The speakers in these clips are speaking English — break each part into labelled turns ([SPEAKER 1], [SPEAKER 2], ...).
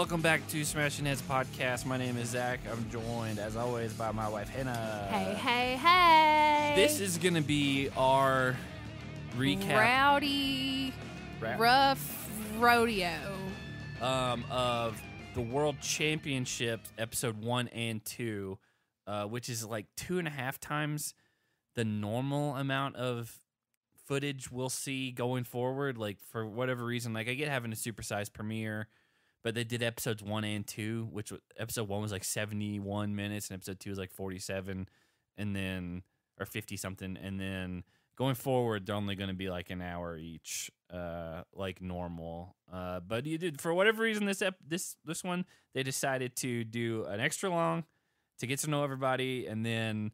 [SPEAKER 1] welcome back to Smashing Heads podcast. My name is Zach. I'm joined, as always, by my wife Hannah.
[SPEAKER 2] Hey, hey, hey.
[SPEAKER 1] This is gonna be our recap
[SPEAKER 2] Rowdy,
[SPEAKER 1] Ra-
[SPEAKER 2] rough rodeo.
[SPEAKER 1] um, of the World Championships, episode one and two, uh, which is like two and a half times the normal amount of footage we'll see going forward. Like for whatever reason, like I get having a supersized premiere, but they did episodes one and two, which episode one was like seventy one minutes, and episode two was like forty seven, and then or fifty something, and then going forward they're only going to be like an hour each uh like normal. Uh but you did for whatever reason this ep- this this one they decided to do an extra long to get to know everybody and then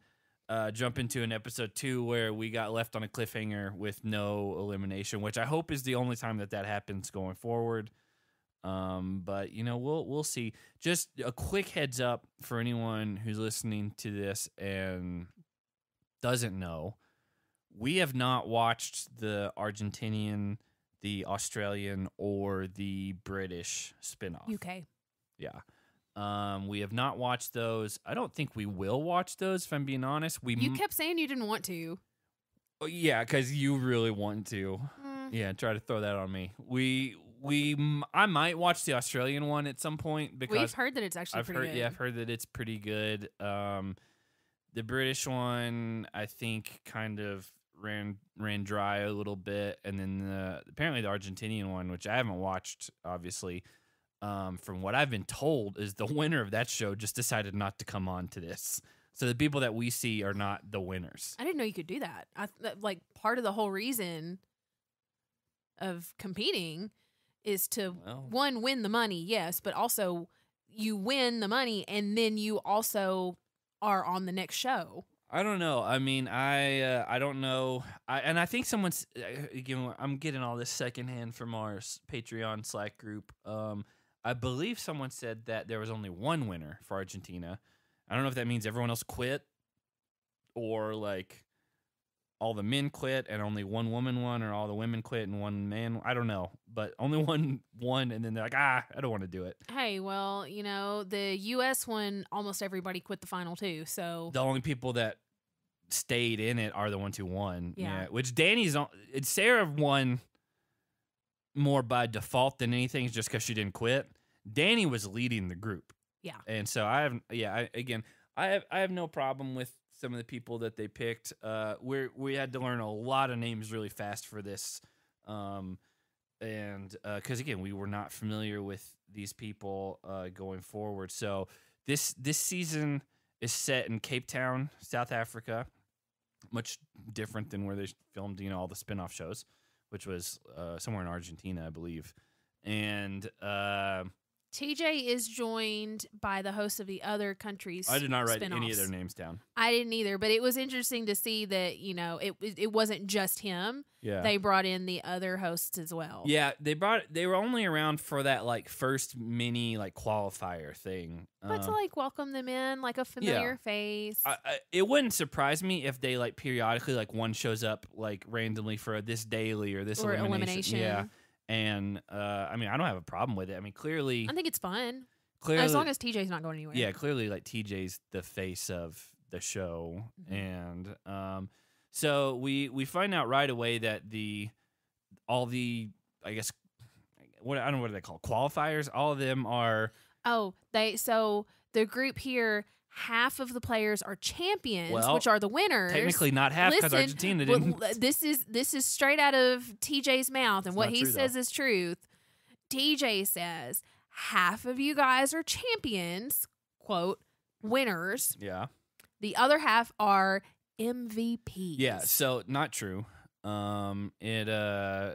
[SPEAKER 1] uh jump into an episode 2 where we got left on a cliffhanger with no elimination which I hope is the only time that that happens going forward um but you know we'll we'll see just a quick heads up for anyone who's listening to this and doesn't know we have not watched the Argentinian, the Australian, or the British spinoff.
[SPEAKER 2] UK.
[SPEAKER 1] Yeah. Um, we have not watched those. I don't think we will watch those. If I'm being honest, we
[SPEAKER 2] You kept saying you didn't want to.
[SPEAKER 1] Oh, yeah, because you really want to.
[SPEAKER 2] Mm,
[SPEAKER 1] Yeah, try to throw that on me. We we I might watch the Australian one at some point because
[SPEAKER 2] We've heard that it's actually
[SPEAKER 1] I've
[SPEAKER 2] pretty
[SPEAKER 1] heard
[SPEAKER 2] good.
[SPEAKER 1] yeah I've heard that it's pretty good. Um, the British one I think kind of ran ran dry a little bit, and then the, apparently the Argentinian one, which I haven't watched, obviously. Um, from what I've been told, is the winner of that show just decided not to come on to this. So the people that we see are not the winners.
[SPEAKER 2] I didn't know you could do that. I like part of the whole reason of competing is to
[SPEAKER 1] Well,
[SPEAKER 2] one win the money, yes, but also you win the money and then you also are on the next show.
[SPEAKER 1] I don't know. I mean, I uh, I don't know. I and I think someone's uh, again. I'm getting all this secondhand from our Patreon Slack group. Um, I believe someone said that there was only one winner for Argentina. I don't know if that means everyone else quit, or like all the men quit and only one woman won, or all the women quit and one man. I don't know, but only one won, and then they're like, ah, I don't want to do it.
[SPEAKER 2] Hey, well, you know, the US one almost everybody quit the final two, So
[SPEAKER 1] the only people that stayed in it are the ones who won.
[SPEAKER 2] Yeah.
[SPEAKER 1] Which Danny's on. Sarah won more by default than anything, just because she didn't quit. Danny was leading the group.
[SPEAKER 2] Yeah.
[SPEAKER 1] And so I have, yeah, I, again, I have, I have no problem with some of the people that they picked. Uh, we we had to learn a lot of names really fast for this. Um, and because again, we were not familiar with these people uh, going forward. So this this season is set in Cape Town, South Africa. Much different than where they filmed, you know, all the spin-off shows, which was uh, somewhere in Argentina, I believe. And uh,
[SPEAKER 2] TJ is joined by the hosts of the other countries.
[SPEAKER 1] I did not write any of their names down.
[SPEAKER 2] I didn't either, but it was interesting to see that you know it was- it wasn't just him.
[SPEAKER 1] Yeah.
[SPEAKER 2] They brought in the other hosts as well.
[SPEAKER 1] yeah, they brought they were only around for that like first mini like qualifier thing.
[SPEAKER 2] but to
[SPEAKER 1] Um,
[SPEAKER 2] like welcome them in like a familiar face.
[SPEAKER 1] I, I, it wouldn't surprise me if they like periodically like one shows up like randomly for this daily or this
[SPEAKER 2] or
[SPEAKER 1] elimination.
[SPEAKER 2] elimination.
[SPEAKER 1] Yeah, and uh, I mean I don't have a problem with it. I mean clearly,
[SPEAKER 2] I think it's fun
[SPEAKER 1] clearly,
[SPEAKER 2] as long as TJ's not going anywhere.
[SPEAKER 1] yeah, clearly like TJ's the face of the show,
[SPEAKER 2] Mhm.
[SPEAKER 1] and um, so we we find out right away that the all the I guess what I don't know what are they call qualifiers. All of them are
[SPEAKER 2] Oh, they so the group here. Half of the players are champions,
[SPEAKER 1] Well,
[SPEAKER 2] which are the winners.
[SPEAKER 1] technically not half because Argentina didn't.
[SPEAKER 2] l- this is this is straight out of TJ's mouth, and
[SPEAKER 1] It's
[SPEAKER 2] what he
[SPEAKER 1] true, though.
[SPEAKER 2] says is truth. TJ says half of you guys are champions, quote winners.
[SPEAKER 1] yeah.
[SPEAKER 2] The other half are MVPs.
[SPEAKER 1] Yeah, so not true. Um, it uh,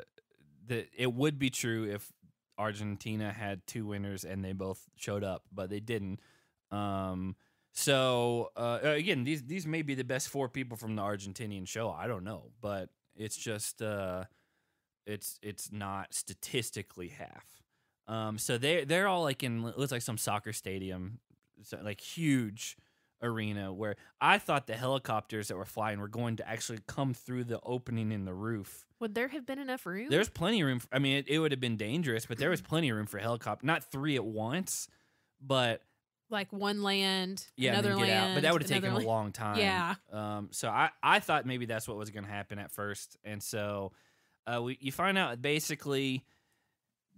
[SPEAKER 1] the it would be true if Argentina had two winners and they both showed up, but they didn't. Um, so uh, again, these these may be the best four people from the Argentinian show. I don't know, but it's just uh, it's it's not statistically half. Um, so they they're all like in it looks like some soccer stadium, so like huge arena where I thought the helicopters that were flying were going to actually come through the opening in the roof.
[SPEAKER 2] Would there have been enough room?
[SPEAKER 1] There's plenty of room. For, I mean, it, it would have been dangerous, but there was plenty of room for helicopter. Not three at once, but
[SPEAKER 2] like one land,
[SPEAKER 1] yeah,
[SPEAKER 2] another land.
[SPEAKER 1] out. But that would have taken
[SPEAKER 2] land.
[SPEAKER 1] a long time.
[SPEAKER 2] Yeah.
[SPEAKER 1] Um. So I I thought maybe that's what was going to happen at first, and so uh, we you find out basically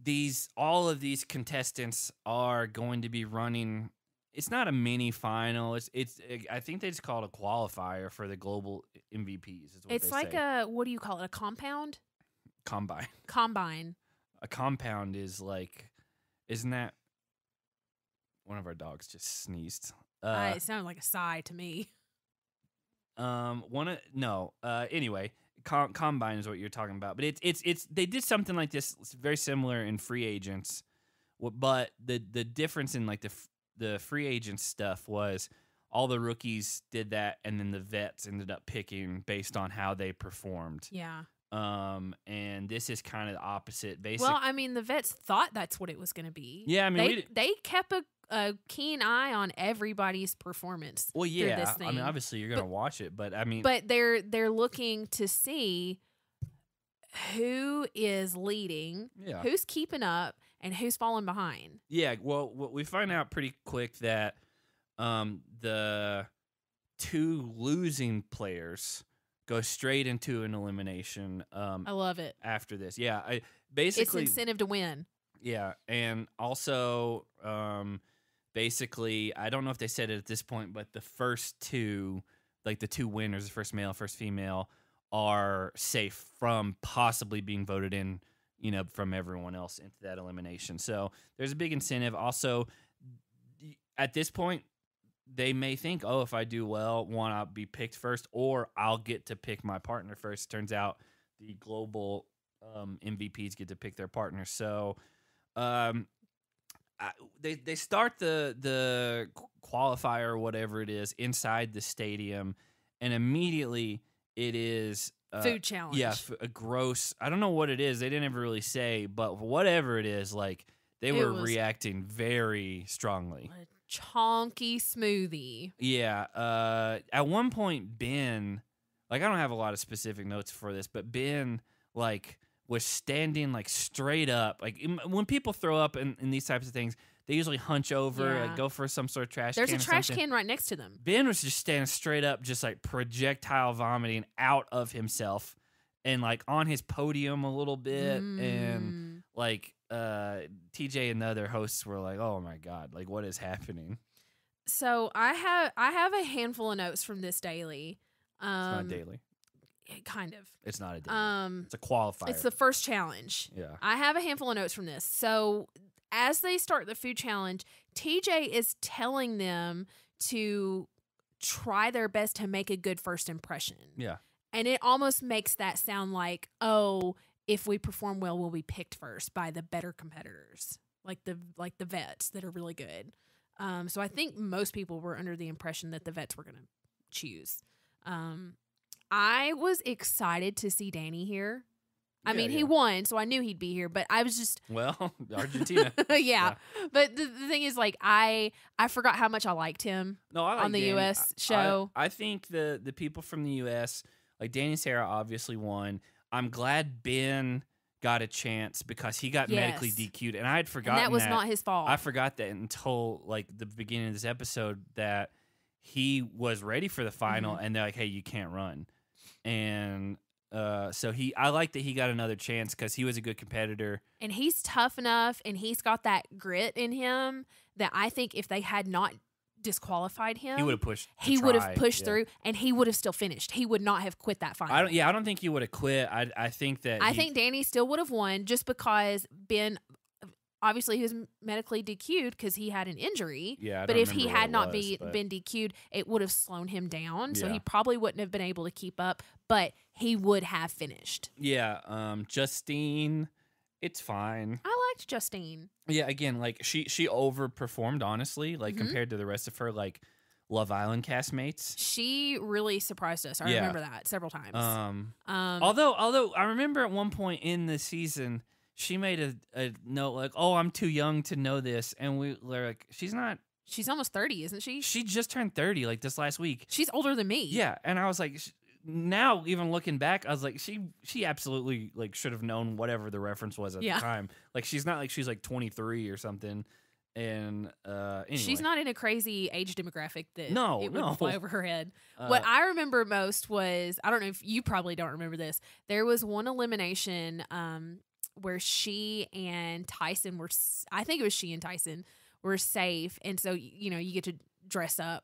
[SPEAKER 1] these all of these contestants are going to be running. It's not a mini final. It's it's. I think they just call it a qualifier for the global MVPs.
[SPEAKER 2] It's like
[SPEAKER 1] say.
[SPEAKER 2] a what do you call it? A compound?
[SPEAKER 1] combine.
[SPEAKER 2] Combine.
[SPEAKER 1] A compound is like, isn't that? One of our dogs just sneezed. Uh,
[SPEAKER 2] Uh, it sounded like a sigh to me.
[SPEAKER 1] Um, one of no. Uh, anyway, com- combine is what you're talking about, but it's it's it's they did something like this it's very similar in free agents, but the the difference in like the f- the free agent stuff was all the rookies did that, and then the vets ended up picking based on how they performed.
[SPEAKER 2] Yeah.
[SPEAKER 1] Um, and this is kind of the opposite. Basically,
[SPEAKER 2] Well, I mean, the vets thought that's what it was going to be.
[SPEAKER 1] yeah, I mean, we
[SPEAKER 2] they
[SPEAKER 1] did,
[SPEAKER 2] they kept a, a keen eye on everybody's performance.
[SPEAKER 1] well, yeah.
[SPEAKER 2] this
[SPEAKER 1] I mean, obviously you're gonna
[SPEAKER 2] But-
[SPEAKER 1] watch it, but I mean,
[SPEAKER 2] But they're they're looking to see who is leading,
[SPEAKER 1] yeah,
[SPEAKER 2] who's keeping up, and who's falling behind.
[SPEAKER 1] Yeah, well, what we find out pretty quick that um, the two losing players go straight into an elimination um,
[SPEAKER 2] I love it.
[SPEAKER 1] after this. Yeah, I basically It's
[SPEAKER 2] incentive to win.
[SPEAKER 1] yeah, and also um, basically I don't know if they said it at this point, but the first two, like the two winners, the first male, first female, are safe from possibly being voted in. You know, from everyone else into that elimination. So there's a big incentive. Also, at this point, they may think, oh, if I do well, one, I'll be picked first, or I'll get to pick my partner first. Turns out the global um, MVPs get to pick their partner. So um, I, they they start the the qualifier or whatever it is inside the stadium, and immediately it is uh,
[SPEAKER 2] Food challenge.
[SPEAKER 1] Yeah, a gross. I don't know what it is. They didn't ever really say, but whatever it is, like they
[SPEAKER 2] It
[SPEAKER 1] were reacting very strongly.
[SPEAKER 2] A chonky smoothie.
[SPEAKER 1] Yeah. Uh, at one point, Ben, like I don't have a lot of specific notes for this, but Ben, like, was standing like straight up. Like when people throw up in, in these types of things, they usually hunch over,
[SPEAKER 2] Yeah.
[SPEAKER 1] like go for some sort of trash.
[SPEAKER 2] There's a trash
[SPEAKER 1] something.
[SPEAKER 2] can right next to them.
[SPEAKER 1] Ben was just standing straight up, just like projectile vomiting out of himself, and like on his podium a little bit, and
[SPEAKER 2] Mm.
[SPEAKER 1] like uh TJ and the other hosts were like, "Oh my god, like what is happening?"
[SPEAKER 2] So I have I have a handful of notes from this daily.
[SPEAKER 1] It's
[SPEAKER 2] Um,
[SPEAKER 1] not daily.
[SPEAKER 2] Yeah, Kind of.
[SPEAKER 1] It's not a daily.
[SPEAKER 2] Um,
[SPEAKER 1] it's a qualifier.
[SPEAKER 2] it's the first challenge.
[SPEAKER 1] yeah.
[SPEAKER 2] I have a handful of notes from this. So as they start the food challenge, TJ is telling them to try their best to make a good first impression.
[SPEAKER 1] Yeah.
[SPEAKER 2] And it almost makes that sound like, oh, if we perform well, we'll be picked first by the better competitors, like the like the vets that are really good. Um, so I think most people were under the impression that the vets were going to choose. Um, I was excited to see Danny here. I
[SPEAKER 1] Yeah,
[SPEAKER 2] mean, he won, so I knew he'd be here. But I was just,
[SPEAKER 1] Well, Argentina.
[SPEAKER 2] yeah. But the, the thing is, like, I I forgot how much I liked him.
[SPEAKER 1] No, like
[SPEAKER 2] On the
[SPEAKER 1] Danny.
[SPEAKER 2] US
[SPEAKER 1] I- I-
[SPEAKER 2] show.
[SPEAKER 1] I, think the the people from the US, like Danny and Sarah, obviously won. I'm glad Ben got a chance because he got medically
[SPEAKER 2] Yes.
[SPEAKER 1] DQ'd, and I had
[SPEAKER 2] And
[SPEAKER 1] forgotten
[SPEAKER 2] that was not his fault.
[SPEAKER 1] I forgot that until like the beginning of this episode that he was ready for the final,
[SPEAKER 2] Mm-hmm.
[SPEAKER 1] and they're like, "Hey, you can't run," and uh, so he. I like that he got another chance because he was a good competitor.
[SPEAKER 2] and he's tough enough and he's got that grit in him that I think if they had not disqualified him,
[SPEAKER 1] He would have pushed.
[SPEAKER 2] he would have pushed
[SPEAKER 1] yeah.
[SPEAKER 2] through and he would have still finished. He would not have quit that final.
[SPEAKER 1] I don't. Yeah, I don't think he would have quit. I. I think that.
[SPEAKER 2] I
[SPEAKER 1] he-
[SPEAKER 2] think Danny still would have won just because Ben obviously he was medically DQ'd because he had an injury.
[SPEAKER 1] Yeah,
[SPEAKER 2] but if he had not
[SPEAKER 1] was,
[SPEAKER 2] be, been DQ'd, it would have slowed him down. So
[SPEAKER 1] Yeah.
[SPEAKER 2] he probably wouldn't have been able to keep up, but he would have finished.
[SPEAKER 1] Yeah, um, Justine, it's fine.
[SPEAKER 2] I liked Justine.
[SPEAKER 1] Yeah, again, like she she overperformed honestly, like
[SPEAKER 2] Mhm.
[SPEAKER 1] compared to the rest of her like Love Island castmates.
[SPEAKER 2] She really surprised us. I
[SPEAKER 1] Yeah.
[SPEAKER 2] remember that several times.
[SPEAKER 1] Um,
[SPEAKER 2] Um,
[SPEAKER 1] although although I remember at one point in the season she made a, a note like, "Oh, I'm too young to know this," and we were like, "She's not
[SPEAKER 2] She's almost 30, isn't she?
[SPEAKER 1] She just turned 30 like this last week.
[SPEAKER 2] She's older than me.
[SPEAKER 1] Yeah, and I was like sh- now even looking back, I was like she she absolutely like should have known whatever the reference was at
[SPEAKER 2] Yeah.
[SPEAKER 1] the time. Like she's not like she's like 23 or something. And uh anyway.
[SPEAKER 2] She's not in a crazy age demographic that
[SPEAKER 1] No,
[SPEAKER 2] it would
[SPEAKER 1] no.
[SPEAKER 2] fly over her head.
[SPEAKER 1] uh,
[SPEAKER 2] what I remember most was I don't know if you probably don't remember this. There was one elimination um, where she and Tyson were. I think it was she and Tyson were safe, and so you know you get to dress up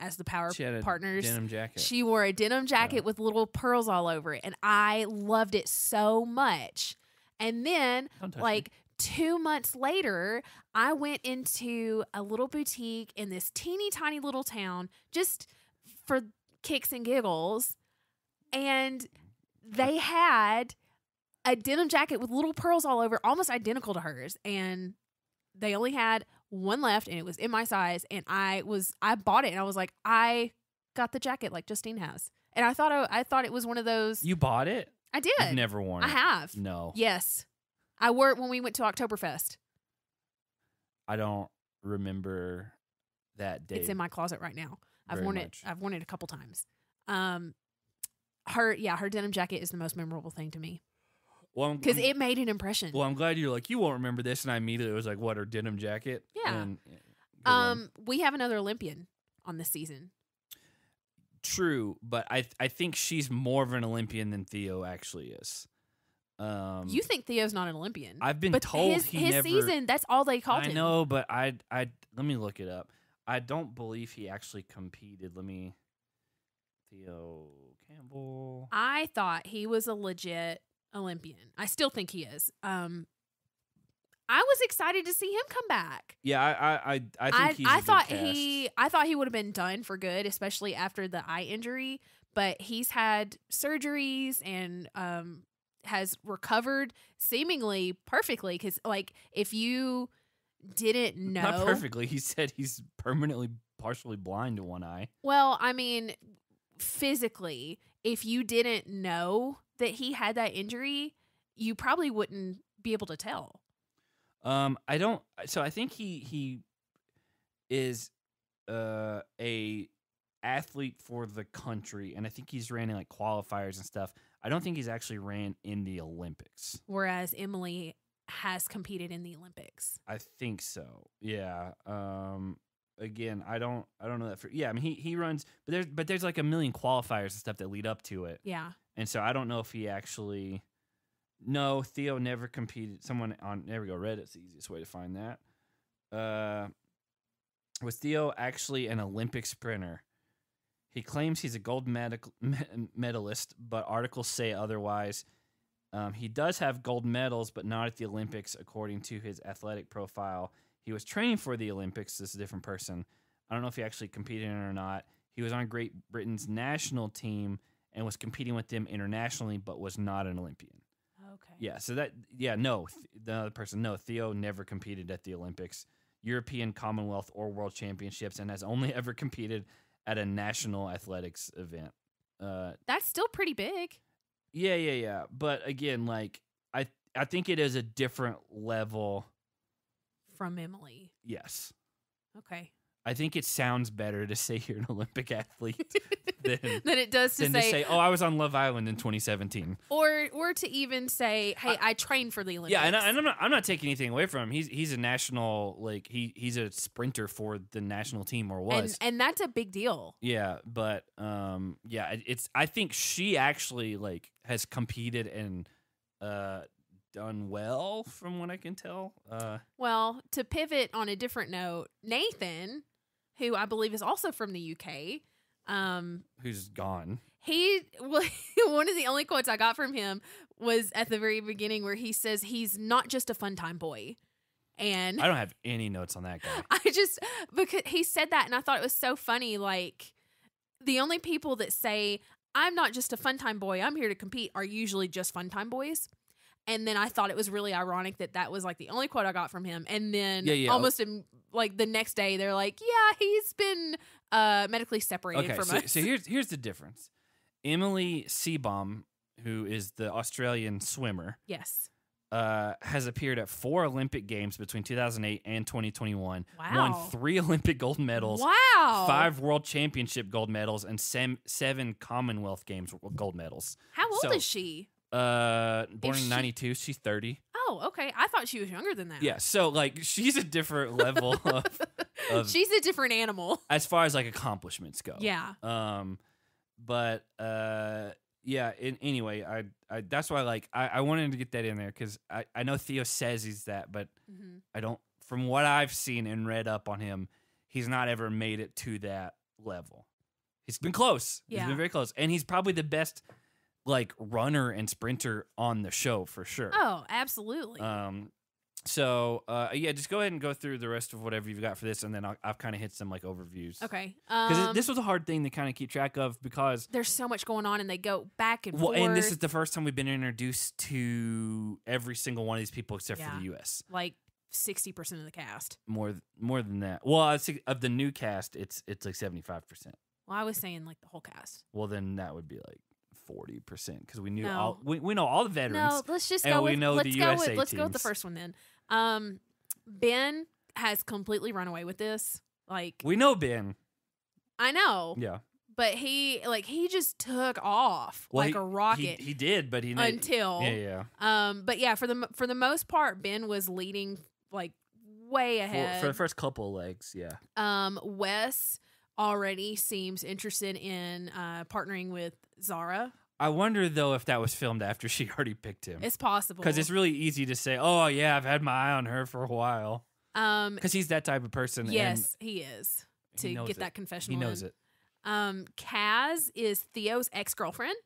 [SPEAKER 2] as the power
[SPEAKER 1] she
[SPEAKER 2] partners.
[SPEAKER 1] denim jacket.
[SPEAKER 2] She wore a denim jacket
[SPEAKER 1] Yeah.
[SPEAKER 2] with little pearls all over it, and I loved it so much. And then
[SPEAKER 1] Don't me.
[SPEAKER 2] like two months later, I went into a little boutique in this teeny tiny little town just for kicks and giggles. And they had a denim jacket with little pearls all over, almost identical to hers. And they only had one left and it was in my size. And I was, I bought it and I was like, I got the jacket like Justine has. And I thought, I, I thought it was one of those.
[SPEAKER 1] you bought it?
[SPEAKER 2] I did.
[SPEAKER 1] You've never worn
[SPEAKER 2] I
[SPEAKER 1] it.
[SPEAKER 2] have.
[SPEAKER 1] No.
[SPEAKER 2] Yes. I wore it when we went to Oktoberfest.
[SPEAKER 1] I don't remember that day.
[SPEAKER 2] It's in my closet right now. I've worn
[SPEAKER 1] much.
[SPEAKER 2] it. I've worn it a couple times. Um, her yeah, her denim jacket is the most memorable thing to me
[SPEAKER 1] well,
[SPEAKER 2] because it made an impression.
[SPEAKER 1] Well, I'm glad you're like you won't remember this, and I immediately was like, "What her denim jacket?"
[SPEAKER 2] Yeah.
[SPEAKER 1] And, one.
[SPEAKER 2] um, we have another Olympian on this season.
[SPEAKER 1] true, but I I think she's more of an Olympian than Theo actually is. Um,
[SPEAKER 2] you think Theo's not an Olympian?
[SPEAKER 1] I've been
[SPEAKER 2] but
[SPEAKER 1] told
[SPEAKER 2] his his
[SPEAKER 1] never.
[SPEAKER 2] season. That's all they called
[SPEAKER 1] I
[SPEAKER 2] him.
[SPEAKER 1] know, but I I let me look it up. I don't believe he actually competed. Let me. Theo Campbell.
[SPEAKER 2] I thought he was a legit Olympian. I still think he is. Um, I was excited to see him come back.
[SPEAKER 1] Yeah, I I I, I think
[SPEAKER 2] I,
[SPEAKER 1] he's.
[SPEAKER 2] I
[SPEAKER 1] a good
[SPEAKER 2] thought he I thought he would have been done for good, especially after the eye injury. But he's had surgeries and um, has recovered seemingly perfectly. Because like if you didn't know,
[SPEAKER 1] Not perfectly. He said he's permanently partially blind to one eye.
[SPEAKER 2] well, I mean, physically, if you didn't know that he had that injury, you probably wouldn't be able to tell.
[SPEAKER 1] Um, I don't. So I think he he is uh a athlete for the country, and I think he's ran in like qualifiers and stuff. I don't think he's actually ran in the Olympics.
[SPEAKER 2] Whereas Emily has competed in the Olympics.
[SPEAKER 1] I think so. Yeah. Um. Again, I don't. I don't know that for. Yeah. I mean, he he runs, but there's but there's like a million qualifiers and stuff that lead up to it,
[SPEAKER 2] Yeah.
[SPEAKER 1] And so I don't know if he actually. No, Theo never competed. Someone on there we go. Reddit's the easiest way to find that. Uh, was Theo actually an Olympic sprinter? He claims he's a gold medic- me- medalist, but articles say otherwise. Um, he does have gold medals, but not at the Olympics, according to his athletic profile. He was training for the Olympics. This is a different person. I don't know if he actually competed in it or not. He was on Great Britain's national team and was competing with them internationally, but was not an Olympian.
[SPEAKER 2] Okay.
[SPEAKER 1] Yeah, so that yeah, no, the other person, no, Theo never competed at the Olympics, European, Commonwealth, or World Championships, and has only ever competed at a national athletics event. Uh,
[SPEAKER 2] That's still pretty big.
[SPEAKER 1] yeah, yeah, yeah. But again, like I, I think it is a different level.
[SPEAKER 2] from Emily.
[SPEAKER 1] Yes,
[SPEAKER 2] Okay.
[SPEAKER 1] I think it sounds better to say you're an Olympic athlete than
[SPEAKER 2] Than it does to
[SPEAKER 1] than
[SPEAKER 2] say,
[SPEAKER 1] to say, oh, I was on Love Island in 2017.
[SPEAKER 2] or or to even say, hey, I, trained for the Olympics.
[SPEAKER 1] Yeah, and, I, I'm not I'm not taking anything away from him. He's he's a national like he he's a sprinter for the national team or was.
[SPEAKER 2] and, and that's a big deal.
[SPEAKER 1] yeah, but um yeah, it- it's I think she actually like has competed and uh done well from what I can tell. Uh
[SPEAKER 2] Well, to pivot on a different note, Nathan, who I believe is also from the UK, um,
[SPEAKER 1] who's gone.
[SPEAKER 2] he well, one of the only quotes I got from him was at the very beginning where he says he's not just a fun time boy. And
[SPEAKER 1] I don't have any notes on that guy.
[SPEAKER 2] I just because he said that and I thought it was so funny. Like the only people that say I'm not just a fun time boy, I'm here to compete are usually just fun time boys. And then I thought it was really ironic that that was like the only quote I got from him. And then
[SPEAKER 1] Yeah, yeah.
[SPEAKER 2] almost in, like the next day, they're like, "Yeah, he's been uh, medically separated
[SPEAKER 1] Okay,
[SPEAKER 2] from
[SPEAKER 1] so,
[SPEAKER 2] us."
[SPEAKER 1] so here's here's the difference. Emily Seebohm, who is the Australian swimmer,
[SPEAKER 2] yes,
[SPEAKER 1] uh, has appeared at four Olympic Games between 2008 and 2021.
[SPEAKER 2] Wow.
[SPEAKER 1] Won three Olympic gold medals,
[SPEAKER 2] Wow.
[SPEAKER 1] five World Championship gold medals, and sem- seven Commonwealth Games gold medals.
[SPEAKER 2] How old
[SPEAKER 1] so-
[SPEAKER 2] is she?
[SPEAKER 1] Uh, born in
[SPEAKER 2] she-
[SPEAKER 1] '92, she's 30.
[SPEAKER 2] Oh, okay. I thought she was younger than that.
[SPEAKER 1] Yeah, so like she's a different level of, of
[SPEAKER 2] She's a different animal.
[SPEAKER 1] as far as like accomplishments go.
[SPEAKER 2] Yeah.
[SPEAKER 1] Um, but uh, yeah. In, anyway, I, I that's why like I, I wanted to get that in there because I I know Theo says he's that, but
[SPEAKER 2] hmm
[SPEAKER 1] I don't. From what I've seen and read up on him, he's not ever made it to that level. He's been close.
[SPEAKER 2] Yeah.
[SPEAKER 1] He's been very close, and he's probably the best like runner and sprinter on the show for sure.
[SPEAKER 2] Oh, absolutely.
[SPEAKER 1] Um, so uh, yeah, just go ahead and go through the rest of whatever you've got for this, and then I'll, I've kind of hit some like overviews.
[SPEAKER 2] okay.
[SPEAKER 1] Because
[SPEAKER 2] Um,
[SPEAKER 1] this was a hard thing to kind of keep track of because
[SPEAKER 2] there's so much going on, and they go back and
[SPEAKER 1] well,
[SPEAKER 2] forth.
[SPEAKER 1] and this is the first time we've been introduced to every single one of these people except for the U.S.
[SPEAKER 2] like sixty percent of the cast.
[SPEAKER 1] More th- more than that. Well, of the new cast, it's it's like seventy five percent.
[SPEAKER 2] Well, I was saying like the whole cast.
[SPEAKER 1] Well, then that would be like forty percent because we knew
[SPEAKER 2] No.
[SPEAKER 1] all we, we know all the veterans.
[SPEAKER 2] No, let's just go
[SPEAKER 1] we
[SPEAKER 2] with
[SPEAKER 1] know the
[SPEAKER 2] let's go
[SPEAKER 1] USA
[SPEAKER 2] with let's go with the first one then. Um, Ben has completely run away with this. Like
[SPEAKER 1] We know Ben.
[SPEAKER 2] I know,
[SPEAKER 1] Yeah.
[SPEAKER 2] but he like he just took off
[SPEAKER 1] Well,
[SPEAKER 2] like
[SPEAKER 1] he-
[SPEAKER 2] a rocket
[SPEAKER 1] He, he did, but he
[SPEAKER 2] until
[SPEAKER 1] yeah yeah.
[SPEAKER 2] um. But yeah, for the for the most part, Ben was leading like way ahead.
[SPEAKER 1] for the first couple of legs, yeah.
[SPEAKER 2] Um, Wes already seems interested in uh, partnering with Zara.
[SPEAKER 1] I wonder though if that was filmed after she already picked him.
[SPEAKER 2] It's possible
[SPEAKER 1] Because it's really easy to say, "Oh yeah, I've had my eye on her for a while."
[SPEAKER 2] um
[SPEAKER 1] Because he's that type of person.
[SPEAKER 2] yes he is to
[SPEAKER 1] he
[SPEAKER 2] get
[SPEAKER 1] it.
[SPEAKER 2] that
[SPEAKER 1] he knows
[SPEAKER 2] in.
[SPEAKER 1] it.
[SPEAKER 2] Um, Kaz is Theo's ex girlfriend,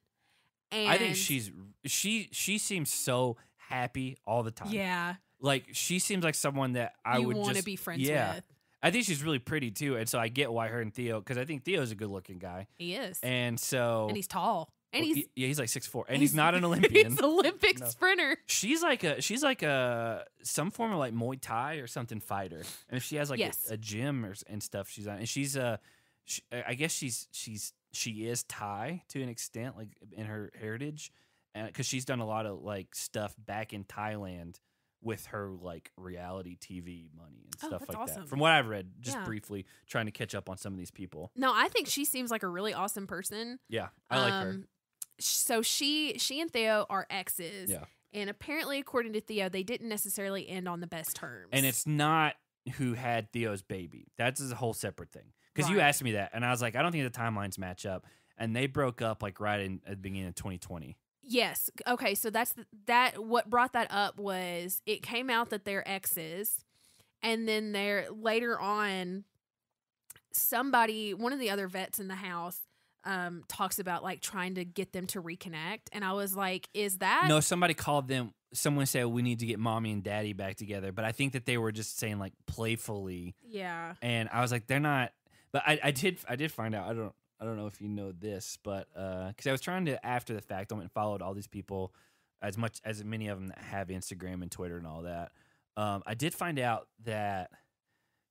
[SPEAKER 2] and
[SPEAKER 1] I think she's she she seems so happy all the time.
[SPEAKER 2] yeah
[SPEAKER 1] like she seems like someone that I
[SPEAKER 2] you
[SPEAKER 1] would
[SPEAKER 2] want to be friends
[SPEAKER 1] yeah.
[SPEAKER 2] with.
[SPEAKER 1] I think she's really pretty too, and so I get why her and Theo because I think Theo's a good looking guy,
[SPEAKER 2] He is,
[SPEAKER 1] and so
[SPEAKER 2] and he's tall, and he's
[SPEAKER 1] he- yeah he's like six four, and he's, not an Olympian.
[SPEAKER 2] he's Olympic
[SPEAKER 1] No.
[SPEAKER 2] sprinter.
[SPEAKER 1] She's like a she's like a some form of like Muay Thai or something fighter, and if she has like
[SPEAKER 2] Yes.
[SPEAKER 1] a, a gym or and stuff, she's on. And she's uh, a, she, I guess she's she's she is Thai to an extent, like in her heritage, and because she's done a lot of like stuff back in Thailand with her like reality TV money and
[SPEAKER 2] Oh,
[SPEAKER 1] stuff
[SPEAKER 2] that's
[SPEAKER 1] like
[SPEAKER 2] awesome.
[SPEAKER 1] that. From what I've read, just
[SPEAKER 2] Yeah.
[SPEAKER 1] briefly trying to catch up on some of these people.
[SPEAKER 2] No, I think she seems like a really awesome person.
[SPEAKER 1] Yeah, I like her.
[SPEAKER 2] Um, So she she and Theo are exes.
[SPEAKER 1] Yeah.
[SPEAKER 2] And apparently, according to Theo, they didn't necessarily end on the best terms.
[SPEAKER 1] and it's not who had Theo's baby. That's a whole separate thing. Because you asked me that, and I was like, I don't think the timelines match up. And they broke up like right in at the beginning of 2020.
[SPEAKER 2] Yes. Okay. So that's th- that. What brought that up was it came out that they're exes, and then there later on, somebody, one of the other vets in the house, um, talks about like trying to get them to reconnect, and I was like, "Is that
[SPEAKER 1] No, somebody called them. Someone said we need to get mommy and daddy back together, but I think that they were just saying like playfully,
[SPEAKER 2] Yeah.
[SPEAKER 1] and I was like, they're not. But I, I did, I did find out. I don't, I don't know if you know this, but because I was trying to after the fact, I went and followed all these people, as much as many of them that have Instagram and Twitter and all that. Um, I did find out that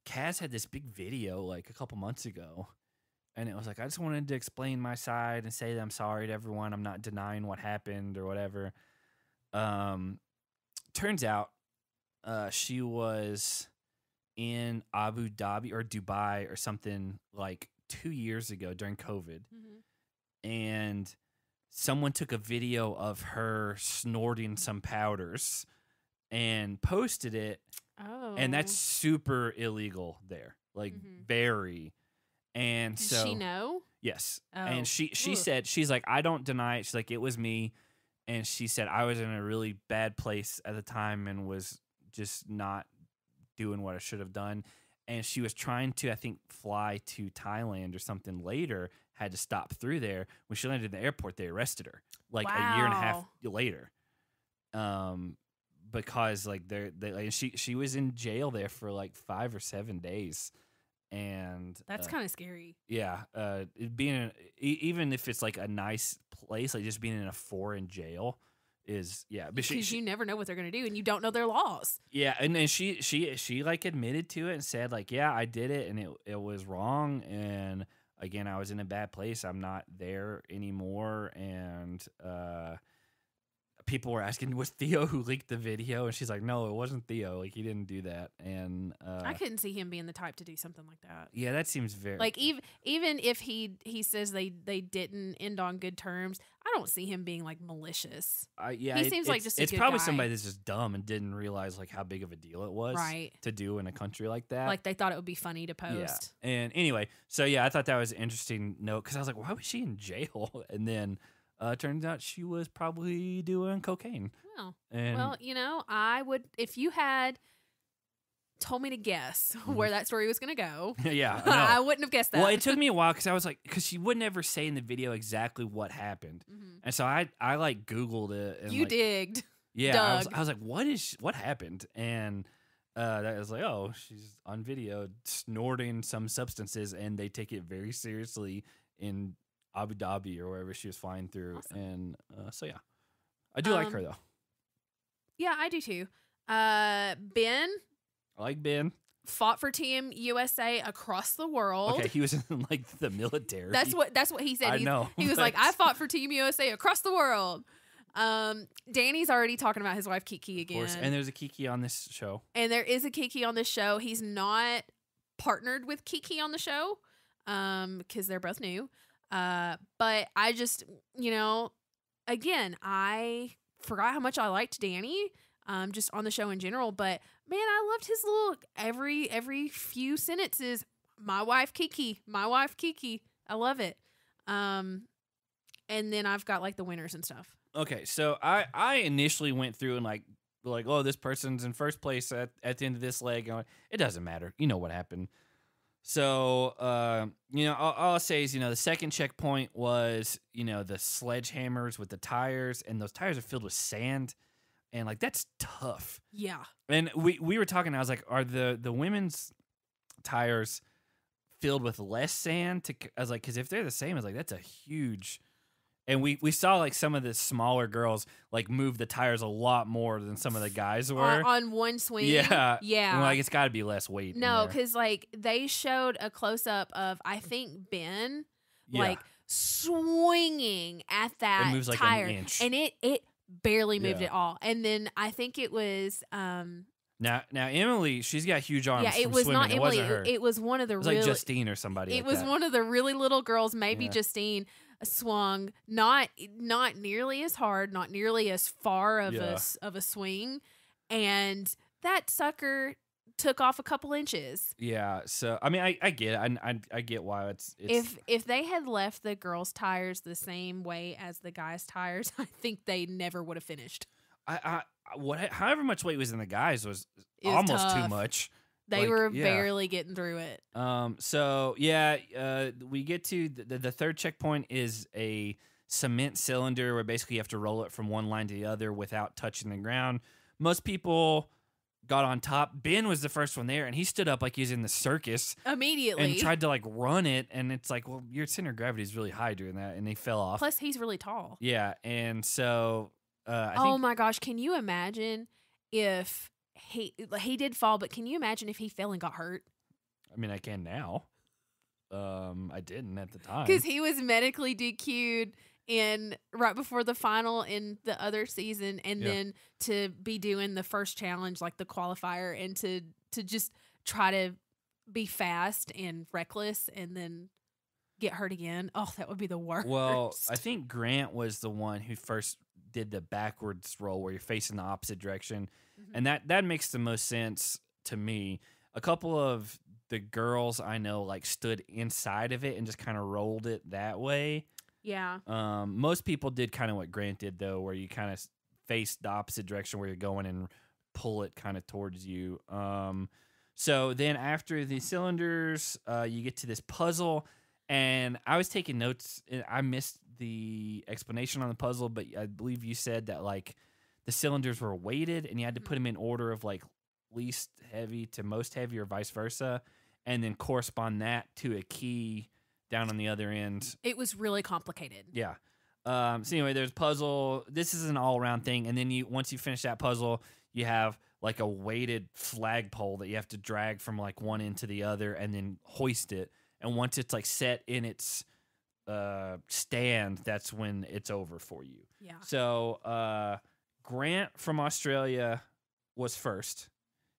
[SPEAKER 1] Kaz had this big video like a couple months ago, and it was like I just wanted to explain my side and say that I'm sorry to everyone. I'm not denying what happened or whatever. Um, turns out, uh, she was in Abu Dhabi or Dubai or something like two years ago during COVID, and someone took a video of her snorting some powders and posted it
[SPEAKER 2] Oh.
[SPEAKER 1] and that's super illegal there like
[SPEAKER 2] Mhm.
[SPEAKER 1] very and
[SPEAKER 2] Did
[SPEAKER 1] so
[SPEAKER 2] she know?
[SPEAKER 1] yes
[SPEAKER 2] Oh.
[SPEAKER 1] and she she
[SPEAKER 2] Ugh.
[SPEAKER 1] said she's like i don't deny it she's like it was me and she said i was in a really bad place at the time and was just not doing what i should have done and she was trying to i think fly to thailand or something later had to stop through there. When she landed in the airport they arrested her like a year and a half later. Um because like they're they like she she was in jail there for like five or seven days. And
[SPEAKER 2] That's
[SPEAKER 1] uh,
[SPEAKER 2] kind of scary.
[SPEAKER 1] yeah uh being in, even if it's like a nice place like just being in a foreign jail is yeah
[SPEAKER 2] Because you never know what they're going to do, and you don't know their laws.
[SPEAKER 1] yeah and then she she she like admitted to it and said like yeah i did it and it it was wrong and again i was in a bad place i'm not there anymore and uh people were asking, was Theo who leaked the video? And she's like, no, it wasn't Theo. Like he didn't do that. And uh,
[SPEAKER 2] I couldn't see him being the type to do something like that.
[SPEAKER 1] yeah, that seems very
[SPEAKER 2] Like even even if he he says they they didn't end on good terms, I don't see him being like malicious.
[SPEAKER 1] I, yeah,
[SPEAKER 2] he
[SPEAKER 1] it-
[SPEAKER 2] seems like just
[SPEAKER 1] it's probably
[SPEAKER 2] guy.
[SPEAKER 1] somebody that's just dumb and didn't realize like how big of a deal it was
[SPEAKER 2] Right.
[SPEAKER 1] to do in a country like that.
[SPEAKER 2] Like they thought it would be funny to post.
[SPEAKER 1] Yeah. And anyway, so yeah, I thought that was an interesting note because I was like, why was she in jail? And then uh, turns out she was probably doing cocaine.
[SPEAKER 2] Well,
[SPEAKER 1] And
[SPEAKER 2] well, you know, I would if you had told me to guess where that story was going to go.
[SPEAKER 1] yeah, I.
[SPEAKER 2] I wouldn't have guessed that.
[SPEAKER 1] well, it took me a while because I was like, because she would never say in the video exactly what happened,
[SPEAKER 2] Mhm.
[SPEAKER 1] and so I I like Googled it. And
[SPEAKER 2] You
[SPEAKER 1] like,
[SPEAKER 2] digged.
[SPEAKER 1] Yeah, I was. I was like, what is what happened? And uh, that was like, oh, she's on video snorting some substances, and they take it very seriously in Abu Dhabi or wherever she was flying through.
[SPEAKER 2] Awesome.
[SPEAKER 1] And uh, so yeah, I do like
[SPEAKER 2] Um,
[SPEAKER 1] her though.
[SPEAKER 2] Yeah, I do too. Uh, ben
[SPEAKER 1] I like Ben.
[SPEAKER 2] fought for Team USA across the world.
[SPEAKER 1] Okay, he was in like the military.
[SPEAKER 2] That's what that's what he said.
[SPEAKER 1] I
[SPEAKER 2] He-
[SPEAKER 1] know.
[SPEAKER 2] He was like, I fought for Team USA across the world. Um, Danny's already talking about his wife Kiki
[SPEAKER 1] Of
[SPEAKER 2] again.
[SPEAKER 1] course, and there's a Kiki on this show.
[SPEAKER 2] and there is a Kiki on this show. He's not partnered with Kiki on the show, um, because they're both new. Uh, but I just, you know, again, I forgot how much I liked Danny, um, just on the show in general. But man, I loved his little every every few sentences. My wife Kiki, my wife Kiki. I love it. Um, and then I've got like the winners and stuff.
[SPEAKER 1] Okay, so I I initially went through and like like oh this person's in first place at, at the end of this leg. And it doesn't matter. You know what happened. So uh, you know all, all I'll say is you know the second checkpoint was you know the sledgehammers with the tires and those tires are filled with sand and like that's tough.
[SPEAKER 2] Yeah.
[SPEAKER 1] And we we were talking. I was like, are the the women's tires filled with less sand? To I was like, because if they're the same, I was like, that's a huge. And we we saw like some of the smaller girls like move the tires a lot more than some of the guys were.
[SPEAKER 2] On, on one swing.
[SPEAKER 1] Yeah.
[SPEAKER 2] Yeah.
[SPEAKER 1] And like it's got to be less weight.
[SPEAKER 2] No, because like they showed a close up of I think Ben
[SPEAKER 1] Yeah.
[SPEAKER 2] like swinging at that
[SPEAKER 1] moves like an
[SPEAKER 2] tire,
[SPEAKER 1] inch.
[SPEAKER 2] and it it barely moved
[SPEAKER 1] Yeah.
[SPEAKER 2] at all. And then I think it was um
[SPEAKER 1] now now Emily, she's got huge arms.
[SPEAKER 2] yeah, it was
[SPEAKER 1] swimming.
[SPEAKER 2] not
[SPEAKER 1] It
[SPEAKER 2] Emily. It, it was one of the
[SPEAKER 1] It was
[SPEAKER 2] really.
[SPEAKER 1] like Justine or somebody.
[SPEAKER 2] it
[SPEAKER 1] like
[SPEAKER 2] was
[SPEAKER 1] that.
[SPEAKER 2] one of the really little girls. Maybe
[SPEAKER 1] Yeah.
[SPEAKER 2] Justine swung not not nearly as hard, not nearly as far of a
[SPEAKER 1] Yeah.
[SPEAKER 2] s- of a swing, and that sucker took off a couple inches.
[SPEAKER 1] Yeah. So I mean, I, I get it. I, I I get why it's it's
[SPEAKER 2] if if they had left the girls' tires the same way as the guys' tires, I think they never would have finished.
[SPEAKER 1] I, I what however much weight was in the guys was almost too much.
[SPEAKER 2] They
[SPEAKER 1] Like,
[SPEAKER 2] were
[SPEAKER 1] yeah.
[SPEAKER 2] barely getting through it.
[SPEAKER 1] Um. So yeah, uh, we get to the, the, third checkpoint is a cement cylinder where basically you have to roll it from one line to the other without touching the ground. Most people got on top. Ben was the first one there, and he stood up like he was in the circus
[SPEAKER 2] Immediately.
[SPEAKER 1] and tried to like run it. And it's like, well, your center of gravity is really high during that, and they fell off.
[SPEAKER 2] Plus, he's really tall.
[SPEAKER 1] yeah, and so uh, I
[SPEAKER 2] oh my gosh! Can you imagine if he he did fall? But can you imagine if he fell and got hurt?
[SPEAKER 1] I mean I can now. Um, I didn't at the time.
[SPEAKER 2] Because he was medically DQ'd in right before the final in the other season, and
[SPEAKER 1] Yeah.
[SPEAKER 2] then to be doing the first challenge like the qualifier, and to to just try to be fast and reckless, and then get hurt again. Oh, that would be the worst.
[SPEAKER 1] Well, I think Grant was the one who first did the backwards roll where you're facing the opposite direction.
[SPEAKER 2] Mhm.
[SPEAKER 1] And that that makes the most sense to me. A couple of the girls I know like stood inside of it and just kind of rolled it that way.
[SPEAKER 2] yeah,
[SPEAKER 1] Um, most people did kind of what Grant did though, where you kind of face the opposite direction where you're going and pull it kind of towards you. Um, so then after the cylinders, uh, you get to this puzzle, and I was taking notes. and I missed the explanation on the puzzle, but I believe you said that like the cylinders were weighted, and you had to put them in order of like least heavy to most heavy, or vice versa, and then correspond that to a key down on the other end
[SPEAKER 2] it was really complicated.
[SPEAKER 1] yeah. Um, so anyway, there's puzzle. This is an all around thing, and then you once you finish that puzzle, you have like a weighted flagpole that you have to drag from like one end to the other, and then hoist it. And once it's like set in its uh, stand, that's when it's over for you.
[SPEAKER 2] Yeah,
[SPEAKER 1] So uh, Grant from Australia was first.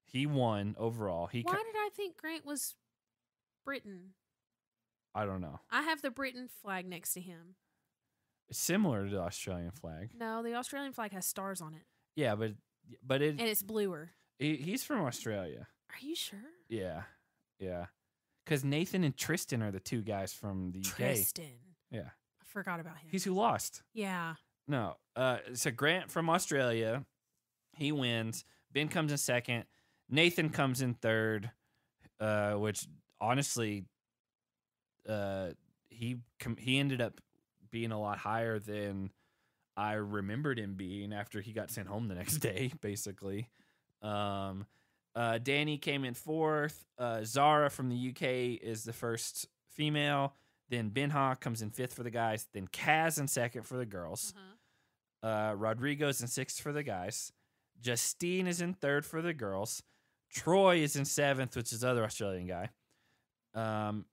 [SPEAKER 1] He won overall. He
[SPEAKER 2] Why
[SPEAKER 1] co-
[SPEAKER 2] did I think Grant was Britain?
[SPEAKER 1] I don't know.
[SPEAKER 2] I have the Britain flag next to him.
[SPEAKER 1] It's similar to the Australian flag.
[SPEAKER 2] No, the Australian flag has stars on it,
[SPEAKER 1] Yeah, but but it
[SPEAKER 2] and it's bluer.
[SPEAKER 1] he, he's from Australia.
[SPEAKER 2] Are you sure?
[SPEAKER 1] Yeah, yeah. Because Nathan and Tristan are the two guys from the UK.
[SPEAKER 2] Tristan.
[SPEAKER 1] Yeah,
[SPEAKER 2] I forgot about him.
[SPEAKER 1] he's who lost.
[SPEAKER 2] yeah.
[SPEAKER 1] No, uh, so Grant from Australia, he wins. Ben comes in second. Nathan comes in third, uh, which honestly, uh, he com- he ended up being a lot higher than I remembered him being after he got sent home the next day, basically. Um, uh, Danny came in fourth. Uh, Zara from the UK is the first female. Then Ben Benha comes in fifth for the guys. Then Kaz in second for the girls.
[SPEAKER 2] Uh-huh.
[SPEAKER 1] Uh, Rodrigo's in sixth for the guys. Justine is in third for the girls. Troy is in seventh, which is other Australian guy. Um,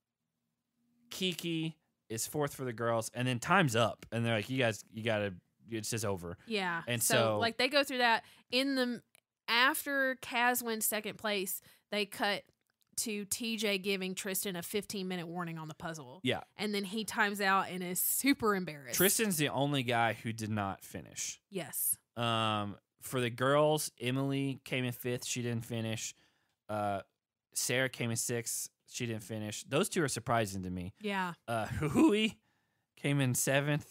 [SPEAKER 1] Kiki is fourth for the girls, and then time's up, and they're like, "You guys, you gotta, it's just over."
[SPEAKER 2] Yeah.
[SPEAKER 1] And
[SPEAKER 2] so,
[SPEAKER 1] so-
[SPEAKER 2] like they go through that in the after Kaz wins second place, they cut to TJ giving Tristan a 15 minute warning on the puzzle.
[SPEAKER 1] Yeah.
[SPEAKER 2] And then he times out and is super embarrassed.
[SPEAKER 1] Tristan's the only guy who did not finish.
[SPEAKER 2] Yes.
[SPEAKER 1] Um, for the girls, Emily came in fifth. She didn't finish. Uh, Sarah came in sixth. She didn't finish. Those two are surprising to me.
[SPEAKER 2] Yeah.
[SPEAKER 1] Uh, Hui came in seventh,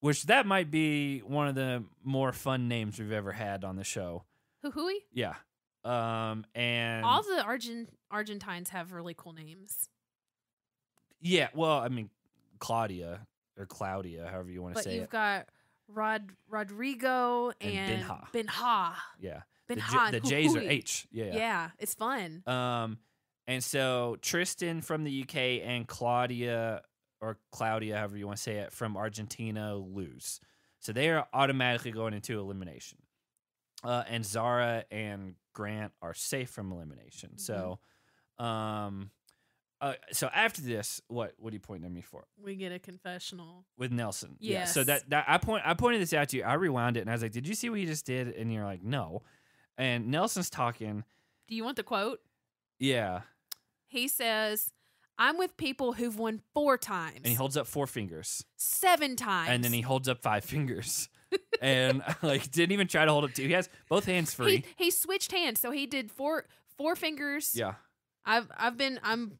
[SPEAKER 1] which that might be one of the more fun names we've ever had on the show.
[SPEAKER 2] Huhui.
[SPEAKER 1] Yeah. Um, and
[SPEAKER 2] All the Argent Argentines have really cool names.
[SPEAKER 1] yeah, well, I mean, Claudia or Claudia, however you want to
[SPEAKER 2] But
[SPEAKER 1] say
[SPEAKER 2] you've
[SPEAKER 1] it.
[SPEAKER 2] got Rod Rodrigo
[SPEAKER 1] And
[SPEAKER 2] and,
[SPEAKER 1] Benha.
[SPEAKER 2] Benha.
[SPEAKER 1] yeah. The, J-
[SPEAKER 2] Benha.
[SPEAKER 1] the J's are H. Yeah.
[SPEAKER 2] Yeah. it's fun.
[SPEAKER 1] Um, and so Tristan from the UK and Claudia or Claudia, however you want to say it, from Argentina lose. So they are automatically going into elimination. Uh, and Zara and Grant are safe from elimination. So, um, uh, so after this, what what are you pointing at me for
[SPEAKER 2] We get a confessional.
[SPEAKER 1] with Nelson? Yeah. So that, that I point I pointed this out to you. I rewound it and I was like, "Did you see what he just did?" And you're like, "No." And Nelson's talking.
[SPEAKER 2] Do you want the quote?
[SPEAKER 1] Yeah.
[SPEAKER 2] He says, I'm with people who've won four times,
[SPEAKER 1] And he holds up four fingers.
[SPEAKER 2] seven times.
[SPEAKER 1] and then he holds up five fingers and like didn't even try to hold up two he has both hands free
[SPEAKER 2] he, he switched hands. So he did four four fingers.
[SPEAKER 1] yeah
[SPEAKER 2] I've I've been I'm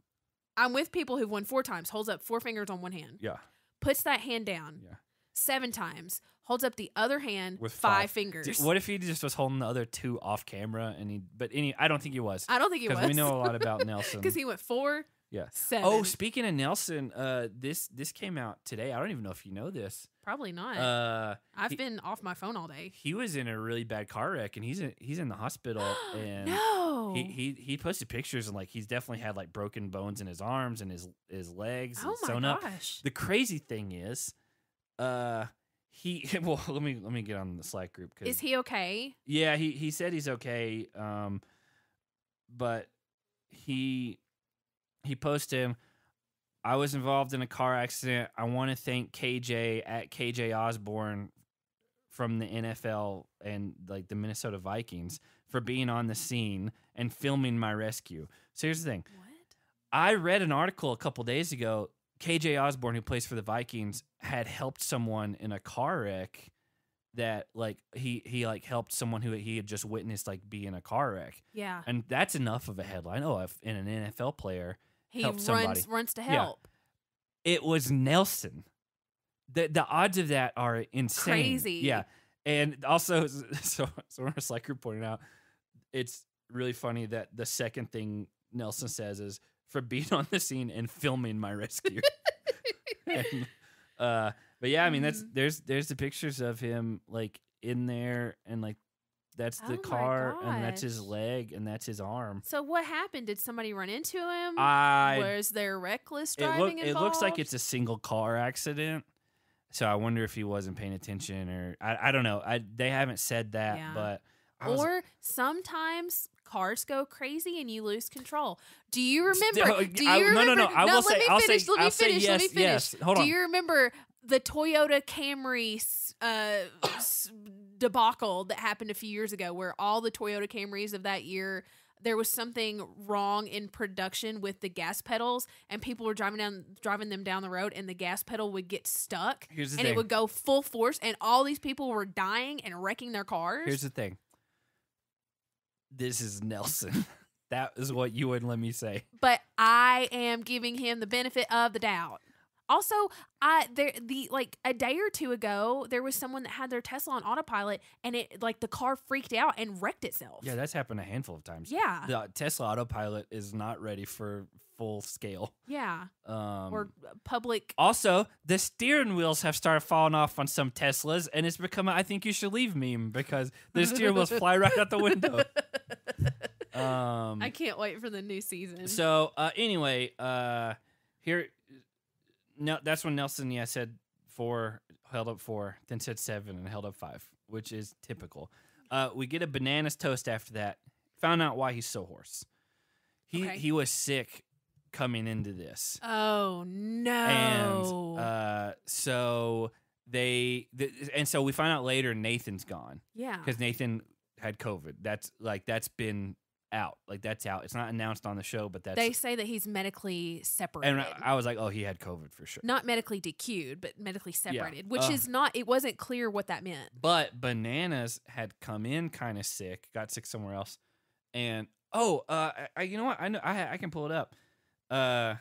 [SPEAKER 2] I'm with people who've won four times, holds up four fingers on one hand,
[SPEAKER 1] yeah
[SPEAKER 2] puts that hand down
[SPEAKER 1] Yeah.
[SPEAKER 2] seven times, holds up the other hand
[SPEAKER 1] With
[SPEAKER 2] five,
[SPEAKER 1] five.
[SPEAKER 2] fingers.
[SPEAKER 1] Dude, what if he just was holding the other two off camera and he but any i don't think he was
[SPEAKER 2] I don't think he was
[SPEAKER 1] because we know a lot about nelson
[SPEAKER 2] because he went four,
[SPEAKER 1] yeah
[SPEAKER 2] seven.
[SPEAKER 1] oh speaking of nelson uh this this came out today i don't even know if you know this
[SPEAKER 2] probably not.
[SPEAKER 1] uh
[SPEAKER 2] I've
[SPEAKER 1] he-
[SPEAKER 2] been off my phone all day.
[SPEAKER 1] he was in a really bad car wreck and he's in he's in the hospital and
[SPEAKER 2] no.
[SPEAKER 1] he, he he posted pictures and like he's definitely had like broken bones in his arms and his his legs
[SPEAKER 2] oh
[SPEAKER 1] and
[SPEAKER 2] my
[SPEAKER 1] sewn up
[SPEAKER 2] gosh.
[SPEAKER 1] The crazy thing is, uh, he well let me let me get on the Slack group because
[SPEAKER 2] Is he okay?
[SPEAKER 1] yeah he he said he's okay um, but he he posted him. I was involved in a car accident. I want to thank KJ at KJ Osborn from the NFL and like the Minnesota Vikings for being on the scene and filming my rescue. So here's the thing.
[SPEAKER 2] What?
[SPEAKER 1] I read an article a couple days ago. KJ Osborn, who plays for the Vikings, had helped someone in a car wreck. That like he he like helped someone who he had just witnessed like be in a car wreck,
[SPEAKER 2] Yeah.
[SPEAKER 1] and that's enough of a headline. Oh, if in an NFL player,
[SPEAKER 2] He
[SPEAKER 1] help somebody.
[SPEAKER 2] runs to
[SPEAKER 1] Yeah.
[SPEAKER 2] help.
[SPEAKER 1] it was Nelson. The the odds of that are insane.
[SPEAKER 2] Crazy.
[SPEAKER 1] Yeah. And also so so our Slack group pointed out it's really funny that the second thing Nelson says is for being on the scene and filming my rescue. And, uh but yeah, I mean that's
[SPEAKER 2] Mhm.
[SPEAKER 1] there's there's the pictures of him like in there and like that's
[SPEAKER 2] Oh
[SPEAKER 1] the
[SPEAKER 2] my
[SPEAKER 1] car and that's his leg and that's his arm.
[SPEAKER 2] So what happened? Did somebody run into him?
[SPEAKER 1] I
[SPEAKER 2] Was there reckless
[SPEAKER 1] it, look,
[SPEAKER 2] driving
[SPEAKER 1] it looks like it's a single car accident. So I wonder if he wasn't paying attention or I, I don't know. I they haven't said that,
[SPEAKER 2] Yeah.
[SPEAKER 1] but was-
[SPEAKER 2] or sometimes cars go crazy and you lose control. Do you remember? Do you
[SPEAKER 1] I- no,
[SPEAKER 2] remember?
[SPEAKER 1] no, no, I will
[SPEAKER 2] let
[SPEAKER 1] say-
[SPEAKER 2] me
[SPEAKER 1] I'll
[SPEAKER 2] finish.
[SPEAKER 1] say-
[SPEAKER 2] let me
[SPEAKER 1] I'll say
[SPEAKER 2] finish. let me finish.
[SPEAKER 1] yes. Hold on.
[SPEAKER 2] do you remember the Toyota Camry uh, debacle that happened a few years ago where all the Toyota Camrys of that year there was something wrong in production with the gas pedals and people were driving down driving them down the road and the gas pedal would get stuck
[SPEAKER 1] Here's the
[SPEAKER 2] and
[SPEAKER 1] thing.
[SPEAKER 2] it would go full force and all these people were dying and wrecking their cars.
[SPEAKER 1] Here's the thing. This is Nelson. that is what you wouldn't let me say.
[SPEAKER 2] but I am giving him the benefit of the doubt. Also, I there the like a day or two ago, there was someone that had their Tesla on autopilot and it like the car freaked out and wrecked itself.
[SPEAKER 1] Yeah, that's happened a handful of times.
[SPEAKER 2] Yeah.
[SPEAKER 1] The Tesla autopilot is not ready for full scale.
[SPEAKER 2] Yeah.
[SPEAKER 1] Um,
[SPEAKER 2] or public
[SPEAKER 1] also, the steering wheels have started falling off on some Teslas, and it's become a I think you should leave meme because the steering wheels fly right out the window. Um,
[SPEAKER 2] I can't wait for the new season.
[SPEAKER 1] So uh, anyway, uh, here, no, that's when Nelson yeah said four, held up four, then said seven, and held up five, which is typical. Uh, we get a bananas toast after that. Found out why he's so hoarse. He
[SPEAKER 2] Okay.
[SPEAKER 1] he was sick coming into this,
[SPEAKER 2] oh no.
[SPEAKER 1] and uh, so they th- and so we find out later Nathan's gone
[SPEAKER 2] yeah.
[SPEAKER 1] because Nathan had COVID. That's like that's been out, like that's out. It's not announced on the show, but that's
[SPEAKER 2] They say that he's medically separated.
[SPEAKER 1] and I- I was like, oh, he had COVID for sure.
[SPEAKER 2] not medically DQ'd, but medically separated, which
[SPEAKER 1] Uh,
[SPEAKER 2] is not it wasn't clear what that meant.
[SPEAKER 1] But Bananas had come in kind of sick, got sick somewhere else, and oh, uh, I, you know what? I know I I can pull it up, uh,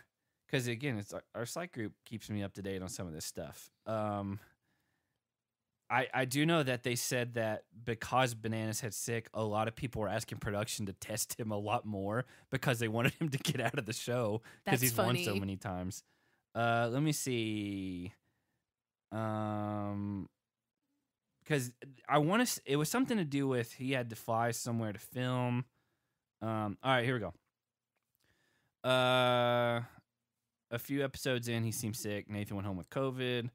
[SPEAKER 1] because again, it's our, our site group keeps me up to date on some of this stuff. Um, I I do know that they said that because Bananas had sick, a lot of people were asking production to test him a lot more because they wanted him to get out of the show because he's won so many times. Uh, let me see. Um, because I want to. It was something to do with he had to fly somewhere to film. Um, all right, here we go. Uh, a few episodes in, he seemed sick. Nathan went home with COVID.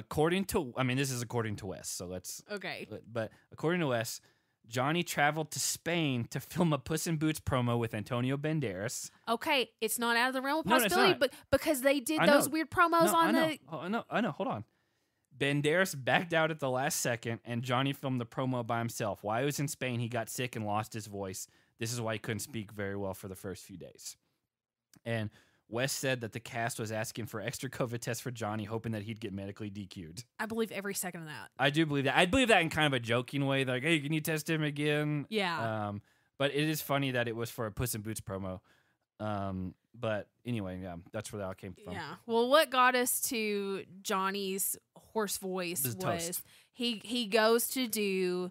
[SPEAKER 1] According to, I mean, this is according to Wes, so let's.
[SPEAKER 2] Okay.
[SPEAKER 1] But according to Wes, Johnny traveled to Spain to film a Puss in Boots promo with Antonio Banderas.
[SPEAKER 2] Okay, it's not out of the realm of
[SPEAKER 1] No,
[SPEAKER 2] possibility,
[SPEAKER 1] not.
[SPEAKER 2] but because they did
[SPEAKER 1] I
[SPEAKER 2] those weird promos
[SPEAKER 1] no, I
[SPEAKER 2] on
[SPEAKER 1] know.
[SPEAKER 2] the
[SPEAKER 1] Oh, I know. I know. Hold on. Banderas backed out at the last second, and Johnny filmed the promo by himself. While he was in Spain, he got sick and lost his voice. This is why he couldn't speak very well for the first few days. And Wes said that the cast was asking for extra COVID tests for Johnny, hoping that he'd get medically DQ'd.
[SPEAKER 2] I believe every second of that.
[SPEAKER 1] I do believe that. I believe that in kind of a joking way, like, "Hey, can you test him again?"
[SPEAKER 2] Yeah.
[SPEAKER 1] Um, but it is funny that it was for a Puss in Boots promo. Um, but anyway, yeah, that's where that all came from.
[SPEAKER 2] Yeah. Well, what got us to Johnny's hoarse voice was
[SPEAKER 1] toast.
[SPEAKER 2] he he goes to do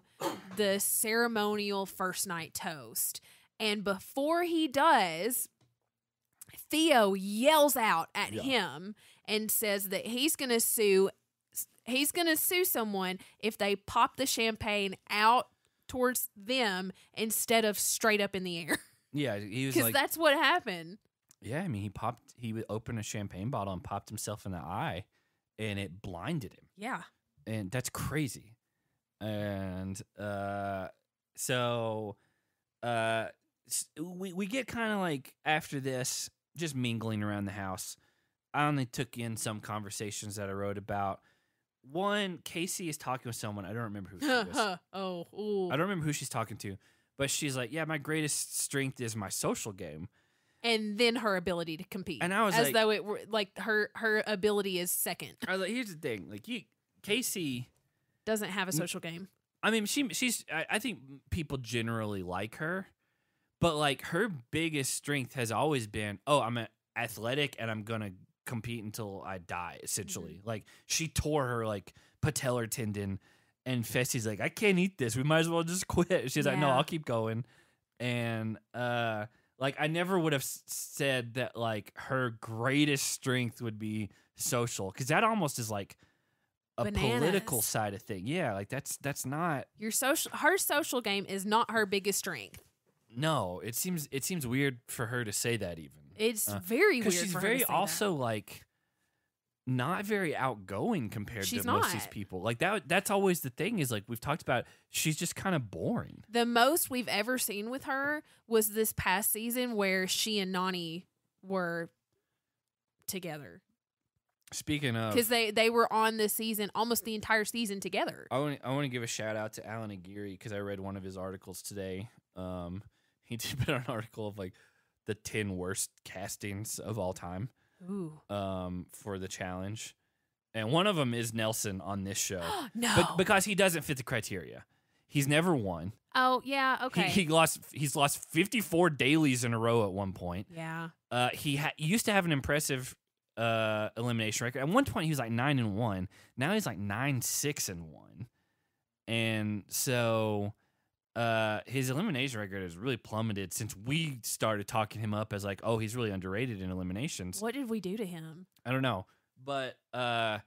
[SPEAKER 2] the ceremonial first night toast, and before he does, Theo yells out at
[SPEAKER 1] Yeah.
[SPEAKER 2] him and says that he's going to sue he's going to sue someone if they pop the champagne out towards them instead of straight up in the air
[SPEAKER 1] Yeah, he was
[SPEAKER 2] because
[SPEAKER 1] like,
[SPEAKER 2] that's what happened.
[SPEAKER 1] yeah. I mean, he popped. He would open a champagne bottle and popped himself in the eye, and it blinded him.
[SPEAKER 2] Yeah.
[SPEAKER 1] and that's crazy. And uh, so uh, we we get kind of like after this, just mingling around the house. I only took in some conversations that I wrote about. One, Casey is talking with someone. I don't remember who she was.
[SPEAKER 2] oh, ooh.
[SPEAKER 1] I don't remember who she's talking to, but she's like, "Yeah, my greatest strength is my social game."
[SPEAKER 2] and then her ability to compete.
[SPEAKER 1] And I was
[SPEAKER 2] as
[SPEAKER 1] like-
[SPEAKER 2] though it were like her her ability is second.
[SPEAKER 1] I was like, "Here's the thing, like you, Casey."
[SPEAKER 2] Doesn't have a social game.
[SPEAKER 1] I mean, she she's. I, I think people generally like her, but like her biggest strength has always been, oh, I'm a- athletic and I'm gonna compete until I die. Essentially, like she tore her like patellar tendon, and Fessy's like, I can't eat this. We might as well just quit. She's like, No, I'll keep going. And uh, like I never would have said that like her greatest strength would be social because that almost is like a political side of thing. Yeah, like that's that's not
[SPEAKER 2] Your social her social game is not her biggest strength.
[SPEAKER 1] No, it seems it seems weird for her to say that even
[SPEAKER 2] It's
[SPEAKER 1] Uh,
[SPEAKER 2] very weird
[SPEAKER 1] she's
[SPEAKER 2] for her
[SPEAKER 1] very
[SPEAKER 2] say that.
[SPEAKER 1] also like not very outgoing compared
[SPEAKER 2] She's
[SPEAKER 1] to most of these people. Like that that's always the thing is like we've talked about she's just kind of boring.
[SPEAKER 2] The most we've ever seen with her was this past season where she and Nani were together.
[SPEAKER 1] Speaking of,
[SPEAKER 2] because they they were on this season almost the entire season together.
[SPEAKER 1] I want I want to give a shout out to Alan Aguirre because I read one of his articles today. Um, he did put an article of like the ten worst castings of all time.
[SPEAKER 2] Ooh,
[SPEAKER 1] Um, for the challenge, and one of them is Nelson on this show,
[SPEAKER 2] no.
[SPEAKER 1] but because he doesn't fit the criteria. He's never won.
[SPEAKER 2] oh yeah, okay.
[SPEAKER 1] He, he lost. He's lost fifty four dailies in a row at one point.
[SPEAKER 2] yeah.
[SPEAKER 1] Uh, he ha- used to have an impressive uh, elimination record. At one point, he was like nine and one. Now he's like nine six and one, and so uh, his elimination record has really plummeted since we started talking him up as like, oh, he's really underrated in eliminations.
[SPEAKER 2] What did we do to him?
[SPEAKER 1] I don't know, but uh,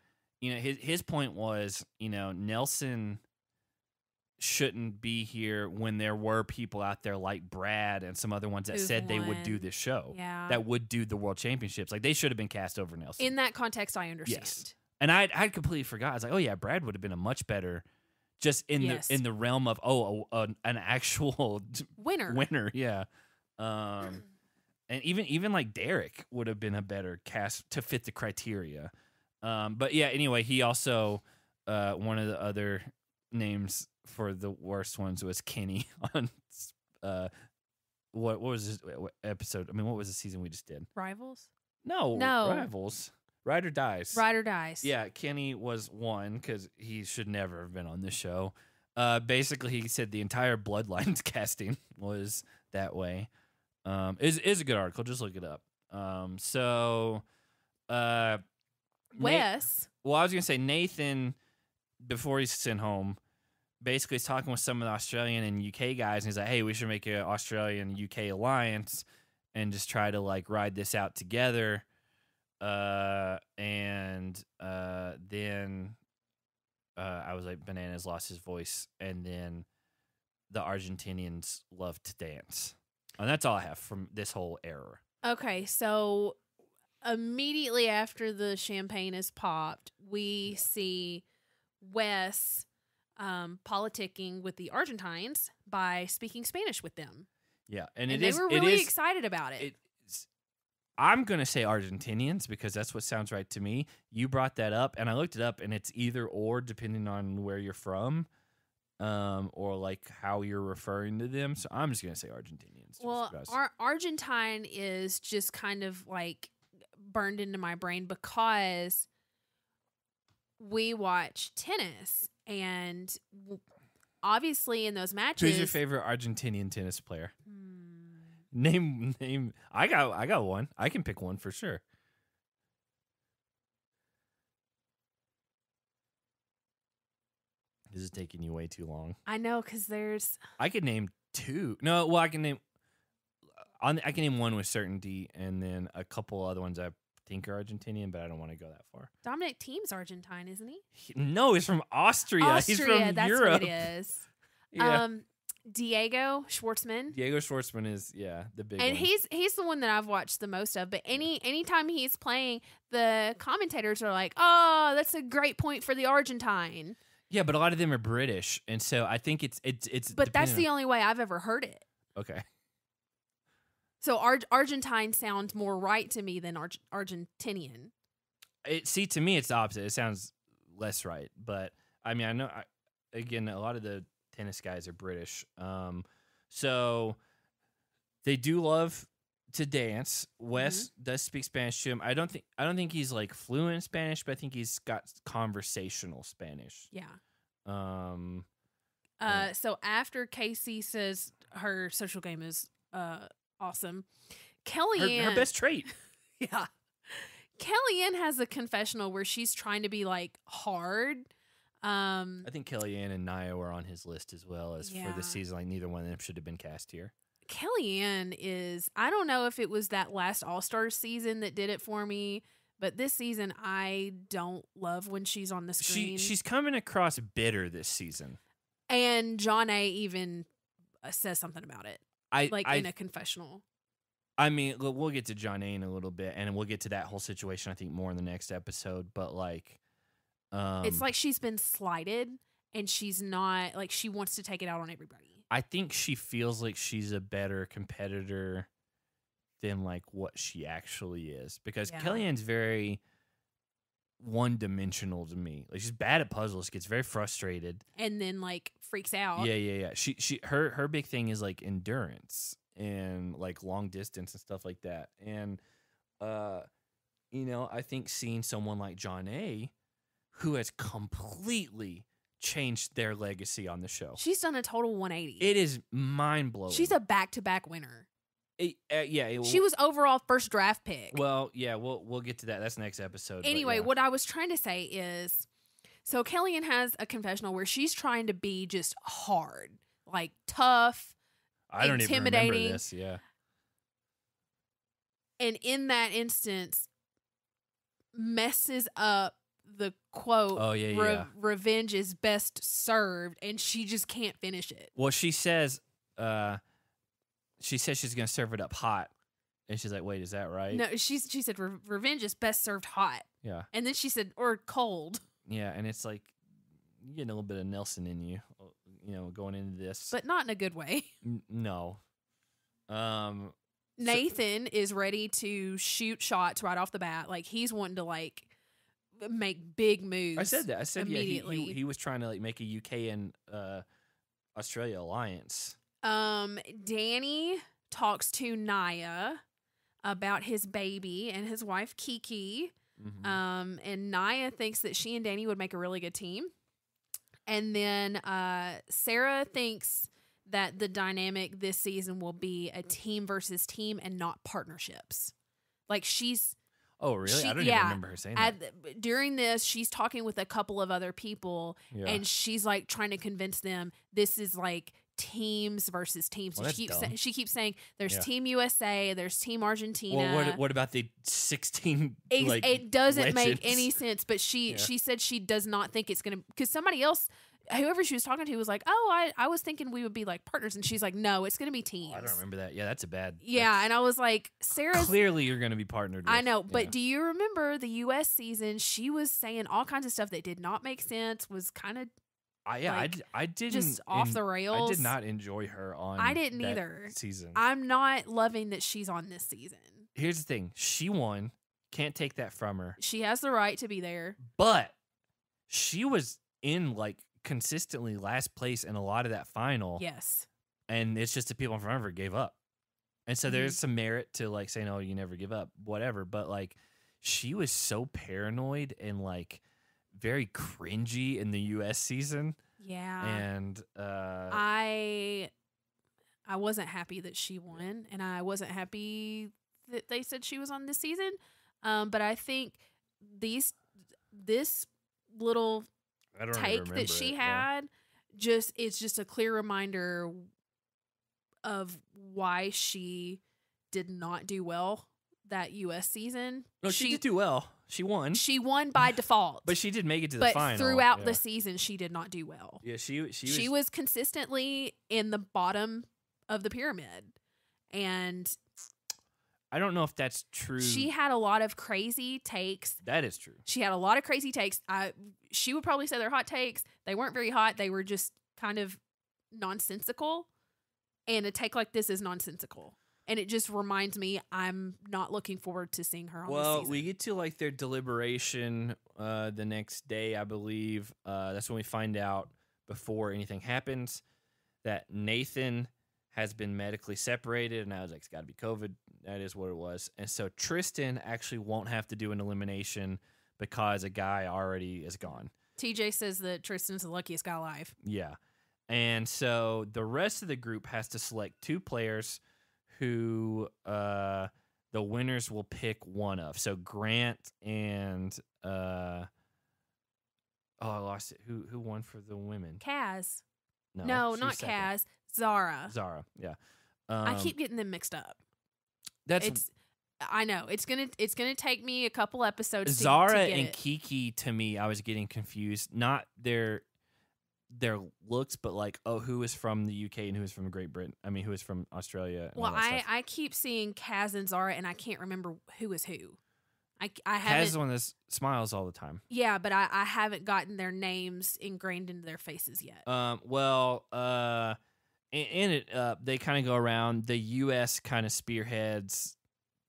[SPEAKER 1] you know, his his point was, you know, Nelson shouldn't be here when there were people out there like Brad and some other ones that said they would do this show
[SPEAKER 2] Yeah.
[SPEAKER 1] that would do the world championships. Like they should have been cast over Nelson.
[SPEAKER 2] In that context, I understand.
[SPEAKER 1] and I I completely forgot. I was like, oh yeah, Brad would have been a much better, just in
[SPEAKER 2] Yes.
[SPEAKER 1] the in the realm of oh a, a, an actual
[SPEAKER 2] Winner.
[SPEAKER 1] winner. Yeah. Um, and even even like Derek would have been a better cast to fit the criteria. Um, but yeah, anyway, he also uh one of the other names for the worst ones was Kenny on uh what what was this episode? I mean, what was the season we just did?
[SPEAKER 2] Rivals.
[SPEAKER 1] No,
[SPEAKER 2] No.
[SPEAKER 1] rivals. Rider dies.
[SPEAKER 2] Ride or dies.
[SPEAKER 1] Yeah, Kenny was one because he should never have been on this show. Uh, basically, he said the entire Bloodlines casting was that way. Um, is is a good article. Just look it up. Um, so, uh, Na-
[SPEAKER 2] Wes.
[SPEAKER 1] well, I was gonna say Nathan before he's sent home. Basically, he's talking with some of the Australian and UK guys, and he's like, "Hey, we should make an Australian UK alliance and just try to like ride this out together." Uh, and uh, then uh, I was like, "Bananas lost his voice," and then the Argentinians love to dance, and that's all I have from this whole era.
[SPEAKER 2] Okay, so immediately after the champagne is popped, we
[SPEAKER 1] Yeah.
[SPEAKER 2] see Wes um, politicking with the Argentines by speaking Spanish with them,
[SPEAKER 1] Yeah, and,
[SPEAKER 2] and,
[SPEAKER 1] it
[SPEAKER 2] they
[SPEAKER 1] is
[SPEAKER 2] were really
[SPEAKER 1] is-
[SPEAKER 2] excited about it.
[SPEAKER 1] it's I'm gonna say Argentinians because that's what sounds right to me. You brought that up, and I looked it up, and it's either or depending on where you're from, um, or like how you're referring to them. So I'm just gonna say Argentinians.
[SPEAKER 2] well, Ar- Argentine is just kind of like burned into my brain because we watch tennis, and obviously in those matches,
[SPEAKER 1] who's your favorite Argentinian tennis player?
[SPEAKER 2] Hmm.
[SPEAKER 1] Name name. I got I got one. I can pick one for sure. This is taking you way too long.
[SPEAKER 2] I know because there's
[SPEAKER 1] I could name two. No, well, I can name. On, I can name one with certainty, and then a couple other ones I think are Argentinian, but I don't want to go that far.
[SPEAKER 2] Dominic Thiem's Argentine, isn't he?
[SPEAKER 1] He- no, he's from Austria. he's
[SPEAKER 2] Austria,
[SPEAKER 1] from
[SPEAKER 2] that's
[SPEAKER 1] Europe.
[SPEAKER 2] what it is.
[SPEAKER 1] Yeah.
[SPEAKER 2] Um, Diego Schwartzman.
[SPEAKER 1] Diego Schwartzman is yeah the big
[SPEAKER 2] and
[SPEAKER 1] one.
[SPEAKER 2] he's he's the one that I've watched the most of. But any anytime he's playing, the commentators are like, "Oh, that's a great point for the Argentine."
[SPEAKER 1] yeah, but a lot of them are British, and so I think it's it's it's.
[SPEAKER 2] But that's the only way I've ever heard it.
[SPEAKER 1] okay.
[SPEAKER 2] So Ar- Argentine sounds more right to me than Arg- Argentinian.
[SPEAKER 1] It see to me it's the opposite. It sounds less right, but I mean I know I, again a lot of the tennis guys are British, um, so they do love to dance. Wes does speak Spanish to him. I don't think I don't think he's like fluent in Spanish, but I think he's got conversational Spanish.
[SPEAKER 2] Yeah.
[SPEAKER 1] Um,
[SPEAKER 2] Uh,
[SPEAKER 1] Yeah.
[SPEAKER 2] so after Casey says her social game is uh awesome,
[SPEAKER 1] her,
[SPEAKER 2] Kellyanne
[SPEAKER 1] her best trait.
[SPEAKER 2] Yeah. Kellyanne has a confessional where she's trying to be like hard. Um
[SPEAKER 1] I think Kellyanne and Naya were on his list as well as for the season. Like neither one of them should have been cast here.
[SPEAKER 2] Kellyanne is I don't know if it was that last All Star season that did it for me, but this season I don't love when she's on the screen.
[SPEAKER 1] She she's coming across bitter this season.
[SPEAKER 2] and Jonna even uh, says something about it,
[SPEAKER 1] I
[SPEAKER 2] like
[SPEAKER 1] I,
[SPEAKER 2] in a confessional.
[SPEAKER 1] I mean, we'll get to Jonna in a little bit, and we'll get to that whole situation. I think more in the next episode. But like, um,
[SPEAKER 2] it's like she's been slighted and she's not like she wants to take it out on everybody.
[SPEAKER 1] I think she feels like she's a better competitor than like what she actually is because
[SPEAKER 2] Yeah.
[SPEAKER 1] Kellyanne's very one dimensional to me. Like she's bad at puzzles, gets very frustrated.
[SPEAKER 2] and then like freaks out.
[SPEAKER 1] Yeah, yeah, yeah. She she her her big thing is like endurance and like long distance and stuff like that. And uh you know, I think seeing someone like Jonna who has completely changed their legacy on the show.
[SPEAKER 2] She's done a total 180.
[SPEAKER 1] It is mind blowing.
[SPEAKER 2] She's a back to back winner.
[SPEAKER 1] It- uh, yeah, it,
[SPEAKER 2] She was overall first draft pick.
[SPEAKER 1] Well, yeah, we'll we'll get to that. That's next episode.
[SPEAKER 2] anyway,
[SPEAKER 1] yeah.
[SPEAKER 2] what I was trying to say is so Kellyanne has a confessional where she's trying to be just hard, like tough.
[SPEAKER 1] I don't even remember
[SPEAKER 2] intimidating.
[SPEAKER 1] this. Yeah.
[SPEAKER 2] And in that instance, messes up the quote
[SPEAKER 1] Oh yeah, yeah.
[SPEAKER 2] "Re- revenge is best served and she just can't finish it.
[SPEAKER 1] Well, she says, uh, she says she's gonna serve it up hot, and she's like, "Wait, is that right?"
[SPEAKER 2] no she's she said "Re- revenge is best served hot.
[SPEAKER 1] Yeah,
[SPEAKER 2] and then she said or cold.
[SPEAKER 1] Yeah, and it's like you getting a little bit of Nelson in you, uh, you know, going into this.
[SPEAKER 2] but not in a good way.
[SPEAKER 1] N- no, um, So-
[SPEAKER 2] nathan is ready to shoot shots right off the bat. Like he's wanting to like make big moves
[SPEAKER 1] I said that. I said yeah. He, he he was trying to like make a UK and uh, Australia alliance.
[SPEAKER 2] um danny talks to naya about his baby and his wife kiki
[SPEAKER 1] Mhm.
[SPEAKER 2] Um, and Naya thinks that she and Danny would make a really good team. And then uh, Sarah thinks that the dynamic this season will be a team versus team and not partnerships. Like she's
[SPEAKER 1] oh, really?
[SPEAKER 2] she-
[SPEAKER 1] I don't
[SPEAKER 2] yeah,
[SPEAKER 1] even remember her saying that.
[SPEAKER 2] at, during this, she's talking with a couple of other people,
[SPEAKER 1] Yeah.
[SPEAKER 2] and she's like trying to convince them this is like teams versus teams.
[SPEAKER 1] Well,
[SPEAKER 2] she keeps
[SPEAKER 1] dumb.
[SPEAKER 2] she keeps saying there's
[SPEAKER 1] Yeah.
[SPEAKER 2] Team USA, there's Team Argentina.
[SPEAKER 1] well, what what about the sixteen? Like,
[SPEAKER 2] it doesn't make any sense but she she said she does not think it's gonna because somebody else whoever she was talking to was like oh I, I was thinking we would be like partners and she's like no it's gonna be teams
[SPEAKER 1] I don't remember that. Yeah, that's a bad.
[SPEAKER 2] yeah and i was like "Sarah,
[SPEAKER 1] clearly you're going to be partnered. With,
[SPEAKER 2] i know but do you remember the us season she was saying all kinds of stuff that did not make sense was kind of
[SPEAKER 1] I, yeah, I,
[SPEAKER 2] like,
[SPEAKER 1] d- I didn't
[SPEAKER 2] just off the rails
[SPEAKER 1] I did not enjoy her on.
[SPEAKER 2] I didn't either.
[SPEAKER 1] Season.
[SPEAKER 2] i'm not loving that she's on this season
[SPEAKER 1] Here's the thing: she won. Can't take that from her.
[SPEAKER 2] she has the right to be there
[SPEAKER 1] But she was in like consistently last place in a lot of that final.
[SPEAKER 2] yes
[SPEAKER 1] and it's just the people in front of her gave up. And so
[SPEAKER 2] Mhm.
[SPEAKER 1] there's some merit to like saying, "Oh, you never give up," whatever. But like, she was so paranoid and like very cringy in the U.S. season,
[SPEAKER 2] yeah
[SPEAKER 1] and uh,
[SPEAKER 2] I I wasn't happy that she won, and I wasn't happy that they said she was on this season. Um, but I think these this little take that she had just it's just a clear reminder of why she did not do well that U.S. season.
[SPEAKER 1] No, she, did do well. She won,
[SPEAKER 2] she won by default,
[SPEAKER 1] but she did make it to the
[SPEAKER 2] but
[SPEAKER 1] final.
[SPEAKER 2] throughout
[SPEAKER 1] yeah.
[SPEAKER 2] the season she did not do well.
[SPEAKER 1] yeah, she she
[SPEAKER 2] she
[SPEAKER 1] was,
[SPEAKER 2] was consistently in the bottom of the pyramid and
[SPEAKER 1] I don't know if that's true.
[SPEAKER 2] she had a lot of crazy takes
[SPEAKER 1] that is true.
[SPEAKER 2] she had a lot of crazy takes i she would probably say they're hot takes they weren't very hot they were just kind of nonsensical and a take like this is nonsensical and it just reminds me i'm not looking forward to seeing her on
[SPEAKER 1] Well, we get to like their deliberation uh, the next day, I believe. Uh, that's when we find out before anything happens that Nathan has been medically separated, and I was like, it's got to be COVID. That is what it was. And so Tristan actually won't have to do an elimination because a guy already is gone.
[SPEAKER 2] tj says that tristan's the luckiest guy alive
[SPEAKER 1] Yeah. And so the rest of the group has to select two players who uh, the winners will pick one of. So Grant and uh, oh, I lost it. Who who won for the women?
[SPEAKER 2] kaz no,
[SPEAKER 1] she
[SPEAKER 2] not
[SPEAKER 1] second.
[SPEAKER 2] kaz zara
[SPEAKER 1] Zara. Yeah. Um,
[SPEAKER 2] i keep getting them mixed up
[SPEAKER 1] that's
[SPEAKER 2] it's I know it's gonna it's gonna take me a couple episodes.
[SPEAKER 1] Zara
[SPEAKER 2] to get
[SPEAKER 1] and
[SPEAKER 2] it.
[SPEAKER 1] Kiki. To me, I was getting confused. Not their their looks, but like, oh, who is from the UK and who is from Great Britain? I mean, who is from Australia? And
[SPEAKER 2] Well, I
[SPEAKER 1] stuff.
[SPEAKER 2] I keep seeing Kaz and Zara, and I can't remember who is who. I I haven't.
[SPEAKER 1] Kaz is one that smiles all the time.
[SPEAKER 2] yeah, but I I haven't gotten their names ingrained into their faces yet.
[SPEAKER 1] Um, well, uh, in, in it, uh, they kind of go around. The U.S. kind of spearheads.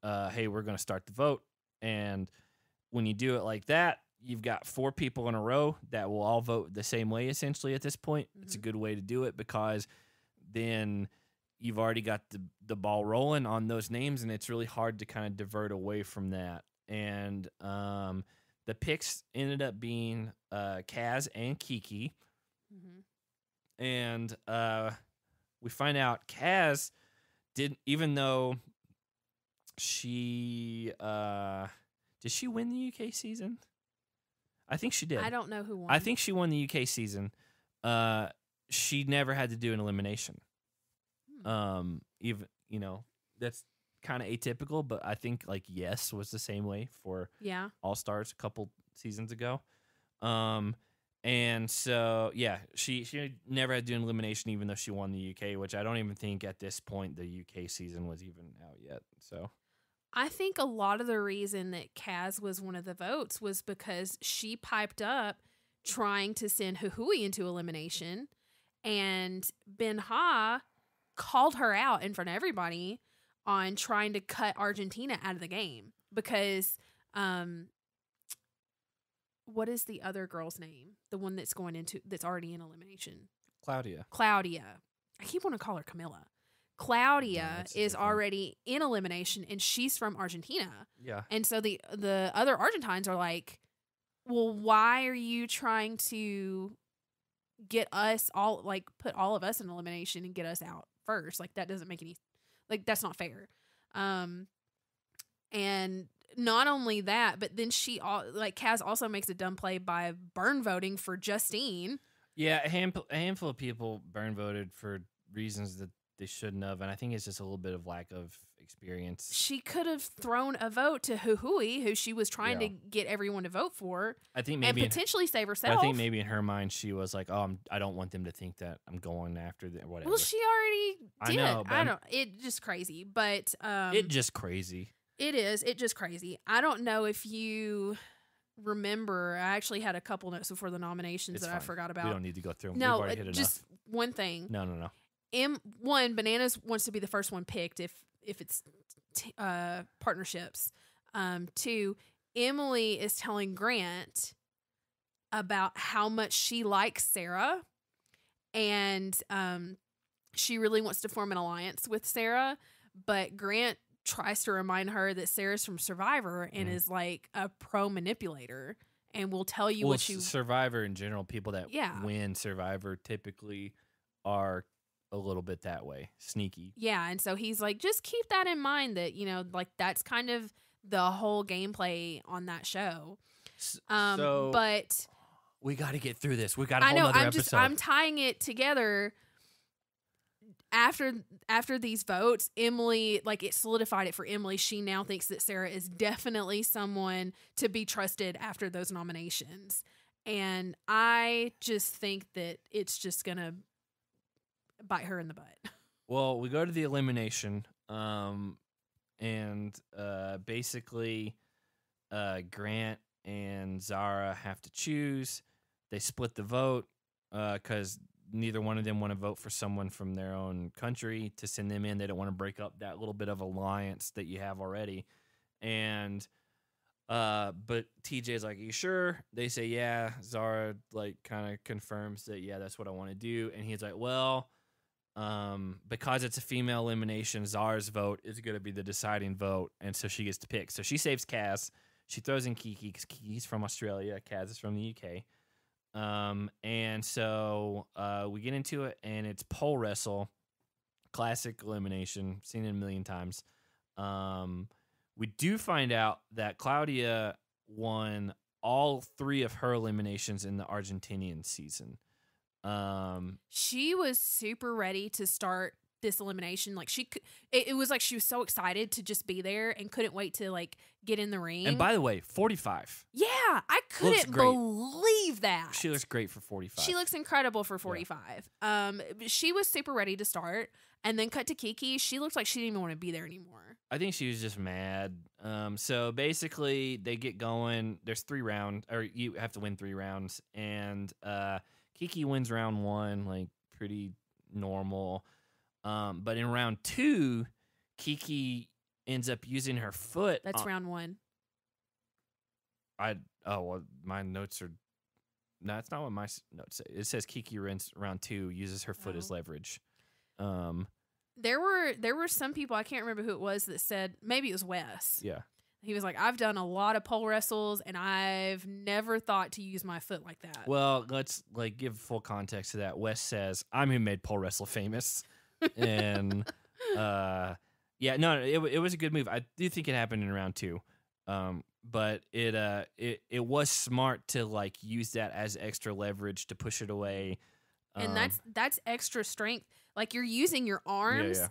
[SPEAKER 1] Uh, hey, we're going to start the vote, and when you do it like that, you've got four people in a row that will all vote the same way essentially at this point. It's a
[SPEAKER 2] Mhm.
[SPEAKER 1] good way to do it because then you've already got the the ball rolling on those names and it's really hard to kind of divert away from that. And um the picks ended up being uh Kaz and Kiki
[SPEAKER 2] Mhm.
[SPEAKER 1] and uh we find out Kaz didn't even though she uh did she win the UK season? I think she did.
[SPEAKER 2] I don't know who won.
[SPEAKER 1] I think she won the UK season. Uh she never had to do an elimination.
[SPEAKER 2] Hmm.
[SPEAKER 1] Um even you know, that's kind of atypical, but I think like yes was the same way for
[SPEAKER 2] yeah.
[SPEAKER 1] all Stars a couple seasons ago. Um, and so yeah, she she never had to do an elimination, even though she won the UK, which I don't even think at this point the UK season was even out yet. So
[SPEAKER 2] I think a lot of the reason that Kaz was one of the votes was because she piped up trying to send Huhui into elimination, and Ben Ha called her out in front of everybody on trying to cut Argentina out of the game because um what is the other girl's name? The one that's going into that's already in elimination.
[SPEAKER 1] Claudia,
[SPEAKER 2] Claudia. I keep wanting to call her Camilla. Claudia
[SPEAKER 1] that's
[SPEAKER 2] is already in elimination and she's from Argentina.
[SPEAKER 1] yeah,
[SPEAKER 2] And so the the other Argentines are like, "Well, why are you trying to get us all like put all of us in elimination and get us out first? Like that doesn't make any like that's not fair." Um and not only that, but then she all like Kaz also makes a dumb play by burn voting for Justine.
[SPEAKER 1] yeah. A handful, a handful of people burn voted for reasons that they shouldn't have, and I think it's just a little bit of lack of experience.
[SPEAKER 2] She could have thrown a vote to Huhui, who she was trying
[SPEAKER 1] Yeah.
[SPEAKER 2] to get everyone to vote for,
[SPEAKER 1] I think
[SPEAKER 2] and
[SPEAKER 1] maybe. in-
[SPEAKER 2] potentially save
[SPEAKER 1] I think maybe in her mind she was like, "Oh, I'm, I don't want them to think that I'm going after the whatever."
[SPEAKER 2] Well, she already
[SPEAKER 1] I
[SPEAKER 2] did.
[SPEAKER 1] know, but
[SPEAKER 2] I don't. It just crazy, but um,
[SPEAKER 1] it just crazy.
[SPEAKER 2] It is. It just crazy. I don't know if you remember. I actually had a couple notes before the nominations
[SPEAKER 1] It's
[SPEAKER 2] that I
[SPEAKER 1] fine.
[SPEAKER 2] forgot
[SPEAKER 1] We
[SPEAKER 2] about.
[SPEAKER 1] don't need to go through them.
[SPEAKER 2] no,
[SPEAKER 1] We've already hit
[SPEAKER 2] just one thing.
[SPEAKER 1] No, no, no.
[SPEAKER 2] M one bananas wants to be the first one picked if if it's t- uh, partnerships. Um, two, Emily is telling Grant about how much she likes Sarah, and um, she really wants to form an alliance with Sarah. But Grant tries to remind her that Sarah's from Survivor and
[SPEAKER 1] Mhm.
[SPEAKER 2] is like a pro manipulator and will tell you
[SPEAKER 1] well,
[SPEAKER 2] what you
[SPEAKER 1] Survivor in general, people that
[SPEAKER 2] Yeah.
[SPEAKER 1] win Survivor typically are a little bit that way, sneaky.
[SPEAKER 2] Yeah, and so he's like, just keep that in mind that you know, like that's kind of the whole gameplay on that show. Um,
[SPEAKER 1] so
[SPEAKER 2] but
[SPEAKER 1] we got to get through this. We got a
[SPEAKER 2] I know I'm
[SPEAKER 1] episode.
[SPEAKER 2] just I'm tying it together. After after these votes, Emily like it solidified it for Emily. She now thinks that Sarah is definitely someone to be trusted after those nominations, and I just think that it's just gonna bite her in the butt.
[SPEAKER 1] Well, we go to the elimination, um, and uh, basically, uh, Grant and Zara have to choose. They split the vote because neither one of them want to vote for someone from their own country to send them in. They don't want to break up that little bit of alliance that you have already. And uh, but TJ's like, "Are you sure?" They say, "Yeah." Zara like kind of confirms that, "Yeah, that's what I want to do." And he's like, "Well." um, because it's a female elimination, Zara's vote is going to be the deciding vote, and so she gets to pick. So she saves Kaz. She throws in Kiki because Kiki's from Australia. Kaz is from the UK. Um, and so uh, we get into it, and it's pole wrestle, classic elimination, seen it a million times. Um, we do find out that Claudia won all three of her eliminations in the Argentinian season. Um,
[SPEAKER 2] she was super ready to start this elimination like she could it, it was like she was so excited to just be there and couldn't wait to like get in the ring
[SPEAKER 1] And by the way, 45.
[SPEAKER 2] yeah i couldn't believe that
[SPEAKER 1] She looks great for 45.
[SPEAKER 2] she looks incredible for 45 um she was super ready to start and then cut to kiki she looked like she didn't even want to be there anymore
[SPEAKER 1] I think she was just mad. Um, so basically, they get going. There's three rounds, or you have to win three rounds. And uh, Kiki wins round one, like pretty normal. Um, but in round two, Kiki ends up using her foot.
[SPEAKER 2] that's
[SPEAKER 1] on-
[SPEAKER 2] round one
[SPEAKER 1] I Oh well, my notes are. No, that's not what my notes say. It says Kiki Rince round two uses her foot as
[SPEAKER 2] Oh.
[SPEAKER 1] leverage. Um,
[SPEAKER 2] There were there were some people I can't remember who it was that said maybe it was Wes.
[SPEAKER 1] yeah.
[SPEAKER 2] He was like, I've done a lot of pole wrestles and I've never thought to use my foot like that.
[SPEAKER 1] Well, let's like give full context to that. Wes says, "I'm who made pole wrestle famous," and uh, yeah, no, it it was a good move. I do think it happened in round two, um, but it uh it it was smart to like use that as extra leverage to push it away,
[SPEAKER 2] and
[SPEAKER 1] um,
[SPEAKER 2] that's that's extra strength. Like you're using your arms,
[SPEAKER 1] yeah.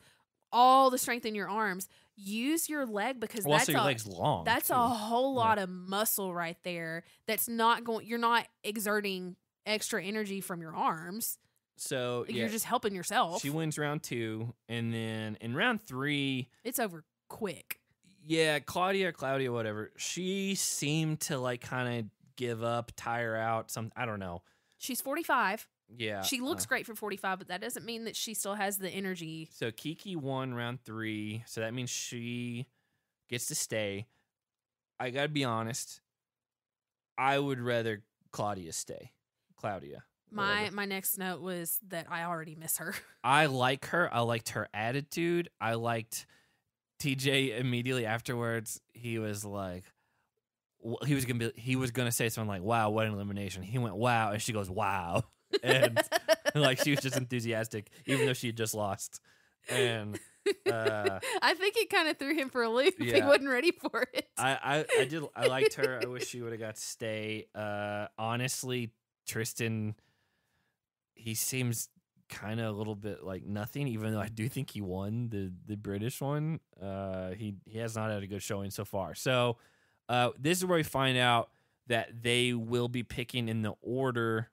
[SPEAKER 2] all the strength in your arms. Use your leg because
[SPEAKER 1] well,
[SPEAKER 2] that's
[SPEAKER 1] your
[SPEAKER 2] a,
[SPEAKER 1] legs long.
[SPEAKER 2] that's
[SPEAKER 1] too.
[SPEAKER 2] a whole
[SPEAKER 1] Yeah.
[SPEAKER 2] lot of muscle right there. That's not going. You're not exerting extra energy from your arms.
[SPEAKER 1] So
[SPEAKER 2] Like,
[SPEAKER 1] yeah.
[SPEAKER 2] You're just helping yourself.
[SPEAKER 1] She wins round two, and then in round three,
[SPEAKER 2] it's over quick.
[SPEAKER 1] yeah, Claudia, Claudia, whatever. She seemed to like kind of give up, tire out. Some I don't know.
[SPEAKER 2] She's 45.
[SPEAKER 1] Yeah,
[SPEAKER 2] she looks
[SPEAKER 1] uh,
[SPEAKER 2] great for 45, but that doesn't mean that she still has the energy.
[SPEAKER 1] so Kiki won round three, so that means she gets to stay. I gotta be honest. I would rather Claudia stay. Claudia.
[SPEAKER 2] My
[SPEAKER 1] whatever.
[SPEAKER 2] my next note was that I already miss her.
[SPEAKER 1] I like her. I liked her attitude. I liked TJ immediately afterwards. He was like, he was gonna be, he was gonna say something like, "Wow, what an elimination." He went, "Wow," and she goes, "Wow," and like she was just enthusiastic, even though she had just lost. And uh,
[SPEAKER 2] I think it kind of threw him for a loop. He wasn't ready for it.
[SPEAKER 1] I, I, I did, I liked her. I wish she would have got to stay. Uh, honestly, Tristan, he seems kind of a little bit like nothing, even though I do think he won the the British one. Uh, he he has not had a good showing so far. So, uh, this is where we find out that they will be picking in the order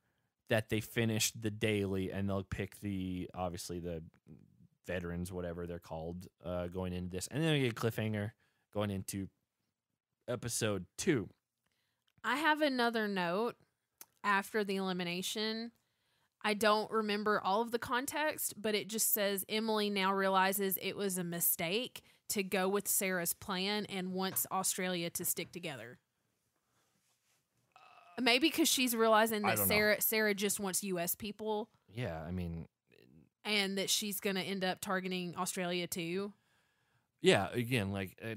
[SPEAKER 1] that they finished the daily, and they'll pick the obviously the veterans, whatever they're called, uh, going into this, and then we get a cliffhanger going into episode two.
[SPEAKER 2] I have another note after the elimination. I don't remember all of the context, but it just says Emily now realizes it was a mistake to go with Sarah's plan and wants Australia to stick together. Maybe because she's realizing
[SPEAKER 1] I
[SPEAKER 2] that
[SPEAKER 1] don't know.
[SPEAKER 2] Sarah Sarah just wants U.S. people
[SPEAKER 1] Yeah, I mean,
[SPEAKER 2] and that she's going to end up targeting Australia too.
[SPEAKER 1] yeah. Again, like uh,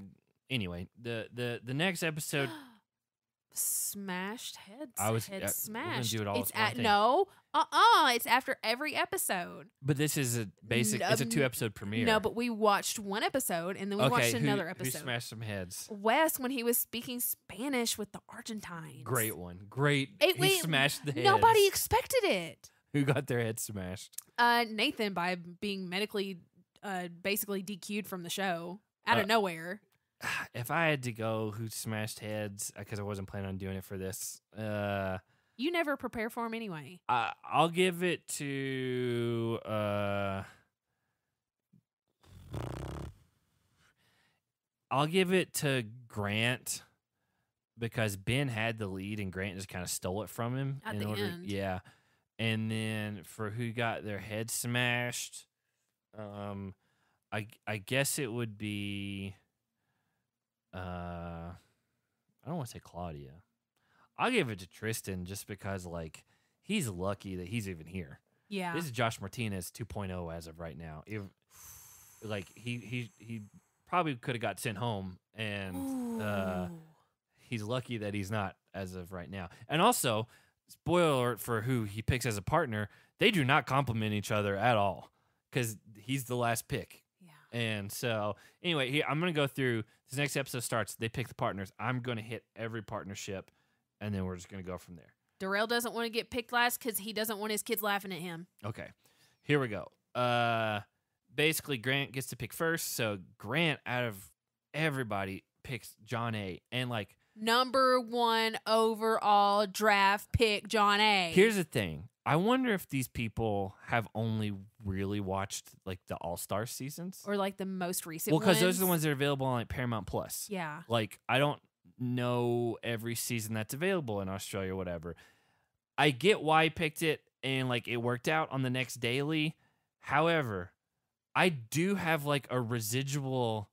[SPEAKER 1] anyway, the the the next episode.
[SPEAKER 2] Smashed heads.
[SPEAKER 1] I was-
[SPEAKER 2] head
[SPEAKER 1] yeah, we're gonna
[SPEAKER 2] smashed.
[SPEAKER 1] do it all
[SPEAKER 2] it's
[SPEAKER 1] one
[SPEAKER 2] at
[SPEAKER 1] thing.
[SPEAKER 2] no. Uh uh It's after every episode.
[SPEAKER 1] But this is a basic. It's a two episode premiere.
[SPEAKER 2] No, but we watched one episode and then we
[SPEAKER 1] okay,
[SPEAKER 2] watched
[SPEAKER 1] who-
[SPEAKER 2] another
[SPEAKER 1] Who
[SPEAKER 2] episode.
[SPEAKER 1] smashed some heads?
[SPEAKER 2] Wes when he was speaking Spanish with the Argentines.
[SPEAKER 1] Great one. Great.
[SPEAKER 2] It-
[SPEAKER 1] he
[SPEAKER 2] wait,
[SPEAKER 1] smashed the heads.
[SPEAKER 2] Nobody expected it.
[SPEAKER 1] who got their heads smashed.
[SPEAKER 2] Uh, Nathan by being medically, uh, basically DQ'd from the show out
[SPEAKER 1] Uh,
[SPEAKER 2] of nowhere.
[SPEAKER 1] If I had to go, who smashed heads? Because I wasn't planning on doing it for this. Uh,
[SPEAKER 2] You never prepare for him anyway.
[SPEAKER 1] I, I'll give it to. Uh, I'll give it to Grant because Ben had the lead and Grant just kind of stole it from him.
[SPEAKER 2] At the
[SPEAKER 1] order,
[SPEAKER 2] end.
[SPEAKER 1] Yeah. And then for who got their head smashed, um, I I guess it would be. Uh, I don't want to say Claudia. I'll give it to Tristan just because like he's lucky that he's even here.
[SPEAKER 2] Yeah.
[SPEAKER 1] This is Josh Martinez 2.0 as of right now. If like he he he probably could have got sent home and uh he's lucky that he's not as of right now. And also, spoiler alert for who he picks as a partner, they do not complement each other at all cuz he's the last pick.
[SPEAKER 2] yeah.
[SPEAKER 1] And so, anyway, here I'm going to go through this next episode starts, they pick the partners. I'm going to hit every partnership and then we're just going to go from there.
[SPEAKER 2] Darrell doesn't want to get picked last because he doesn't want his kids laughing at him.
[SPEAKER 1] Okay. Here we go. Uh basically Grant gets to pick first. So Grant out of everybody picks Jonna. And like
[SPEAKER 2] Number one overall draft pick, Jonna.
[SPEAKER 1] here's the thing. I wonder if these people have only really watched like the All-Star seasons.
[SPEAKER 2] or like the most recent.
[SPEAKER 1] well, cuz those are the
[SPEAKER 2] ones.
[SPEAKER 1] ones that are available on like Paramount Plus.
[SPEAKER 2] Yeah.
[SPEAKER 1] Like I don't know every season that's available in Australia or whatever. I get why he picked it and like it worked out on the next daily. However, I do have like a residual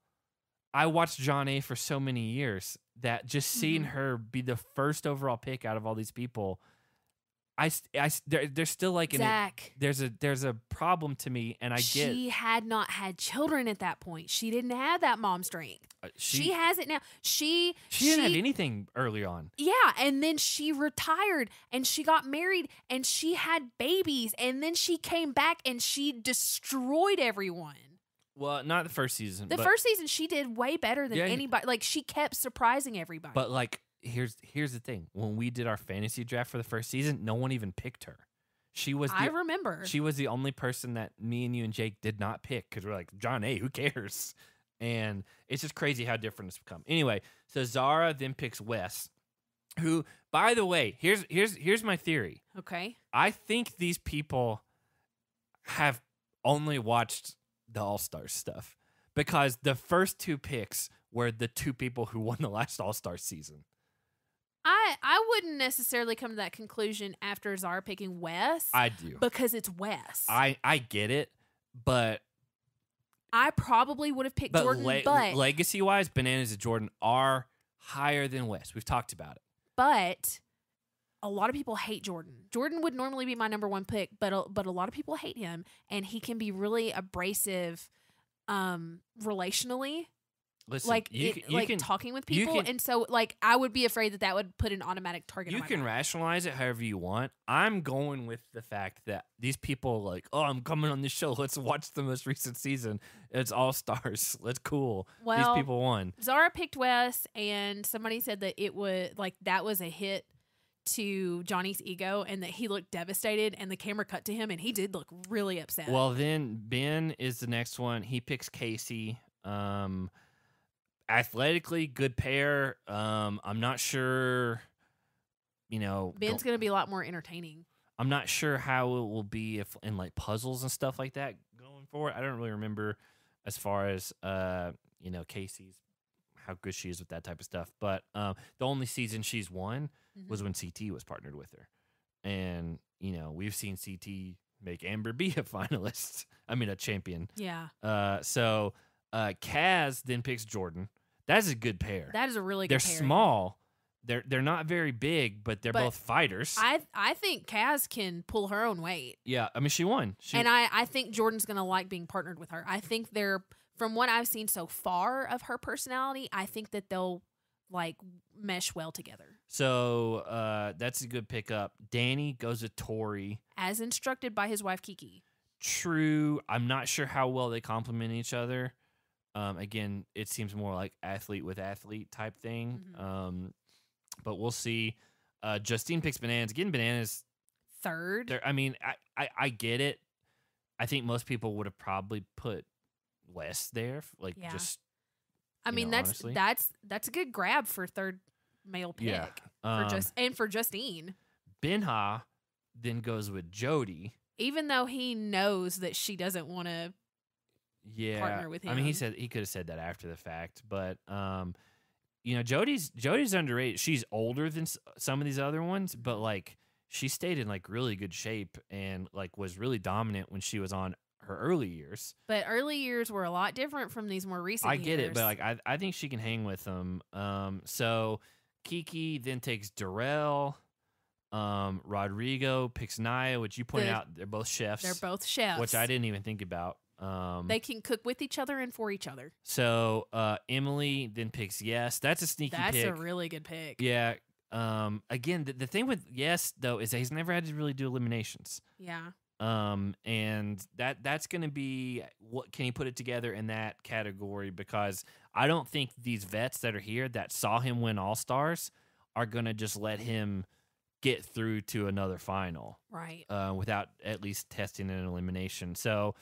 [SPEAKER 1] I watched Jonna for so many years that just seeing
[SPEAKER 2] Mhm.
[SPEAKER 1] her be the first overall pick out of all these people, I, I there, there's still like an
[SPEAKER 2] Zach.
[SPEAKER 1] there's a there's a problem to me, and I get
[SPEAKER 2] she had not had children at that point. She didn't have that mom strength.
[SPEAKER 1] uh,
[SPEAKER 2] She,
[SPEAKER 1] she
[SPEAKER 2] has it now. She
[SPEAKER 1] she didn't have anything early on.
[SPEAKER 2] Yeah, and then she retired and she got married and she had babies and then she came back and she destroyed everyone.
[SPEAKER 1] Well, not the first season.
[SPEAKER 2] The first season she did way better than
[SPEAKER 1] yeah.
[SPEAKER 2] anybody. Like she kept surprising everybody.
[SPEAKER 1] But like, here's here's the thing: when we did our fantasy draft for the first season, no one even picked her. She was
[SPEAKER 2] I
[SPEAKER 1] the
[SPEAKER 2] remember.
[SPEAKER 1] she was the only person that me and you and Jake did not pick because we're like Jonna. Who cares? And it's just crazy how different it's become. Anyway, so Zara then picks Wes, who, by the way, here's here's here's my theory.
[SPEAKER 2] okay.
[SPEAKER 1] I think these people have only watched the All Stars stuff because the first two picks were the two people who won the last All Star season.
[SPEAKER 2] I I wouldn't necessarily come to that conclusion after Zara picking Wes
[SPEAKER 1] I do.
[SPEAKER 2] because it's Wes.
[SPEAKER 1] I I get it, but
[SPEAKER 2] I probably would have picked
[SPEAKER 1] but,
[SPEAKER 2] Jordan,
[SPEAKER 1] le-
[SPEAKER 2] but
[SPEAKER 1] legacy wise, Bananas and Jordan are higher than West. We've talked about it.
[SPEAKER 2] but a lot of people hate Jordan. Jordan would normally be my number one pick, but a, but a lot of people hate him, and he can be really abrasive, um, relationally,
[SPEAKER 1] Listen,
[SPEAKER 2] like
[SPEAKER 1] you,
[SPEAKER 2] it-
[SPEAKER 1] you
[SPEAKER 2] like
[SPEAKER 1] can
[SPEAKER 2] talking with people,
[SPEAKER 1] can-
[SPEAKER 2] and so like I would be afraid that that would put an automatic target.
[SPEAKER 1] you can
[SPEAKER 2] back.
[SPEAKER 1] rationalize it however you want. I'm going with the fact that these people like, oh, I'm coming on this show. Let's watch the most recent season. It's all stars. Let's cool.
[SPEAKER 2] Well,
[SPEAKER 1] these people won.
[SPEAKER 2] Zara picked Wes, and somebody said that it was like that was a hit to Johnny's ego, and that he looked devastated, and the camera cut to him, and he did look really upset.
[SPEAKER 1] Well, then Ben is the next one. He picks Casey. Um, athletically, good pair. Um, I'm not sure. You know,
[SPEAKER 2] Ben's gonna be a lot more entertaining.
[SPEAKER 1] I'm not sure how it will be if in like puzzles and stuff like that going forward. I don't really remember as far as uh you know Casey's how good she is with that type of stuff. But um, the only season she's won was when CT was partnered with her, and you know we've seen CT make Amber be a finalist. I mean a champion.
[SPEAKER 2] Yeah,
[SPEAKER 1] Uh, so uh, Kaz then picks Jordan. That's a good pair.
[SPEAKER 2] that is a really good pair.
[SPEAKER 1] they're
[SPEAKER 2] good
[SPEAKER 1] small. They're they're not very big, but they're
[SPEAKER 2] But
[SPEAKER 1] both fighters.
[SPEAKER 2] I I think Kaz can pull her own weight,
[SPEAKER 1] yeah, I mean she won. She,
[SPEAKER 2] and I I think Jordan's gonna like being partnered with her. I think they're from what I've seen so far of her personality. I think that they'll like mesh well together,
[SPEAKER 1] So uh, that's a good pickup. Danny goes with Tori.
[SPEAKER 2] as instructed by his wife Kiki.
[SPEAKER 1] True. I'm not sure how well they complement each other. Um, again, it seems more like athlete with athlete type thing.
[SPEAKER 2] Mhm.
[SPEAKER 1] Um, but we'll see. Uh, Justine picks bananas. Again, bananas.
[SPEAKER 2] Third,
[SPEAKER 1] I mean, I, I I get it. I think most people would have probably put Wes there. Like
[SPEAKER 2] Yeah.
[SPEAKER 1] just
[SPEAKER 2] I mean
[SPEAKER 1] know,
[SPEAKER 2] that's
[SPEAKER 1] honestly.
[SPEAKER 2] that's that's a good grab for third male pick
[SPEAKER 1] Yeah.
[SPEAKER 2] for
[SPEAKER 1] um,
[SPEAKER 2] just and for Justine.
[SPEAKER 1] Benha then goes with Jody.
[SPEAKER 2] Even though he knows that she doesn't want to
[SPEAKER 1] yeah
[SPEAKER 2] partner with
[SPEAKER 1] I mean, he said he could have said that after the fact, but um, you know, Jody's Jody's underrated. She's older than s- some of these other ones, but like she stayed in like really good shape and like was really dominant when she was on her early years.
[SPEAKER 2] But early years were a lot different from these more recent
[SPEAKER 1] I get it, but like I I think she can hang with them. Um, so Kiki then takes Darrell. Um, Rodrigo picks Naya, which you pointed
[SPEAKER 2] The-
[SPEAKER 1] out they're both chefs,
[SPEAKER 2] they're both chefs.
[SPEAKER 1] which I didn't even think about. Um,
[SPEAKER 2] They can cook with each other and for each other.
[SPEAKER 1] So uh, Emily then picks yes. That's a sneaky
[SPEAKER 2] That's
[SPEAKER 1] pick.
[SPEAKER 2] a really good pick.
[SPEAKER 1] yeah. Um. Again, the, the thing with yes though is that he's never had to really do eliminations.
[SPEAKER 2] Yeah.
[SPEAKER 1] Um. And that that's going to be what can he put it together in that category because I don't think these vets that are here that saw him win All Stars are going to just let him get through to another final
[SPEAKER 2] Right.
[SPEAKER 1] uh, without at least testing an elimination. So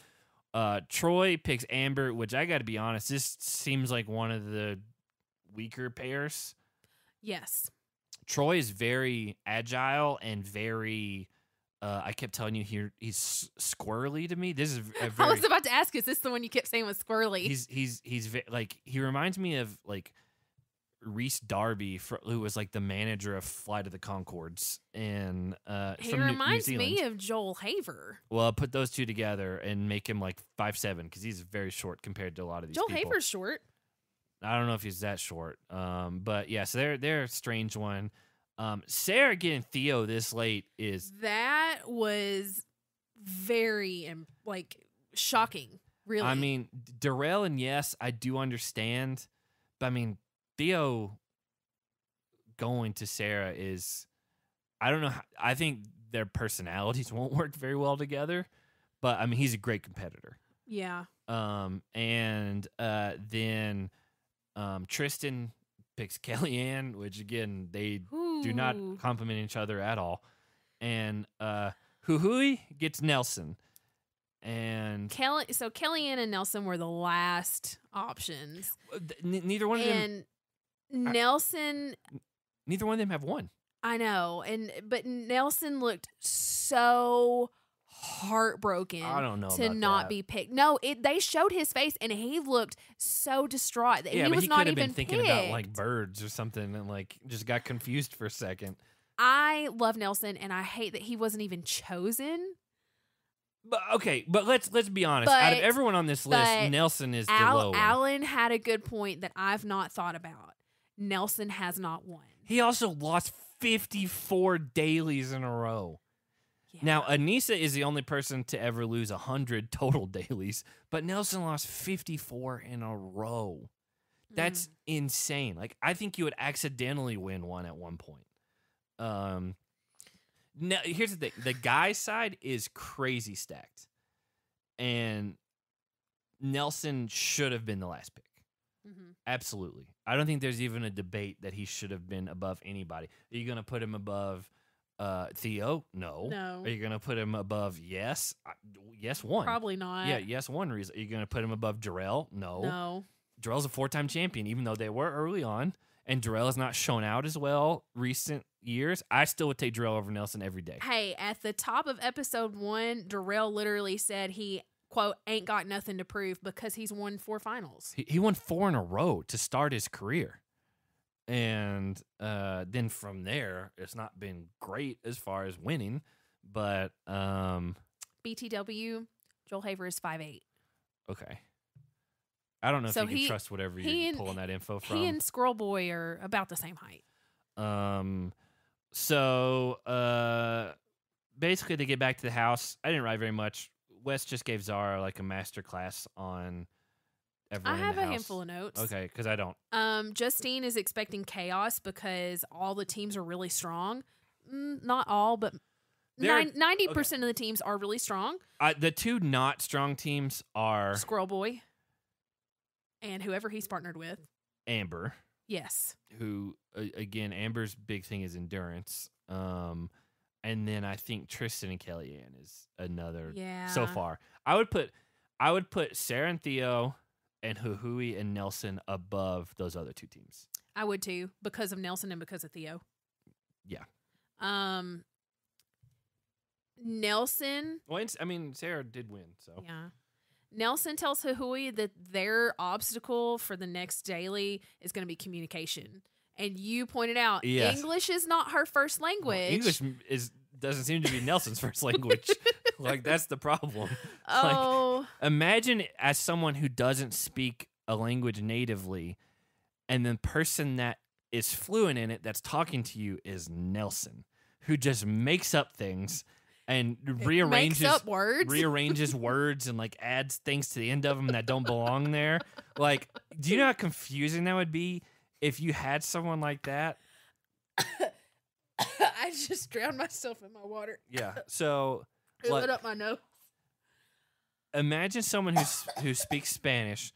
[SPEAKER 1] uh, Troy picks Amber, which I got to be honest, this seems like one of the weaker pairs.
[SPEAKER 2] Yes.
[SPEAKER 1] Troy is very agile and very. Uh, I kept telling you here he's squirrely to me. This is a
[SPEAKER 2] I
[SPEAKER 1] very.
[SPEAKER 2] was about to ask, is this the one you kept saying was squirrely?
[SPEAKER 1] he's he's he's ve- like he reminds me of like Rhys Darby, fr- who was like the manager of Flight of the Conchords, and uh,
[SPEAKER 2] he
[SPEAKER 1] from New- New
[SPEAKER 2] reminds me of Joel Haver.
[SPEAKER 1] Well, put those two together and make him like five seven because he's very short compared to a lot of these
[SPEAKER 2] Joel
[SPEAKER 1] people.
[SPEAKER 2] Haver's short.
[SPEAKER 1] I don't know if he's that short. Um, but yeah, so they're they're a strange one. Um, Sarah getting Theo this late is
[SPEAKER 2] That was very like shocking. Really,
[SPEAKER 1] I mean, Darrell and yes, I do understand, but I mean, Theo going to Sarah is, I don't know. How, I think their personalities won't work very well together, but I mean, he's a great competitor.
[SPEAKER 2] yeah,
[SPEAKER 1] Um, and uh, then um, Tristan picks Kellyanne, which again they do not compliment each other at all, and uh, Huhui gets Nelson, and
[SPEAKER 2] Kelly. So Kellyanne and Nelson were the last options,
[SPEAKER 1] uh, n- neither one of them,
[SPEAKER 2] Nelson.
[SPEAKER 1] neither one of them have won.
[SPEAKER 2] I know, and but Nelson looked so heartbroken.
[SPEAKER 1] I don't know
[SPEAKER 2] to not
[SPEAKER 1] that.
[SPEAKER 2] be picked. No, it they showed his face, and he looked so distraught that
[SPEAKER 1] Yeah,
[SPEAKER 2] he
[SPEAKER 1] but
[SPEAKER 2] was
[SPEAKER 1] he
[SPEAKER 2] not
[SPEAKER 1] could have
[SPEAKER 2] even
[SPEAKER 1] been thinking
[SPEAKER 2] picked.
[SPEAKER 1] about like birds or something, and like just got confused for a second.
[SPEAKER 2] I love Nelson, and I hate that he wasn't even chosen.
[SPEAKER 1] But okay, but let's let's be honest. Out of everyone on this list, Nelson is the
[SPEAKER 2] Al-. Alan had a good point that I've not thought about. Nelson has not won.
[SPEAKER 1] He also lost 54 dailies in a row.
[SPEAKER 2] Yeah.
[SPEAKER 1] Now, Anissa is the only person to ever lose 100 total dailies, but Nelson lost 54 in a row. That's
[SPEAKER 2] Mm.
[SPEAKER 1] insane. Like I think you would accidentally win one at one point. Um now here's the thing. The guy side is crazy stacked. And Nelson should have been the last pick.
[SPEAKER 2] Mhm.
[SPEAKER 1] Absolutely. I don't think there's even a debate that he should have been above anybody. Are you going to put him above uh, Theo? No.
[SPEAKER 2] No.
[SPEAKER 1] Are you going to put him above Yes? I, yes, one.
[SPEAKER 2] Probably not.
[SPEAKER 1] Yeah, yes, one reason. Are you going to put him above Darrell? No.
[SPEAKER 2] No.
[SPEAKER 1] Darrell's a four time champion, even though they were early on. And Darrell has not shown out as well recent years. I still would take Darrell over Nelson every day.
[SPEAKER 2] Hey, at the top of episode one, Darrell literally said he quote ain't got nothing to prove because he's won four finals.
[SPEAKER 1] He, he won four in a row to start his career. And uh, then from there, it's not been great as far as winning. But um,
[SPEAKER 2] BTW, Joel Haver is five eight.
[SPEAKER 1] okay. I don't know
[SPEAKER 2] So
[SPEAKER 1] if you can trust whatever you're
[SPEAKER 2] and-
[SPEAKER 1] pulling that info from.
[SPEAKER 2] He and Squirrel Boy are about the same height.
[SPEAKER 1] Um, so uh, basically, they get back to the house. I didn't write very much. Wes just gave Zara like a master class on.
[SPEAKER 2] I have a
[SPEAKER 1] house.
[SPEAKER 2] handful of notes.
[SPEAKER 1] Okay, because I don't.
[SPEAKER 2] Um, Justine is expecting chaos because all the teams are really strong. Mm, not all, but ninety percent of the teams are really strong.
[SPEAKER 1] Uh, the two not strong teams are
[SPEAKER 2] Squirrel Boy and whoever he's partnered with.
[SPEAKER 1] Amber,
[SPEAKER 2] Yes.
[SPEAKER 1] who uh, again, Amber's big thing is endurance. Um, and then I think Tristan and Kellyanne is another
[SPEAKER 2] Yeah.
[SPEAKER 1] so far. I would put, I would put Sarah and Theo and Huhui and Nelson above those other two teams.
[SPEAKER 2] I would too because of Nelson and because of Theo.
[SPEAKER 1] Yeah.
[SPEAKER 2] Um. Nelson,
[SPEAKER 1] Well, I mean, Sarah did win, so
[SPEAKER 2] yeah. Nelson tells Huhui that their obstacle for the next daily is going to be communication. And you pointed out
[SPEAKER 1] Yes.
[SPEAKER 2] English is not her first
[SPEAKER 1] Well,
[SPEAKER 2] language.
[SPEAKER 1] English is doesn't seem to be Nelson's first language. like that's the problem.
[SPEAKER 2] Oh,
[SPEAKER 1] Imagine as someone who doesn't speak a language natively, and the person that is fluent in it that's talking to you is Nelson, who just makes up things and rearranges
[SPEAKER 2] words.
[SPEAKER 1] rearranges words and like adds things to the end of them that don't belong there. Like, do you know how confusing that would be if you had someone like that?
[SPEAKER 2] I just drowned myself in my water.
[SPEAKER 1] Yeah. So
[SPEAKER 2] It
[SPEAKER 1] Like-
[SPEAKER 2] lit up my nose.
[SPEAKER 1] imagine someone who's who speaks Spanish,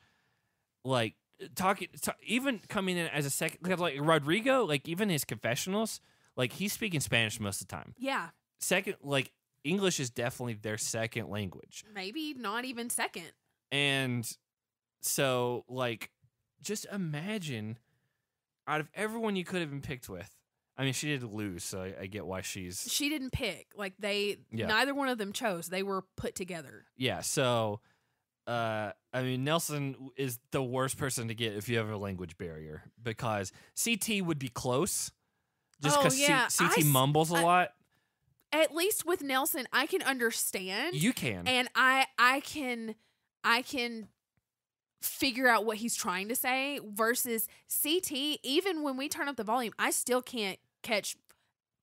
[SPEAKER 1] like talking, ta- even coming in as a second, like Rodrigo, like even his confessionals, like he's speaking Spanish most of the time.
[SPEAKER 2] Yeah,
[SPEAKER 1] Second, like English is definitely their second language,
[SPEAKER 2] maybe not even second.
[SPEAKER 1] and so like just imagine out of everyone you could have been picked with. I mean, she did lose, so I, I get why she's
[SPEAKER 2] She didn't pick. Like they,
[SPEAKER 1] Yeah.
[SPEAKER 2] neither one of them chose. They were put together.
[SPEAKER 1] Yeah, so uh I mean Nelson is the worst person to get if you have a language barrier because CT would be close. Just
[SPEAKER 2] Oh,
[SPEAKER 1] because
[SPEAKER 2] yeah,
[SPEAKER 1] CT
[SPEAKER 2] s-
[SPEAKER 1] mumbles a
[SPEAKER 2] I-
[SPEAKER 1] lot.
[SPEAKER 2] At least with Nelson, I can understand,
[SPEAKER 1] You can.
[SPEAKER 2] and I, I can, I can figure out what he's trying to say versus CT even when we turn up the volume I still can't catch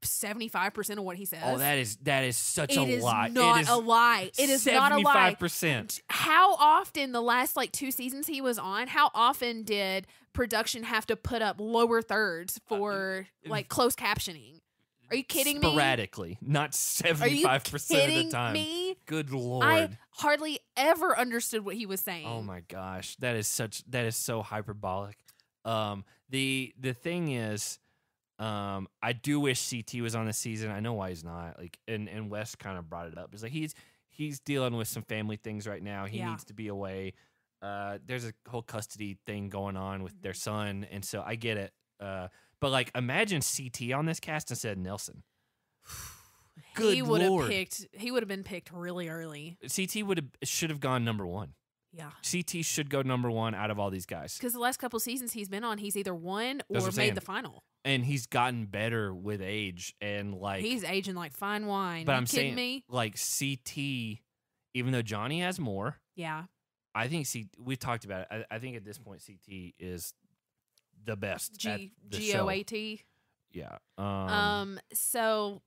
[SPEAKER 2] 75% of what he says.
[SPEAKER 1] Oh, that is that is such
[SPEAKER 2] It
[SPEAKER 1] a
[SPEAKER 2] is
[SPEAKER 1] lie.
[SPEAKER 2] not
[SPEAKER 1] it is
[SPEAKER 2] a lie. It is not a lie.
[SPEAKER 1] 75%.
[SPEAKER 2] How often the last like two seasons he was on, how often did production have to put up lower thirds for
[SPEAKER 1] Uh,
[SPEAKER 2] like closed captioning? Are you kidding me?
[SPEAKER 1] Sporadically, not 75% of the time.
[SPEAKER 2] me?
[SPEAKER 1] Good lord.
[SPEAKER 2] I hardly ever understood what he was saying.
[SPEAKER 1] Oh my gosh, that is such that is so hyperbolic. Um, the the thing is, um, I do wish CT was on the season. I know why he's not. Like, and and Wes kind of brought it up. He's like he's he's dealing with some family things right now. He
[SPEAKER 2] Yeah.
[SPEAKER 1] needs to be away. Uh, there's a whole custody thing going on with
[SPEAKER 2] Mm-hmm.
[SPEAKER 1] their son, and so I get it. Uh, but like, imagine CT on this cast instead of Nelson. Good
[SPEAKER 2] he would have
[SPEAKER 1] lord,
[SPEAKER 2] picked. He would have been picked really early.
[SPEAKER 1] CT would have should have gone number one.
[SPEAKER 2] Yeah,
[SPEAKER 1] CT should go number one out of all these guys.
[SPEAKER 2] because the last couple seasons he's been on, he's either won or made
[SPEAKER 1] saying.
[SPEAKER 2] the final.
[SPEAKER 1] and he's gotten better with age and like
[SPEAKER 2] he's aging like fine wine.
[SPEAKER 1] but
[SPEAKER 2] you
[SPEAKER 1] i'm
[SPEAKER 2] kidding
[SPEAKER 1] saying
[SPEAKER 2] me?
[SPEAKER 1] like ct even though johnny has more
[SPEAKER 2] Yeah,
[SPEAKER 1] i think c we've talked about it i, I think at this point ct is the best at
[SPEAKER 2] G
[SPEAKER 1] the
[SPEAKER 2] G. O A T.
[SPEAKER 1] yeah um,
[SPEAKER 2] Um. So,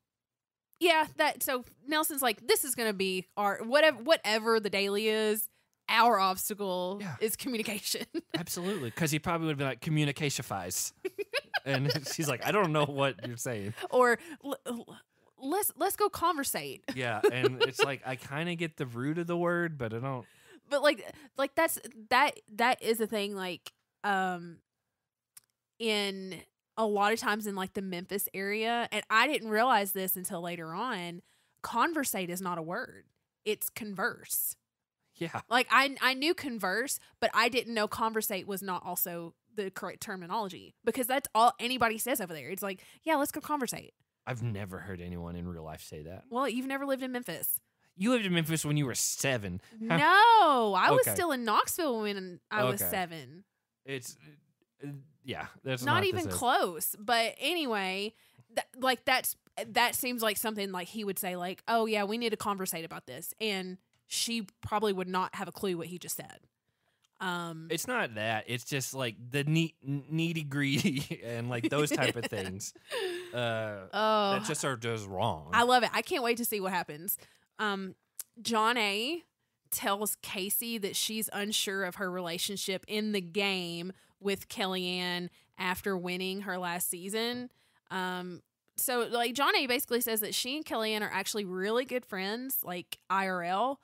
[SPEAKER 2] yeah. That. So Nelson's like, this is gonna be our whatever. Whatever the daily is, our obstacle
[SPEAKER 1] Yeah.
[SPEAKER 2] is communication.
[SPEAKER 1] absolutely because he probably would have been like communicationifies and she's like i don't know what you're saying
[SPEAKER 2] or let's let's go conversate.
[SPEAKER 1] yeah and it's like i kind of get the root of the word but i don't
[SPEAKER 2] But like, like that's that that is a thing. Like, um, in a lot of times in like the Memphis area, and I didn't realize this until later on. Conversate is not a word; it's converse.
[SPEAKER 1] yeah
[SPEAKER 2] Like I I knew converse, but I didn't know conversate was not also the correct terminology because that's all anybody says over there. It's like, yeah, let's go conversate.
[SPEAKER 1] i've never heard anyone in real life say that
[SPEAKER 2] Well, you've never lived in Memphis.
[SPEAKER 1] you lived in memphis when you were seven
[SPEAKER 2] No, I was
[SPEAKER 1] Okay.
[SPEAKER 2] still in Knoxville when I was
[SPEAKER 1] Okay.
[SPEAKER 2] seven.
[SPEAKER 1] It's yeah, that's
[SPEAKER 2] Not,
[SPEAKER 1] not,
[SPEAKER 2] even close. But anyway, that, like that's that seems like something like he would say like, "Oh yeah, we need to conversate about this." And she probably would not have a clue what he just said. Um
[SPEAKER 1] It's not that. It's just like the neat, needy greedy and like those type of things. Uh,
[SPEAKER 2] Oh,
[SPEAKER 1] that just are just wrong.
[SPEAKER 2] I love it. I can't wait to see what happens. Um, Jonna tells Casey that she's unsure of her relationship in the game with Kellyanne after winning her last season. Um, so like Jonna basically says that she and Kellyanne are actually really good friends, like IRL.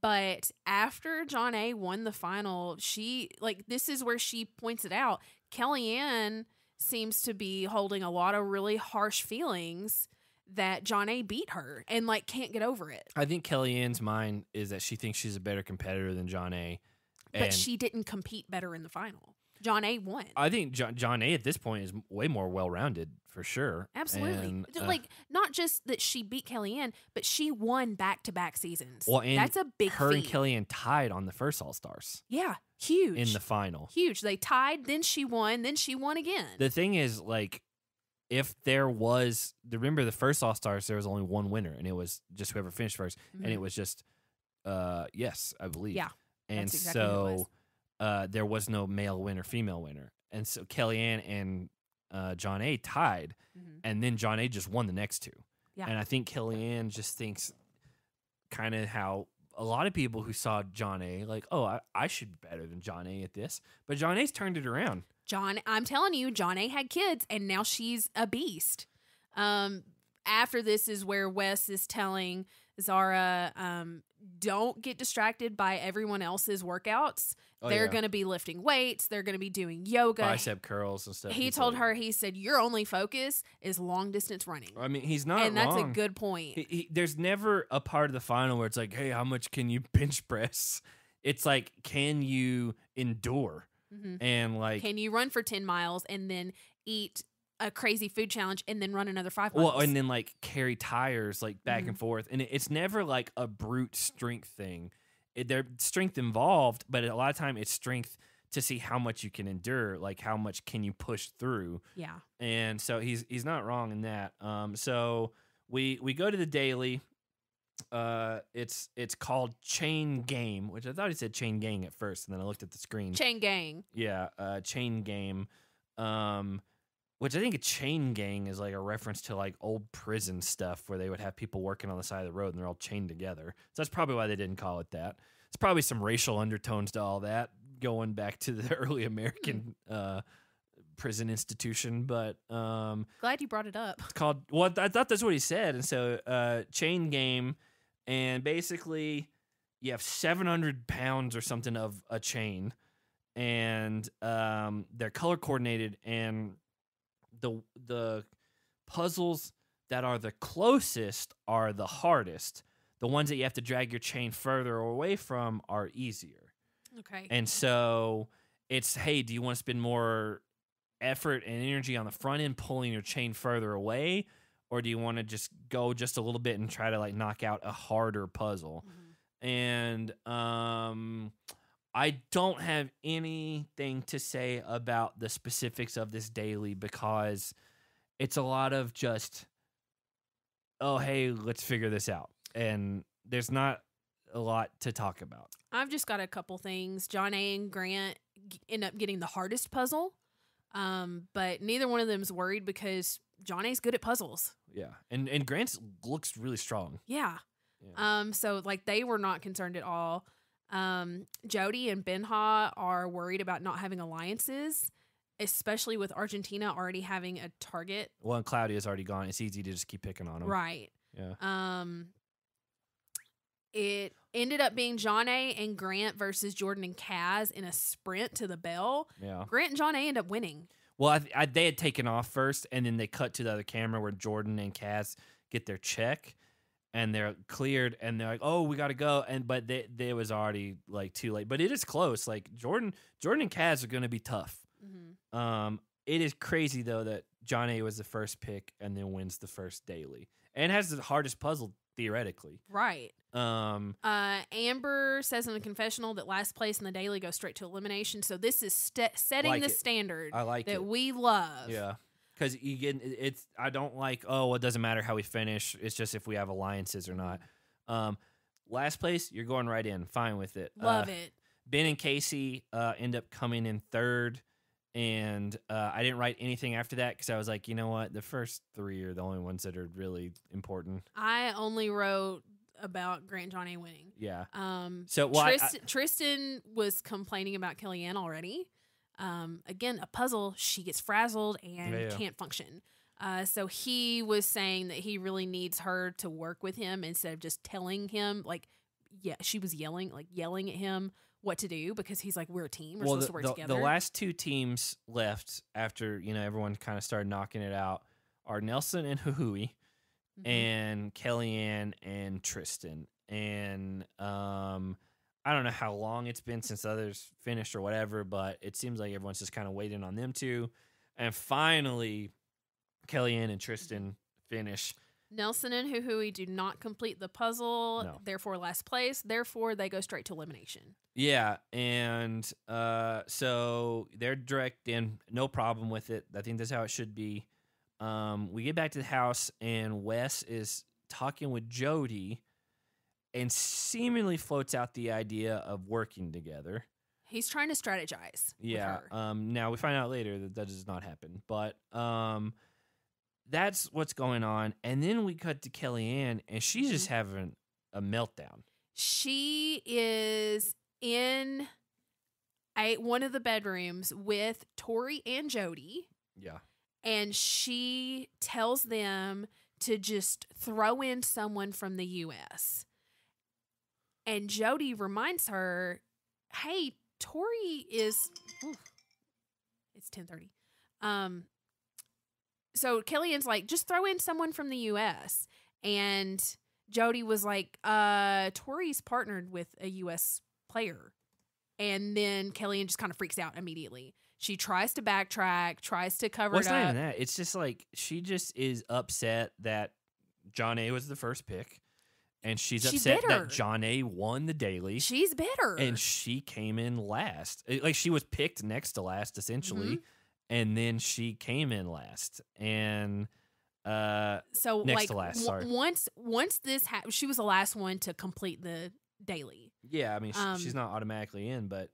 [SPEAKER 2] But after Jonna won the final, she like this is where she points it out. Kellyanne seems to be holding a lot of really harsh feelings that Jonna beat her and like can't get over it.
[SPEAKER 1] I think Kellyanne's mind is that she thinks she's a better competitor than Jonna.
[SPEAKER 2] But she didn't compete better in the final. Jonna won.
[SPEAKER 1] I think John, Jonna at this point is way more well rounded for sure.
[SPEAKER 2] Absolutely.
[SPEAKER 1] And, uh,
[SPEAKER 2] like not just that she beat Kellyanne, but she won back to back seasons.
[SPEAKER 1] Well, and
[SPEAKER 2] That's a big
[SPEAKER 1] her and
[SPEAKER 2] feat.
[SPEAKER 1] Kellyanne tied on the first All Stars
[SPEAKER 2] Yeah, huge.
[SPEAKER 1] in the final.
[SPEAKER 2] huge. They tied, then she won, then she won again.
[SPEAKER 1] The thing is, like, if there was, remember the first All Stars, there was only one winner, and it was just whoever finished 1st and it
[SPEAKER 2] Mhm.
[SPEAKER 1] was just, uh, yes, I believe.
[SPEAKER 2] Yeah,
[SPEAKER 1] and
[SPEAKER 2] exactly who it was.
[SPEAKER 1] so, uh, there was no male winner, female winner, and so Kellyanne and uh, Jonna tied,
[SPEAKER 2] Mhm.
[SPEAKER 1] and then Jonna just won the next two.
[SPEAKER 2] Yeah.
[SPEAKER 1] And I think Kellyanne just thinks, kind of how a lot of people who saw Jonna like, oh, I, I should be better than Jonna at this, but Jonna's turned it around.
[SPEAKER 2] John, I'm telling you, Jonna had kids, and now she's a beast. Um, after this is where Wes is telling Zara, um, don't get distracted by everyone else's workouts.
[SPEAKER 1] Oh,
[SPEAKER 2] they're
[SPEAKER 1] yeah.
[SPEAKER 2] going to be lifting weights. They're going to be doing yoga.
[SPEAKER 1] bicep curls and stuff.
[SPEAKER 2] he told
[SPEAKER 1] like-
[SPEAKER 2] her, he said, your only focus is long distance running.
[SPEAKER 1] I mean, he's not
[SPEAKER 2] and that's a good point.
[SPEAKER 1] He, he, there's never a part of the final where it's like, hey, how much can you bench press? It's like, can you endure?
[SPEAKER 2] Mhm.
[SPEAKER 1] And like,
[SPEAKER 2] Can you run for 10 miles and then eat a crazy food challenge and then run another five miles?
[SPEAKER 1] well, and then like carry tires like back
[SPEAKER 2] Mm-hmm.
[SPEAKER 1] and forth, and it, it's never like a brute strength thing. It, there's strength involved, but a lot of time it's strength to see how much you can endure, like how much can you push through.
[SPEAKER 2] yeah.
[SPEAKER 1] and so he's he's not wrong in that. Um, so we we go to the daily. uh, it's it's called Chain Game, which I thought he said Chain Gang at first, and then I looked at the screen.
[SPEAKER 2] Chain gang.
[SPEAKER 1] yeah, uh, Chain Game, um, which I think a chain gang is like a reference to like old prison stuff where they would have people working on the side of the road and they're all chained together. So that's probably why they didn't call it that. It's probably some racial undertones to all that, going back to the early American uh, prison institution. But um,
[SPEAKER 2] Glad you brought it up.
[SPEAKER 1] it's called well i thought that's what he said and so uh chain game and basically you have 700 pounds or something of a chain and um they're color coordinated and the the puzzles that are the closest are the hardest the ones that you have to drag your chain further away from are easier
[SPEAKER 2] Okay.
[SPEAKER 1] and so it's hey, do you want to spend more effort and energy on the front end pulling your chain further away? Or do you want to just go just a little bit and try to like knock out a harder puzzle?
[SPEAKER 2] Mhm.
[SPEAKER 1] And um I don't have anything to say about the specifics of this daily because it's a lot of just oh hey, let's figure this out. And there's not a lot to talk about.
[SPEAKER 2] I've just got a couple things. Jonna and Grant end up getting the hardest puzzle, um, but neither one of them's worried because Jonna's good at puzzles.
[SPEAKER 1] Yeah, and and Grant's looks really strong.
[SPEAKER 2] Yeah.
[SPEAKER 1] Yeah.
[SPEAKER 2] Um, so like they were not concerned at all. Um, Jody and Benja are worried about not having alliances, especially with Argentina already having a target.
[SPEAKER 1] Well, and Claudia's already gone. It's easy to just keep picking on him.
[SPEAKER 2] Right.
[SPEAKER 1] Yeah.
[SPEAKER 2] Um, it ended up being Jonna and Grant versus Jordan and Kaz in a sprint to the bell.
[SPEAKER 1] Yeah.
[SPEAKER 2] Grant and Jonna end up winning.
[SPEAKER 1] Well, I, I, they had taken off first, and then they cut to the other camera where Jordan and Kaz get their check, and they're cleared, and they're like, "Oh, we got to go," and but they, they was already like too late. But it is close. Like Jordan, Jordan and Kaz are going to be tough.
[SPEAKER 2] Mm-hmm.
[SPEAKER 1] Um, it is crazy though that Jonna was the first pick and then wins the first daily, and has the hardest puzzle theoretically.
[SPEAKER 2] Right.
[SPEAKER 1] Um,
[SPEAKER 2] Uh, Amber says in the confessional that last place in the daily goes straight to elimination. So this is st- setting
[SPEAKER 1] Like
[SPEAKER 2] the
[SPEAKER 1] it.
[SPEAKER 2] standard
[SPEAKER 1] I like
[SPEAKER 2] that
[SPEAKER 1] it.
[SPEAKER 2] we love.
[SPEAKER 1] Yeah. Because you get it's I don't like oh it doesn't matter how we finish it's just if we have alliances or not. Um, last place you're going right in fine with it.
[SPEAKER 2] Love
[SPEAKER 1] uh, it. Ben and Casey uh, end up coming in third, and uh, I didn't write anything after that because I was like you know what the first three are the only ones that are really important.
[SPEAKER 2] I only wrote about Grant and Jonna winning.
[SPEAKER 1] Yeah.
[SPEAKER 2] Um,
[SPEAKER 1] So well, I- I-
[SPEAKER 2] Tristan, Tristan was complaining about Kellyanne already. Um, again, a puzzle. She gets frazzled and
[SPEAKER 1] Yeah, yeah.
[SPEAKER 2] can't function. Uh, so he was saying that he really needs her to work with him instead of just telling him. Like, yeah, she was yelling, like yelling at him what to do because he's like, we're a team. We're
[SPEAKER 1] well,
[SPEAKER 2] supposed
[SPEAKER 1] the,
[SPEAKER 2] to work
[SPEAKER 1] the,
[SPEAKER 2] together.
[SPEAKER 1] the last two teams left after you know everyone kind of started knocking it out are Nelson and Huhui.
[SPEAKER 2] Mhm.
[SPEAKER 1] and Kellyanne and Tristan. And um I don't know how long it's been since others finished or whatever, but it seems like everyone's just kind of waiting on them to. And finally, Kellyanne and Tristan finish.
[SPEAKER 2] Nelson and Huhui do not complete the puzzle,
[SPEAKER 1] No.
[SPEAKER 2] therefore last place. Therefore, they go straight to elimination.
[SPEAKER 1] Yeah, and uh so they're direct in, no problem with it. I think that's how it should be. Um we get back to the house and Wes is talking with Jody and seemingly floats out the idea of working together.
[SPEAKER 2] He's trying to strategize. with
[SPEAKER 1] Yeah.
[SPEAKER 2] her.
[SPEAKER 1] Um now we find out later that that does not happen, but um that's what's going on. And then we cut to Kellyanne and she's just
[SPEAKER 2] Mm-hmm.
[SPEAKER 1] having a meltdown.
[SPEAKER 2] she is in a, one of the bedrooms with Tori and Jody,
[SPEAKER 1] Yeah.
[SPEAKER 2] and she tells them to just throw in someone from the U.S. And Jody reminds her, "Hey, Tori is oof, it's ten thirty. Um, so Kellyanne's like, just throw in someone from the U.S. and Jody was like, uh, Tori's partnered with a U.S. player. And then Kellyanne just kind of freaks out immediately. She tries to backtrack, tries to cover
[SPEAKER 1] Well,
[SPEAKER 2] it
[SPEAKER 1] it's not
[SPEAKER 2] up.
[SPEAKER 1] even that. It's just like she just is upset that Jonna was the first pick, and she's,
[SPEAKER 2] She's
[SPEAKER 1] upset
[SPEAKER 2] bitter.
[SPEAKER 1] that Jonna won the daily,
[SPEAKER 2] She's bitter.
[SPEAKER 1] and she came in last. Like she was picked next to last, essentially,
[SPEAKER 2] Mm-hmm.
[SPEAKER 1] and then she came in last, and Uh,
[SPEAKER 2] So
[SPEAKER 1] Next
[SPEAKER 2] like
[SPEAKER 1] to last, sorry.
[SPEAKER 2] once once this ha- she was the last one to complete the daily.
[SPEAKER 1] yeah, I mean,
[SPEAKER 2] Um,
[SPEAKER 1] she's not automatically in, but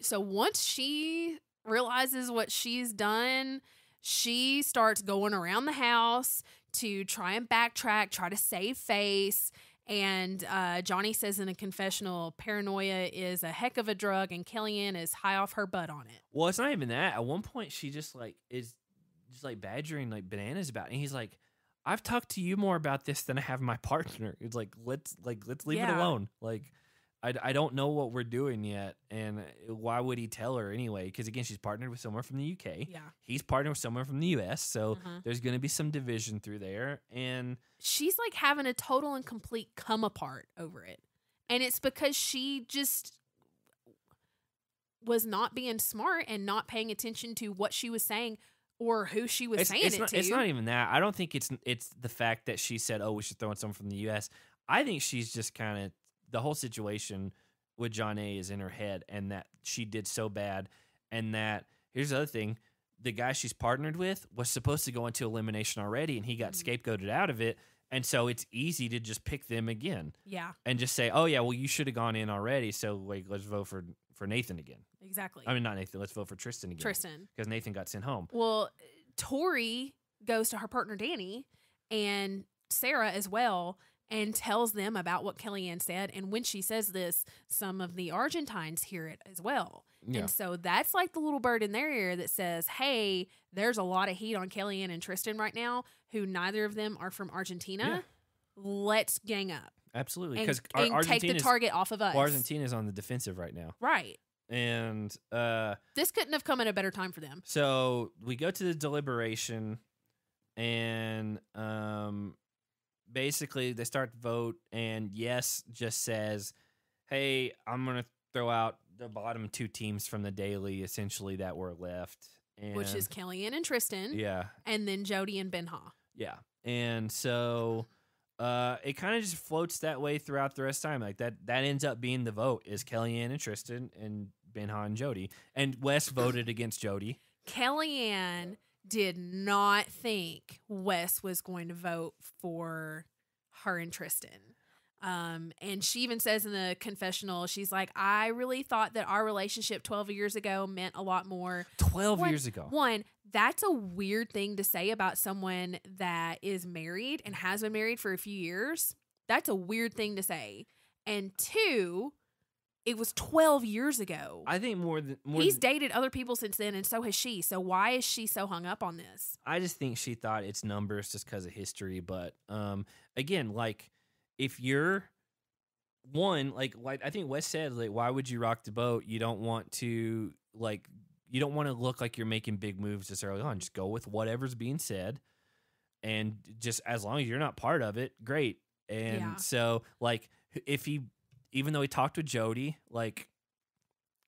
[SPEAKER 2] So once she realizes what she's done, she starts going around the house to try and backtrack, try to save face. And uh, Johnny says in a confessional, paranoia is a heck of a drug, and Kellyanne is high off her butt on it.
[SPEAKER 1] well, it's not even that. At one point, she just like is just like badgering like bananas about, it. and he's like, "I've talked to you more about this than I have my partner." It's like let's like let's leave it alone. Like. I, I don't know what we're doing yet, and uh, why would he tell her anyway? Because again, she's partnered with someone from the UK.
[SPEAKER 2] Yeah.
[SPEAKER 1] He's partnered with someone from the US, so
[SPEAKER 2] Mhm.
[SPEAKER 1] there's going to be some division through there. And
[SPEAKER 2] She's like having a total and complete come apart over it. And it's because she just was not being smart and not paying attention to what she was saying or who she was
[SPEAKER 1] it's,
[SPEAKER 2] saying
[SPEAKER 1] it's
[SPEAKER 2] it
[SPEAKER 1] not,
[SPEAKER 2] to.
[SPEAKER 1] it's not even that. I don't think it's it's the fact that she said, "Oh, we should throw in someone from the U.S." I think she's just kind of the whole situation with Jonna is in her head, and that she did so bad, and that here's the other thing: the guy she's partnered with was supposed to go into elimination already, and he got
[SPEAKER 2] Mhm.
[SPEAKER 1] scapegoated out of it, and so it's easy to just pick them again
[SPEAKER 2] yeah,
[SPEAKER 1] and just say, "Oh yeah, well you should have gone in already, so like let's vote for for Nathan again."
[SPEAKER 2] exactly.
[SPEAKER 1] I mean, not Nathan. Let's vote for Tristan again
[SPEAKER 2] Tristan.
[SPEAKER 1] because Nathan got sent home.
[SPEAKER 2] Well, Tori goes to her partner Danny and Sarah as well and tells them about what Kellyanne said. And when she says this, some of the Argentines hear it as well.
[SPEAKER 1] Yeah.
[SPEAKER 2] And so that's like the little bird in their ear that says, hey, there's a lot of heat on Kellyanne and Tristan right now, who neither of them are from Argentina.
[SPEAKER 1] Yeah.
[SPEAKER 2] Let's gang up
[SPEAKER 1] Absolutely, because
[SPEAKER 2] and take the target off of us.
[SPEAKER 1] well, Argentina's on the defensive right now,
[SPEAKER 2] Right.
[SPEAKER 1] and uh,
[SPEAKER 2] This couldn't have come at a better time for them.
[SPEAKER 1] so we go to the deliberation, and um, basically they start to vote, and yes just says, "Hey, I'm gonna throw out the bottom two teams from the daily, essentially that were left." And,
[SPEAKER 2] Which is Kellyanne and Tristan,
[SPEAKER 1] yeah,
[SPEAKER 2] and then Jody and Benja.
[SPEAKER 1] Yeah. And so uh it kind of just floats that way throughout the rest of time. Like that that ends up being the vote is Kellyanne and Tristan and Benja and Jody. And Wes voted against Jody.
[SPEAKER 2] Kellyanne did not think Wes was going to vote for her and Tristan. Um, and she even says in the confessional, she's like, I really thought that our relationship 12 years ago meant a lot more.
[SPEAKER 1] Twelve
[SPEAKER 2] One-
[SPEAKER 1] years ago.
[SPEAKER 2] One, that's a weird thing to say about someone that is married and has been married for a few years. That's a weird thing to say. And two, it was 12 years ago.
[SPEAKER 1] I think more than more
[SPEAKER 2] He's
[SPEAKER 1] than-
[SPEAKER 2] dated other people since then, and so has she. So why is she so hung up on this?
[SPEAKER 1] I just think she thought it's numbers just because of history. But um, again, like if you're one, like like I think Wes said, like why would you rock the boat? You don't want to like you don't want to look like you're making big moves this early on. Just go with whatever's being said, and just as long as you're not part of it, great. And
[SPEAKER 2] Yeah.
[SPEAKER 1] so like if he, even though he talked with Jody, like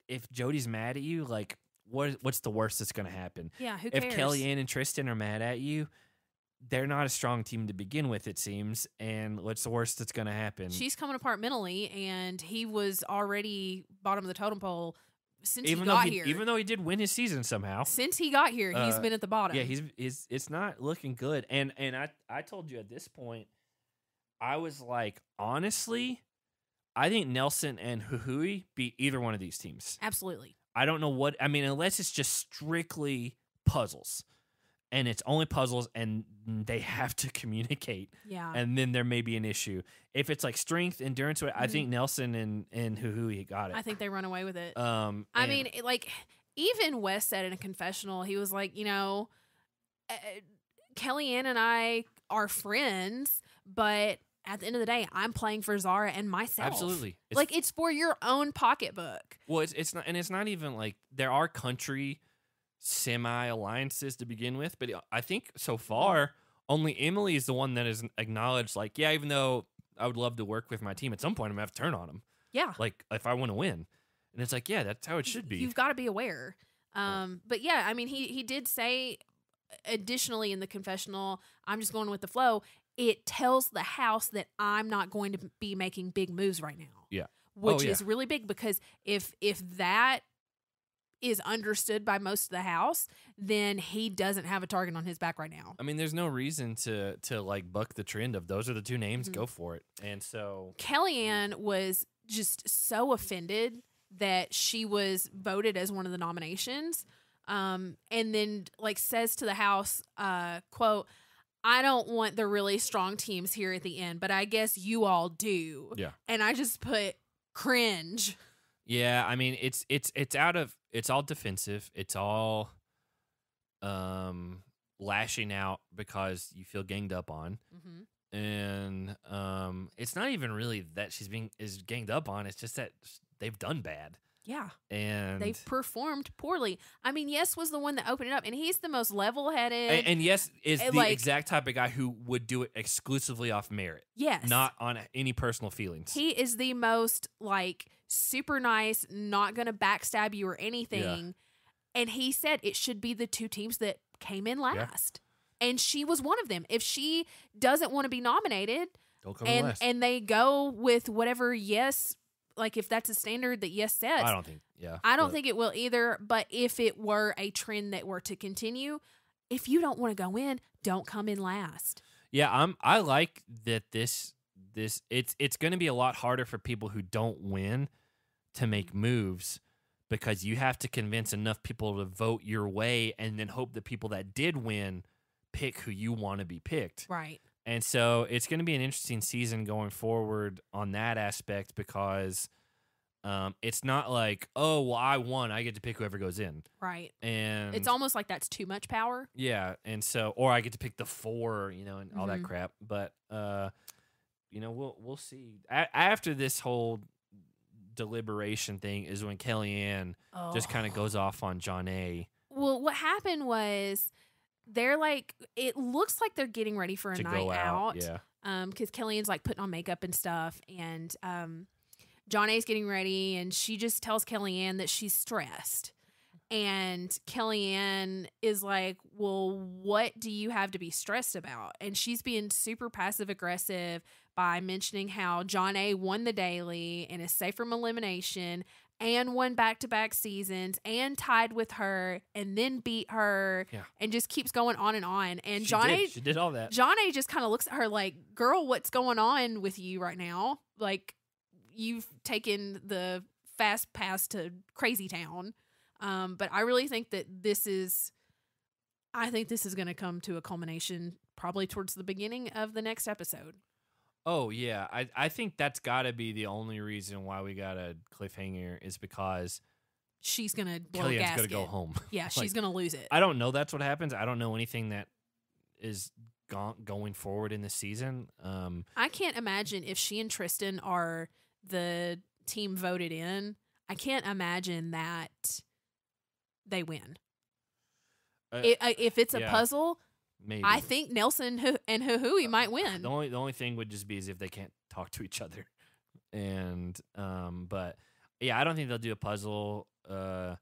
[SPEAKER 1] if Jody's mad at you, like what what's the worst that's gonna happen?
[SPEAKER 2] Yeah, who cares? if?
[SPEAKER 1] Kellyanne and Tristan are mad at you, they're not a strong team to begin with, it seems. And what's the worst that's going to happen?
[SPEAKER 2] She's coming apart mentally, and he was already bottom of the totem pole since
[SPEAKER 1] even
[SPEAKER 2] he got
[SPEAKER 1] he,
[SPEAKER 2] here.
[SPEAKER 1] even though he did win his season somehow.
[SPEAKER 2] since he got here, he's
[SPEAKER 1] Uh,
[SPEAKER 2] been at the bottom.
[SPEAKER 1] Yeah, he's is it's not looking good. And and I I told you at this point, I was like, honestly, I think Nelson and Huhui beat either one of these teams.
[SPEAKER 2] absolutely.
[SPEAKER 1] I don't know what I mean unless it's just strictly puzzles. And it's only puzzles and they have to communicate.
[SPEAKER 2] Yeah,
[SPEAKER 1] and then there may be an issue. If it's like strength, endurance, I
[SPEAKER 2] Mhm.
[SPEAKER 1] think Nelson and and Huhui got it.
[SPEAKER 2] I think they run away with it.
[SPEAKER 1] Um,
[SPEAKER 2] I mean, it, like even Wes said in a confessional, he was like, you know, uh, Kellyanne and I are friends, but at the end of the day, I'm playing for Zara and myself.
[SPEAKER 1] absolutely. It's,
[SPEAKER 2] like it's for your own pocketbook.
[SPEAKER 1] well, it's it's not, and it's not even like there are country semi alliances to begin with, but I think so far only Emily is the one that is acknowledged. Like, yeah, even though I would love to work with my team, at some point I'm gonna have to turn on them.
[SPEAKER 2] Yeah,
[SPEAKER 1] Like, if I want to win, and it's like, yeah, that's how it should be.
[SPEAKER 2] You've got to be aware. Um, but yeah, I mean, he he did say additionally in the confessional, I'm just going with the flow. It tells the house that I'm not going to be making big moves right now.
[SPEAKER 1] Yeah.
[SPEAKER 2] which
[SPEAKER 1] Oh, yeah.
[SPEAKER 2] is really big because if if that is understood by most of the house, then he doesn't have a target on his back right now.
[SPEAKER 1] I mean, there's no reason to to like buck the trend of those are the two names.
[SPEAKER 2] Mhm.
[SPEAKER 1] Go for it. And so
[SPEAKER 2] Kellyanne was just so offended that she was voted as one of the nominations. Um, and then like says to the house, uh, quote, I don't want the really strong teams here at the end, but I guess you all do.
[SPEAKER 1] Yeah.
[SPEAKER 2] And I just put cringe.
[SPEAKER 1] yeah, I mean, it's it's it's out of it's all defensive. It's all um lashing out because you feel ganged up on.
[SPEAKER 2] Mm-hmm.
[SPEAKER 1] and um, it's not even really that she's being is ganged up on. It's just that they've done bad,
[SPEAKER 2] Yeah.
[SPEAKER 1] and
[SPEAKER 2] They've performed poorly. I mean, Yes was the one that opened it up, and he's the most level headed.
[SPEAKER 1] and, and yes, is
[SPEAKER 2] and,
[SPEAKER 1] the
[SPEAKER 2] like-
[SPEAKER 1] exact type of guy who would do it exclusively off merit,
[SPEAKER 2] yes.
[SPEAKER 1] not on any personal feelings.
[SPEAKER 2] He is the most like super nice, not gonna backstab you or anything. And he said it should be the two teams that came in last. And she was one of them. If she doesn't want to be nominated
[SPEAKER 1] Don't come
[SPEAKER 2] and and they go with whatever yes, like if that's a standard that yes sets,
[SPEAKER 1] I don't think. Yeah,
[SPEAKER 2] I don't
[SPEAKER 1] but-
[SPEAKER 2] think it will either. But if it were a trend that were to continue, if you don't want to go in, don't come in last.
[SPEAKER 1] Yeah, I'm. I like that. This this it's it's going to be a lot harder for people who don't win to make moves because you have to convince enough people to vote your way and then hope the people that did win pick who you want to be picked.
[SPEAKER 2] Right.
[SPEAKER 1] And so it's going to be an interesting season going forward on that aspect because um, it's not like, oh, well, I won. I get to pick whoever goes in.
[SPEAKER 2] Right.
[SPEAKER 1] And
[SPEAKER 2] It's almost like that's too much power.
[SPEAKER 1] yeah, and so or I get to pick the four, you know, and all that
[SPEAKER 2] Mhm.
[SPEAKER 1] crap. But uh, you know, we'll we'll see. A- after this whole deliberation thing is when Kellyanne just kind of goes off on Jonna.
[SPEAKER 2] Well, what happened was they're like, it looks like they're getting ready for a
[SPEAKER 1] to
[SPEAKER 2] night
[SPEAKER 1] out.
[SPEAKER 2] out.
[SPEAKER 1] Yeah,
[SPEAKER 2] Um, because Kellyanne's like putting on makeup and stuff, and um, Jonna's getting ready, and she just tells Kellyanne that she's stressed. And Kellyanne is like, Well, what do you have to be stressed about? And she's being super passive aggressive by mentioning how Jonna won the daily and is safe from elimination and won back to back seasons and tied with her and then beat her
[SPEAKER 1] Yeah.
[SPEAKER 2] and just keeps going on and on. And
[SPEAKER 1] She
[SPEAKER 2] John
[SPEAKER 1] did.
[SPEAKER 2] A
[SPEAKER 1] she did all that.
[SPEAKER 2] John A just kind of looks at her like, "Girl, what's going on with you right now? Like, you've taken the fast pass to Crazy Town." Um, but I really think that this is, I think this is going to come to a culmination probably towards the beginning of the next episode.
[SPEAKER 1] Oh yeah, I I think that's got to be the only reason why we got a cliffhanger is because
[SPEAKER 2] She's going to blow
[SPEAKER 1] Kellyanne's
[SPEAKER 2] gasket.
[SPEAKER 1] gonna go home.
[SPEAKER 2] Yeah, she's going to lose it.
[SPEAKER 1] I don't know that's what happens. I don't know anything that is go- going forward in this season. Um,
[SPEAKER 2] I can't imagine if she and Tristan are the team voted in. I can't imagine that they win.
[SPEAKER 1] uh,
[SPEAKER 2] It, if it's a
[SPEAKER 1] yeah.
[SPEAKER 2] puzzle,
[SPEAKER 1] maybe
[SPEAKER 2] I think Nelson and Huhui might win.
[SPEAKER 1] The only the only thing would just be is if they can't talk to each other, and um, but yeah, I don't think they'll do a puzzle. Uh,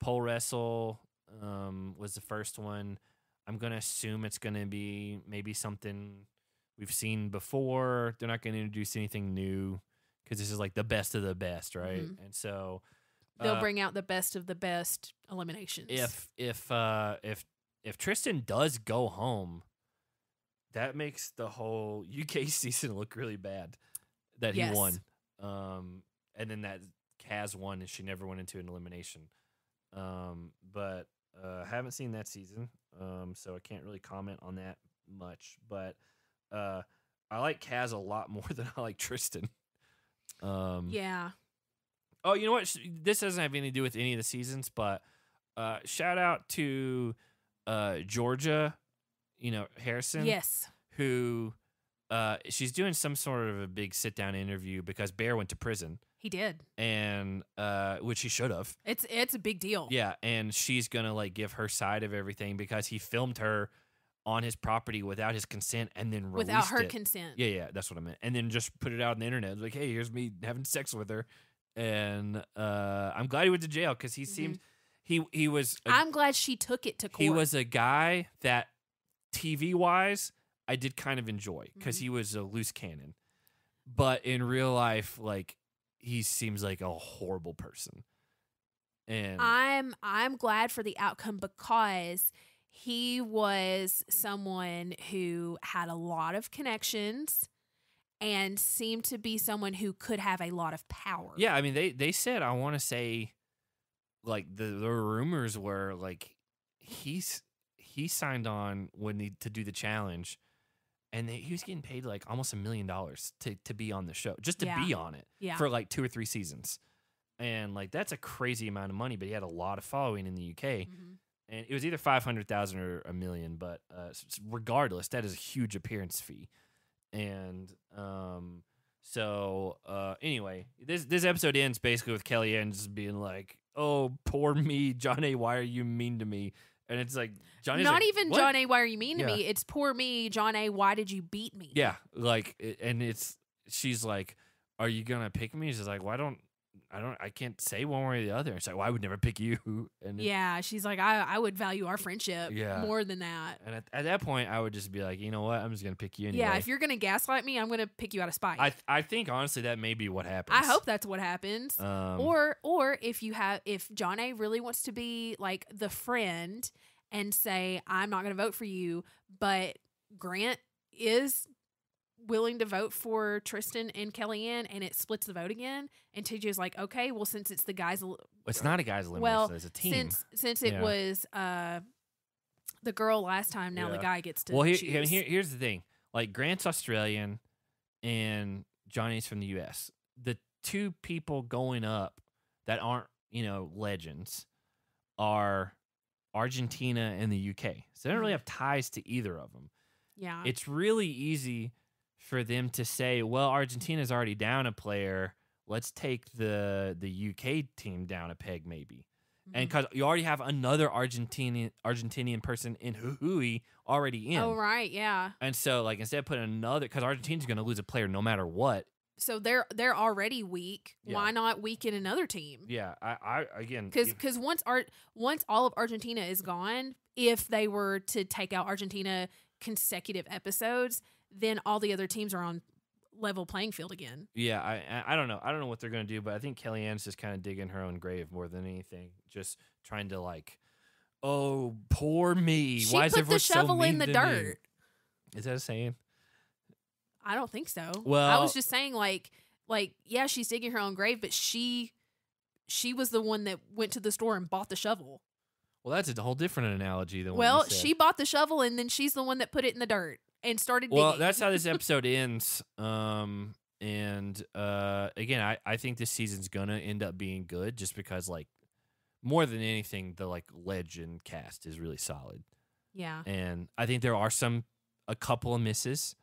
[SPEAKER 1] pole wrestle um was the first one. I'm gonna assume it's gonna be maybe something we've seen before. They're not gonna introduce anything new because this is like the best of the best, right?
[SPEAKER 2] Mhm.
[SPEAKER 1] And so
[SPEAKER 2] They'll
[SPEAKER 1] uh,
[SPEAKER 2] bring out the best of the best eliminations.
[SPEAKER 1] if if uh if if Tristan does go home, that makes the whole UK season look really bad that
[SPEAKER 2] Yes.
[SPEAKER 1] he won. Um and then that Kaz won and she never went into an elimination. Um but uh I haven't seen that season. Um so I can't really comment on that much, but uh I like Kaz a lot more than I like Tristan. Um
[SPEAKER 2] yeah,
[SPEAKER 1] Oh, you know what? This doesn't have anything to do with any of the seasons, but uh, shout out to uh, Georgia, you know Harrison,
[SPEAKER 2] yes,
[SPEAKER 1] who uh, she's doing some sort of a big sit down interview because Bear went to prison,
[SPEAKER 2] he did.
[SPEAKER 1] and uh, which he should have.
[SPEAKER 2] It's it's a big deal.
[SPEAKER 1] Yeah, and she's gonna like give her side of everything because he filmed her on his property without his consent and then released
[SPEAKER 2] without her
[SPEAKER 1] it.
[SPEAKER 2] consent.
[SPEAKER 1] Yeah, yeah, that's what I meant. And then just put it out on the internet. Like, hey, here's me having sex with her. And uh, I'm glad he went to jail because he seemed he he was
[SPEAKER 2] I'm glad she took it to court.
[SPEAKER 1] he was a guy that TV wise I did kind of enjoy because
[SPEAKER 2] Mhm.
[SPEAKER 1] he was a loose cannon, but in real life, like he seems like a horrible person. And
[SPEAKER 2] I'm I'm glad for the outcome because he was someone who had a lot of connections and seemed to be someone who could have a lot of power.
[SPEAKER 1] yeah, I mean they they said I want to say like the the rumors were like he's he signed on when he to do the challenge and they, he was getting paid like almost a million dollars to to be on the show just to
[SPEAKER 2] Yeah.
[SPEAKER 1] be on it
[SPEAKER 2] Yeah.
[SPEAKER 1] for like two or three seasons. And like that's a crazy amount of money, but he had a lot of following in the UK.
[SPEAKER 2] Mhm.
[SPEAKER 1] and it was either 500,000 or a million but uh, regardless that is a huge appearance fee and um so uh anyway this this episode ends basically with Kellyanne just being like oh poor me Jonna why are you mean to me and it's like Johnny's
[SPEAKER 2] Not
[SPEAKER 1] like,
[SPEAKER 2] even
[SPEAKER 1] "What?"
[SPEAKER 2] Jonna. Why are you mean to
[SPEAKER 1] Yeah.
[SPEAKER 2] me? It's poor me, Jonna. Why did you beat me?
[SPEAKER 1] yeah like it- and it's she's like are you gonna pick me she's like why don't I don't I can't say one way or the other it's like well I would never pick you and
[SPEAKER 2] Yeah, she's like, I, I would value our friendship
[SPEAKER 1] Yeah.
[SPEAKER 2] more than that.
[SPEAKER 1] and at, at that point I would just be like you know what I'm just gonna pick you anyway
[SPEAKER 2] Yeah, if you're gonna gaslight me, I'm gonna pick you out of spite.
[SPEAKER 1] I th- I think honestly that may be what happens.
[SPEAKER 2] I hope that's what happens.
[SPEAKER 1] Um,
[SPEAKER 2] or or if you have if Jonna really wants to be like the friend and say I'm not going to vote for you, but Grant is willing to vote for Tristan and Kellyanne and it splits the vote again and TJ's like, "Okay, well since it's the guys
[SPEAKER 1] it's not a guys elimination.
[SPEAKER 2] well,
[SPEAKER 1] it's a team.
[SPEAKER 2] since since it
[SPEAKER 1] Yeah.
[SPEAKER 2] was uh the girl last time, now the guy gets to
[SPEAKER 1] well, here, here, here- here's the thing. Like Grant's Australian, and Jonna's from the U.S. The two people going up that aren't you know legends are Argentina and the U.K. So they don't really
[SPEAKER 2] Mhm.
[SPEAKER 1] have ties to either of them.
[SPEAKER 2] yeah.
[SPEAKER 1] It's really easy for them to say, "Well, Argentina's already down a player. Let's take the the UK team down a peg, maybe." and
[SPEAKER 2] Mhm.
[SPEAKER 1] because you already have another Argentinian Argentinian person in Hui already in,
[SPEAKER 2] Oh right, yeah.
[SPEAKER 1] and so like instead of putting another, because Argentina's going to lose a player no matter what.
[SPEAKER 2] So they're they're already weak.
[SPEAKER 1] Yeah.
[SPEAKER 2] Why not weaken another team?
[SPEAKER 1] Yeah, I, I again,
[SPEAKER 2] Because because once art once all of Argentina is gone, if they were to take out Argentina consecutive episodes, then all the other teams are on level playing field again.
[SPEAKER 1] yeah, I I- don't know, I don't know what they're going to do, but I think Kellyanne's just kind of digging her own grave more than anything, just trying to like, oh poor me,
[SPEAKER 2] She
[SPEAKER 1] why is
[SPEAKER 2] put
[SPEAKER 1] everyone
[SPEAKER 2] the shovel
[SPEAKER 1] so mean
[SPEAKER 2] in the
[SPEAKER 1] to me?"
[SPEAKER 2] dirt.
[SPEAKER 1] Is that a saying?
[SPEAKER 2] I don't think so.
[SPEAKER 1] Well, I
[SPEAKER 2] was just saying like like yeah, she's digging her own grave, but she she was the one that went to the store and bought the shovel.
[SPEAKER 1] Well, that's a whole different analogy than
[SPEAKER 2] Well, she bought the shovel and then she's the one that put it in the dirt and started
[SPEAKER 1] Well, that's how this episode ends. Um, and uh, again, I, I think this season's gonna end up being good just because, like, more than anything, the like legend cast is really solid,
[SPEAKER 2] yeah.
[SPEAKER 1] and I think there are some a couple of misses.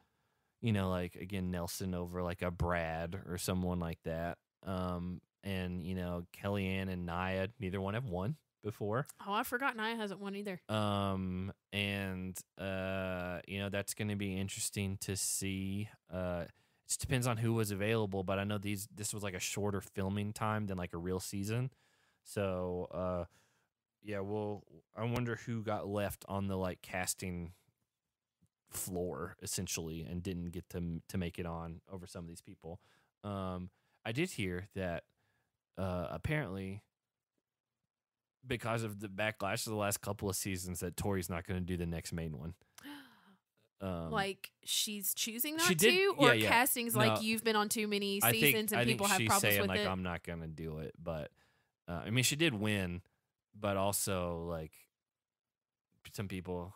[SPEAKER 1] You know, like again, Nelson over like a Brad or someone like that. Um, and you know, Kellyanne and Naya, neither one have won before.
[SPEAKER 2] Oh, I forgot Naya hasn't won either.
[SPEAKER 1] Um, and uh, you know that's going to be interesting to see. Uh, it just depends on who was available, but I know these this was like a shorter filming time than like a real season. So, uh, yeah, well, I wonder who got left on the like casting floor essentially and didn't get to to make it on over some of these people. Um, I did hear that uh, apparently because of the backlash of the last couple of seasons that Tori's not going to do the next main one. Um,
[SPEAKER 2] like she's choosing not
[SPEAKER 1] did-
[SPEAKER 2] to, or
[SPEAKER 1] yeah, yeah.
[SPEAKER 2] casting's
[SPEAKER 1] No.
[SPEAKER 2] like you've been on too many
[SPEAKER 1] I
[SPEAKER 2] seasons
[SPEAKER 1] think, I
[SPEAKER 2] and people
[SPEAKER 1] think
[SPEAKER 2] have
[SPEAKER 1] she's
[SPEAKER 2] problems
[SPEAKER 1] saying
[SPEAKER 2] with
[SPEAKER 1] like
[SPEAKER 2] it.
[SPEAKER 1] I'm not going to do it, but uh, I mean she did win, but also like some people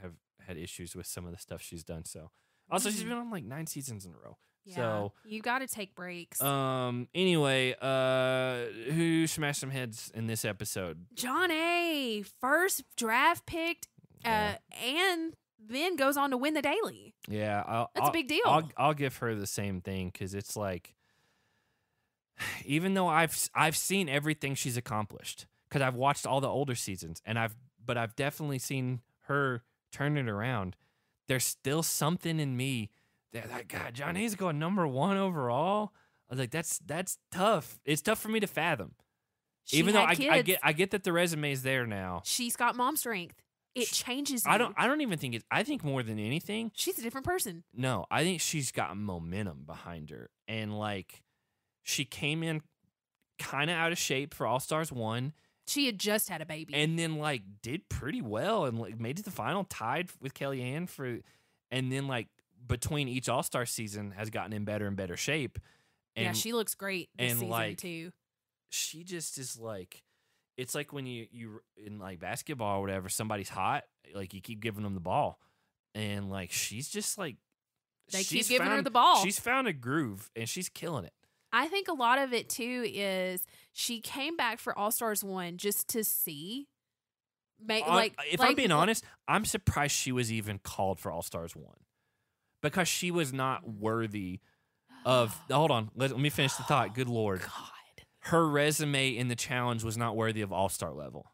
[SPEAKER 1] have had issues with some of the stuff she's done. So also she's
[SPEAKER 2] Mhm.
[SPEAKER 1] been on like nine seasons in a row.
[SPEAKER 2] Yeah.
[SPEAKER 1] So
[SPEAKER 2] you got to take breaks.
[SPEAKER 1] um anyway, uh who smashed some heads in this episode?
[SPEAKER 2] Jonna first draft picked, uh,
[SPEAKER 1] Yeah.
[SPEAKER 2] and then goes on to win the daily.
[SPEAKER 1] Yeah, I'll,
[SPEAKER 2] That's a
[SPEAKER 1] I'll-
[SPEAKER 2] big deal.
[SPEAKER 1] I'll I'll give her the same thing because it's like, even though I've I've seen everything she's accomplished because I've watched all the older seasons and I've but I've definitely seen her turn it around. There's still something in me that like God, Jonna's going number one overall. I was like, that's that's tough. It's tough for me to fathom.
[SPEAKER 2] She
[SPEAKER 1] even though I, I get I get that the resume is there now.
[SPEAKER 2] she's got mom strength. It changes. You.
[SPEAKER 1] I don't I don't even think it's I think more than anything
[SPEAKER 2] She's a different person.
[SPEAKER 1] No, I think she's got momentum behind her. And like she came in kind of out of shape for All Stars one,
[SPEAKER 2] She had just had a baby.
[SPEAKER 1] and then like did pretty well and like made it to the final, tied with Kellyanne for, and then like between each All Star season has gotten in better and better shape. And
[SPEAKER 2] yeah, she looks great this
[SPEAKER 1] and,
[SPEAKER 2] season
[SPEAKER 1] like,
[SPEAKER 2] too.
[SPEAKER 1] she just is like it's like when you you in like basketball or whatever somebody's hot like you keep giving them the ball and like she's just like
[SPEAKER 2] They keep
[SPEAKER 1] she's
[SPEAKER 2] giving her the ball.
[SPEAKER 1] she's found a groove and she's killing it
[SPEAKER 2] I think a lot of it too is she came back for All Stars one just to see.
[SPEAKER 1] On-
[SPEAKER 2] like
[SPEAKER 1] if
[SPEAKER 2] like,
[SPEAKER 1] i'm being honest i'm surprised she was even called for all stars one because she was not worthy of hold on let, let me finish the thought good lord
[SPEAKER 2] God.
[SPEAKER 1] her resume in the challenge was not worthy of all star level,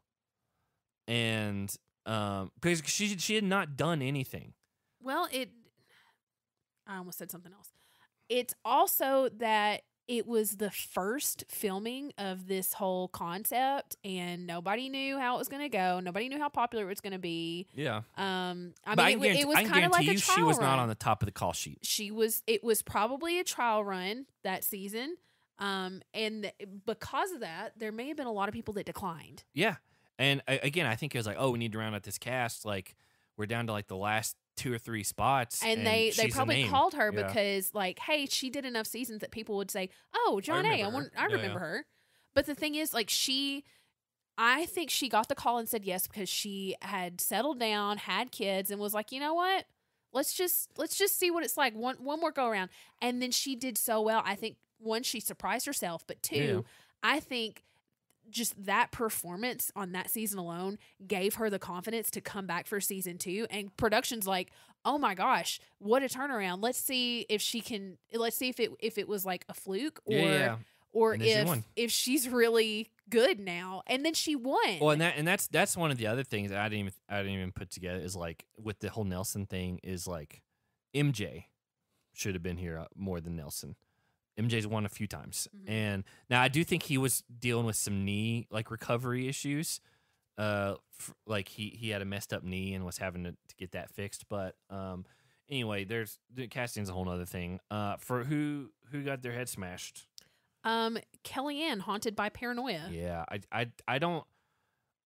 [SPEAKER 1] and um, because she she had not done anything.
[SPEAKER 2] Well, it. I almost said something else. It's also that it was the first filming of this whole concept, and nobody knew how it was going to go. Nobody knew how popular it was going to be.
[SPEAKER 1] Yeah,
[SPEAKER 2] Um, I
[SPEAKER 1] but
[SPEAKER 2] mean,
[SPEAKER 1] I
[SPEAKER 2] it, it was kind of like a trial
[SPEAKER 1] she was
[SPEAKER 2] run.
[SPEAKER 1] not on the top of the call sheet.
[SPEAKER 2] she was. It was probably a trial run that season. Um, and th- because of that, there may have been a lot of people that declined.
[SPEAKER 1] Yeah, and a- again, I think it was like, oh, we need to round out this cast. Like we're down to like the last two or three spots,
[SPEAKER 2] and, they they
[SPEAKER 1] a
[SPEAKER 2] probably called her
[SPEAKER 1] Yeah.
[SPEAKER 2] because like hey she did enough seasons that people would say oh Jonna i
[SPEAKER 1] remember her.
[SPEAKER 2] want i
[SPEAKER 1] Yeah, yeah.
[SPEAKER 2] her but the thing is like she i think she got the call and said yes because she had settled down had kids and was like you know what let's just let's just see what it's like one one more go around and then she did so well i think one she surprised herself but two
[SPEAKER 1] Yeah.
[SPEAKER 2] i think just that performance on that season alone gave her the confidence to come back for season two. And production's like, oh my gosh, what a turnaround! Let's see if she can. Let's see if it if it was like a fluke or
[SPEAKER 1] Yeah, yeah.
[SPEAKER 2] or
[SPEAKER 1] then she
[SPEAKER 2] if if she's really good now. And then she won.
[SPEAKER 1] Well, and that and that's that's one of the other things I didn't even I didn't even put together is like with the whole Nelson thing is like MJ should have been here uh, more than Nelson. MJ's won a few times,
[SPEAKER 2] Mhm.
[SPEAKER 1] and now I do think he was dealing with some knee like recovery issues. Uh, f- like he he had a messed up knee and was having to, to get that fixed. But um, anyway, there's the casting's a whole other thing. Uh, for who who got their head smashed.
[SPEAKER 2] um, Kellyanne, haunted by paranoia.
[SPEAKER 1] Yeah, I, I, I don't,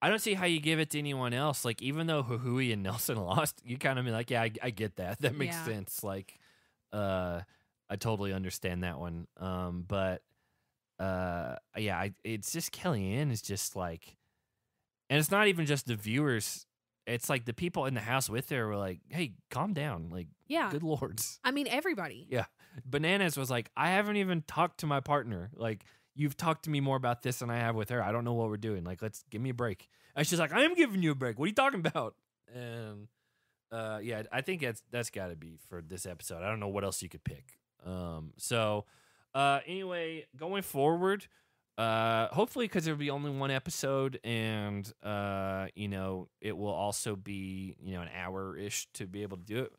[SPEAKER 1] I don't see how you give it to anyone else. Like, even though Huhui and Nelson lost, you kind of be like, yeah, I, I get that. That makes
[SPEAKER 2] Yeah.
[SPEAKER 1] sense. Like, uh, I totally understand that one. Um, but, uh, yeah, I, it's just Kellyanne is just like, and it's not even just the viewers. It's like the people in the house with her were like, "Hey, calm down!" Like,
[SPEAKER 2] Yeah.
[SPEAKER 1] good lords.
[SPEAKER 2] I mean, everybody.
[SPEAKER 1] Yeah. Bananas was like, I haven't even talked to my partner. Like, you've talked to me more about this than I have with her. I don't know what we're doing. Like, let's give me a break. And she's like, I am giving you a break. What are you talking about? And uh, yeah, I think that's that's got to be for this episode. I don't know what else you could pick. Um, so uh, anyway, going forward, uh, hopefully because there'll be only one episode, and uh, you know, it will also be you know an hour ish to be able to do it.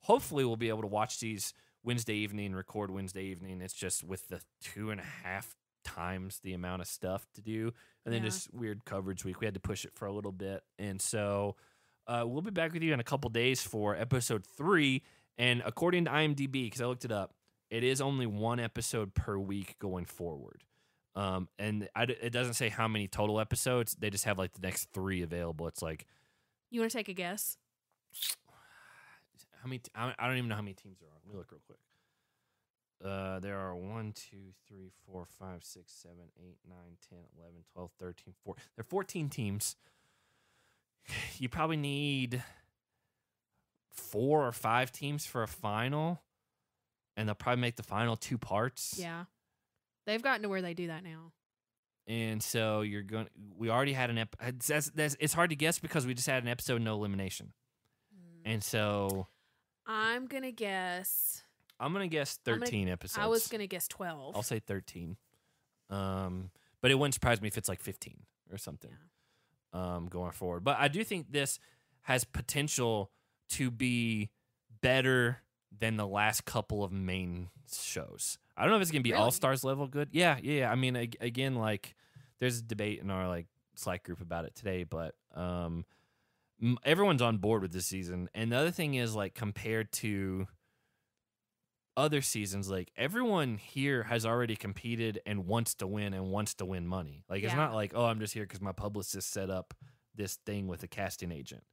[SPEAKER 1] Hopefully, we'll be able to watch these Wednesday evening, record Wednesday evening. It's just with the two and a half times the amount of stuff to do, and then
[SPEAKER 2] Yeah.
[SPEAKER 1] just weird coverage week. We had to push it for a little bit, and so uh, we'll be back with you in a couple days for episode three. And according to IMDb, because I looked it up, it is only one episode per week going forward. Um, and I it doesn't say how many total episodes. They just have like the next three available. It's like
[SPEAKER 2] You want to take a guess?
[SPEAKER 1] how many? T- I I don't even know how many teams there are. Let me look real quick. Uh, there are 1, 2, 3, 4, 5, 6, 7, 8, 9, 10, 11, 12, 13, 14. There are 14 teams. You probably need four or five teams for a final, and they'll probably make the final two parts.
[SPEAKER 2] Yeah. They've gotten to where they do that now.
[SPEAKER 1] And so you're going. To, we already had an ep. It's, that's, that's, it's hard to guess because we just had an episode no elimination, and so
[SPEAKER 2] I'm gonna guess.
[SPEAKER 1] I'm gonna guess
[SPEAKER 2] I'm gonna-
[SPEAKER 1] 13 episodes.
[SPEAKER 2] I was gonna guess twelve.
[SPEAKER 1] I'll say 13. Um, but it wouldn't surprise me if it's like 15 or something. Um, going forward, but I do think this has potential to be better than the last couple of main shows. I don't know if it's gonna be
[SPEAKER 2] Really?
[SPEAKER 1] all stars level good. Yeah, yeah. I mean, again, like there's a debate in our like Slack group about it today, but um, everyone's on board with this season. And the other thing is like compared to other seasons, like everyone here has already competed and wants to win and wants to win money. Like it's not like, oh, I'm just here because my publicist set up this thing with a casting agent.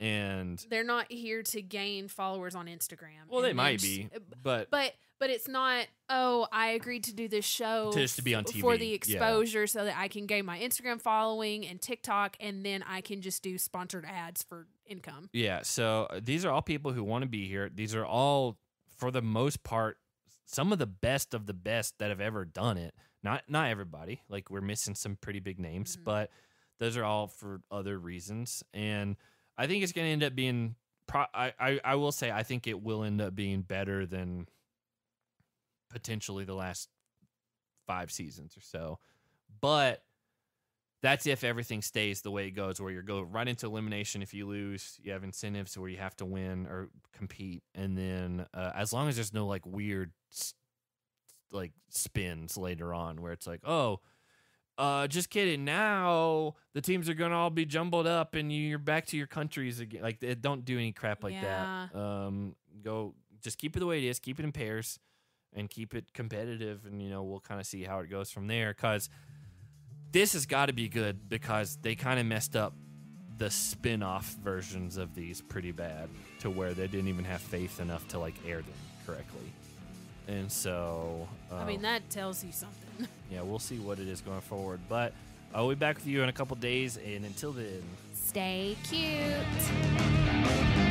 [SPEAKER 1] And
[SPEAKER 2] They're not here to gain followers on Instagram.
[SPEAKER 1] well,
[SPEAKER 2] and
[SPEAKER 1] they might be, but
[SPEAKER 2] But but it's not. Oh, I agreed to do this show
[SPEAKER 1] Just to be on
[SPEAKER 2] f- for
[SPEAKER 1] TV,
[SPEAKER 2] the
[SPEAKER 1] yeah.
[SPEAKER 2] exposure, so that I can gain my Instagram following and TikTok, and then I can just do sponsored ads for income.
[SPEAKER 1] Yeah, so uh, these are all people who want to be here. These are all, for the most part, some of the best of the best that have ever done it. Not not everybody. Like we're missing some pretty big names,
[SPEAKER 2] Mhm.
[SPEAKER 1] but those are all for other reasons. And I think it's going to end up being. Pro- I, I I will say I think it will end up being better than potentially the last five seasons or so. But that's if everything stays the way it goes, where you go right into elimination. If you lose, you have incentives where you have to win or compete, and then uh, as long as there's no like weird like spins later on, where it's like, oh, uh, just kidding. Now the teams are gonna all be jumbled up, and you're back to your countries again. Like, don't do any crap like
[SPEAKER 2] Yeah.
[SPEAKER 1] that. Um, go just keep it the way it is. Keep it in pairs, and keep it competitive, and you know we'll kind of see how it goes from there. Because this has got to be good because they kind of messed up the spin-off versions of these pretty bad to where they didn't even have faith enough to like air them correctly. And so,
[SPEAKER 2] I mean,
[SPEAKER 1] uh,
[SPEAKER 2] that tells you something.
[SPEAKER 1] Yeah, we'll see what it is going forward. But I'll be back with you in a couple days, and until then.
[SPEAKER 2] Stay cute.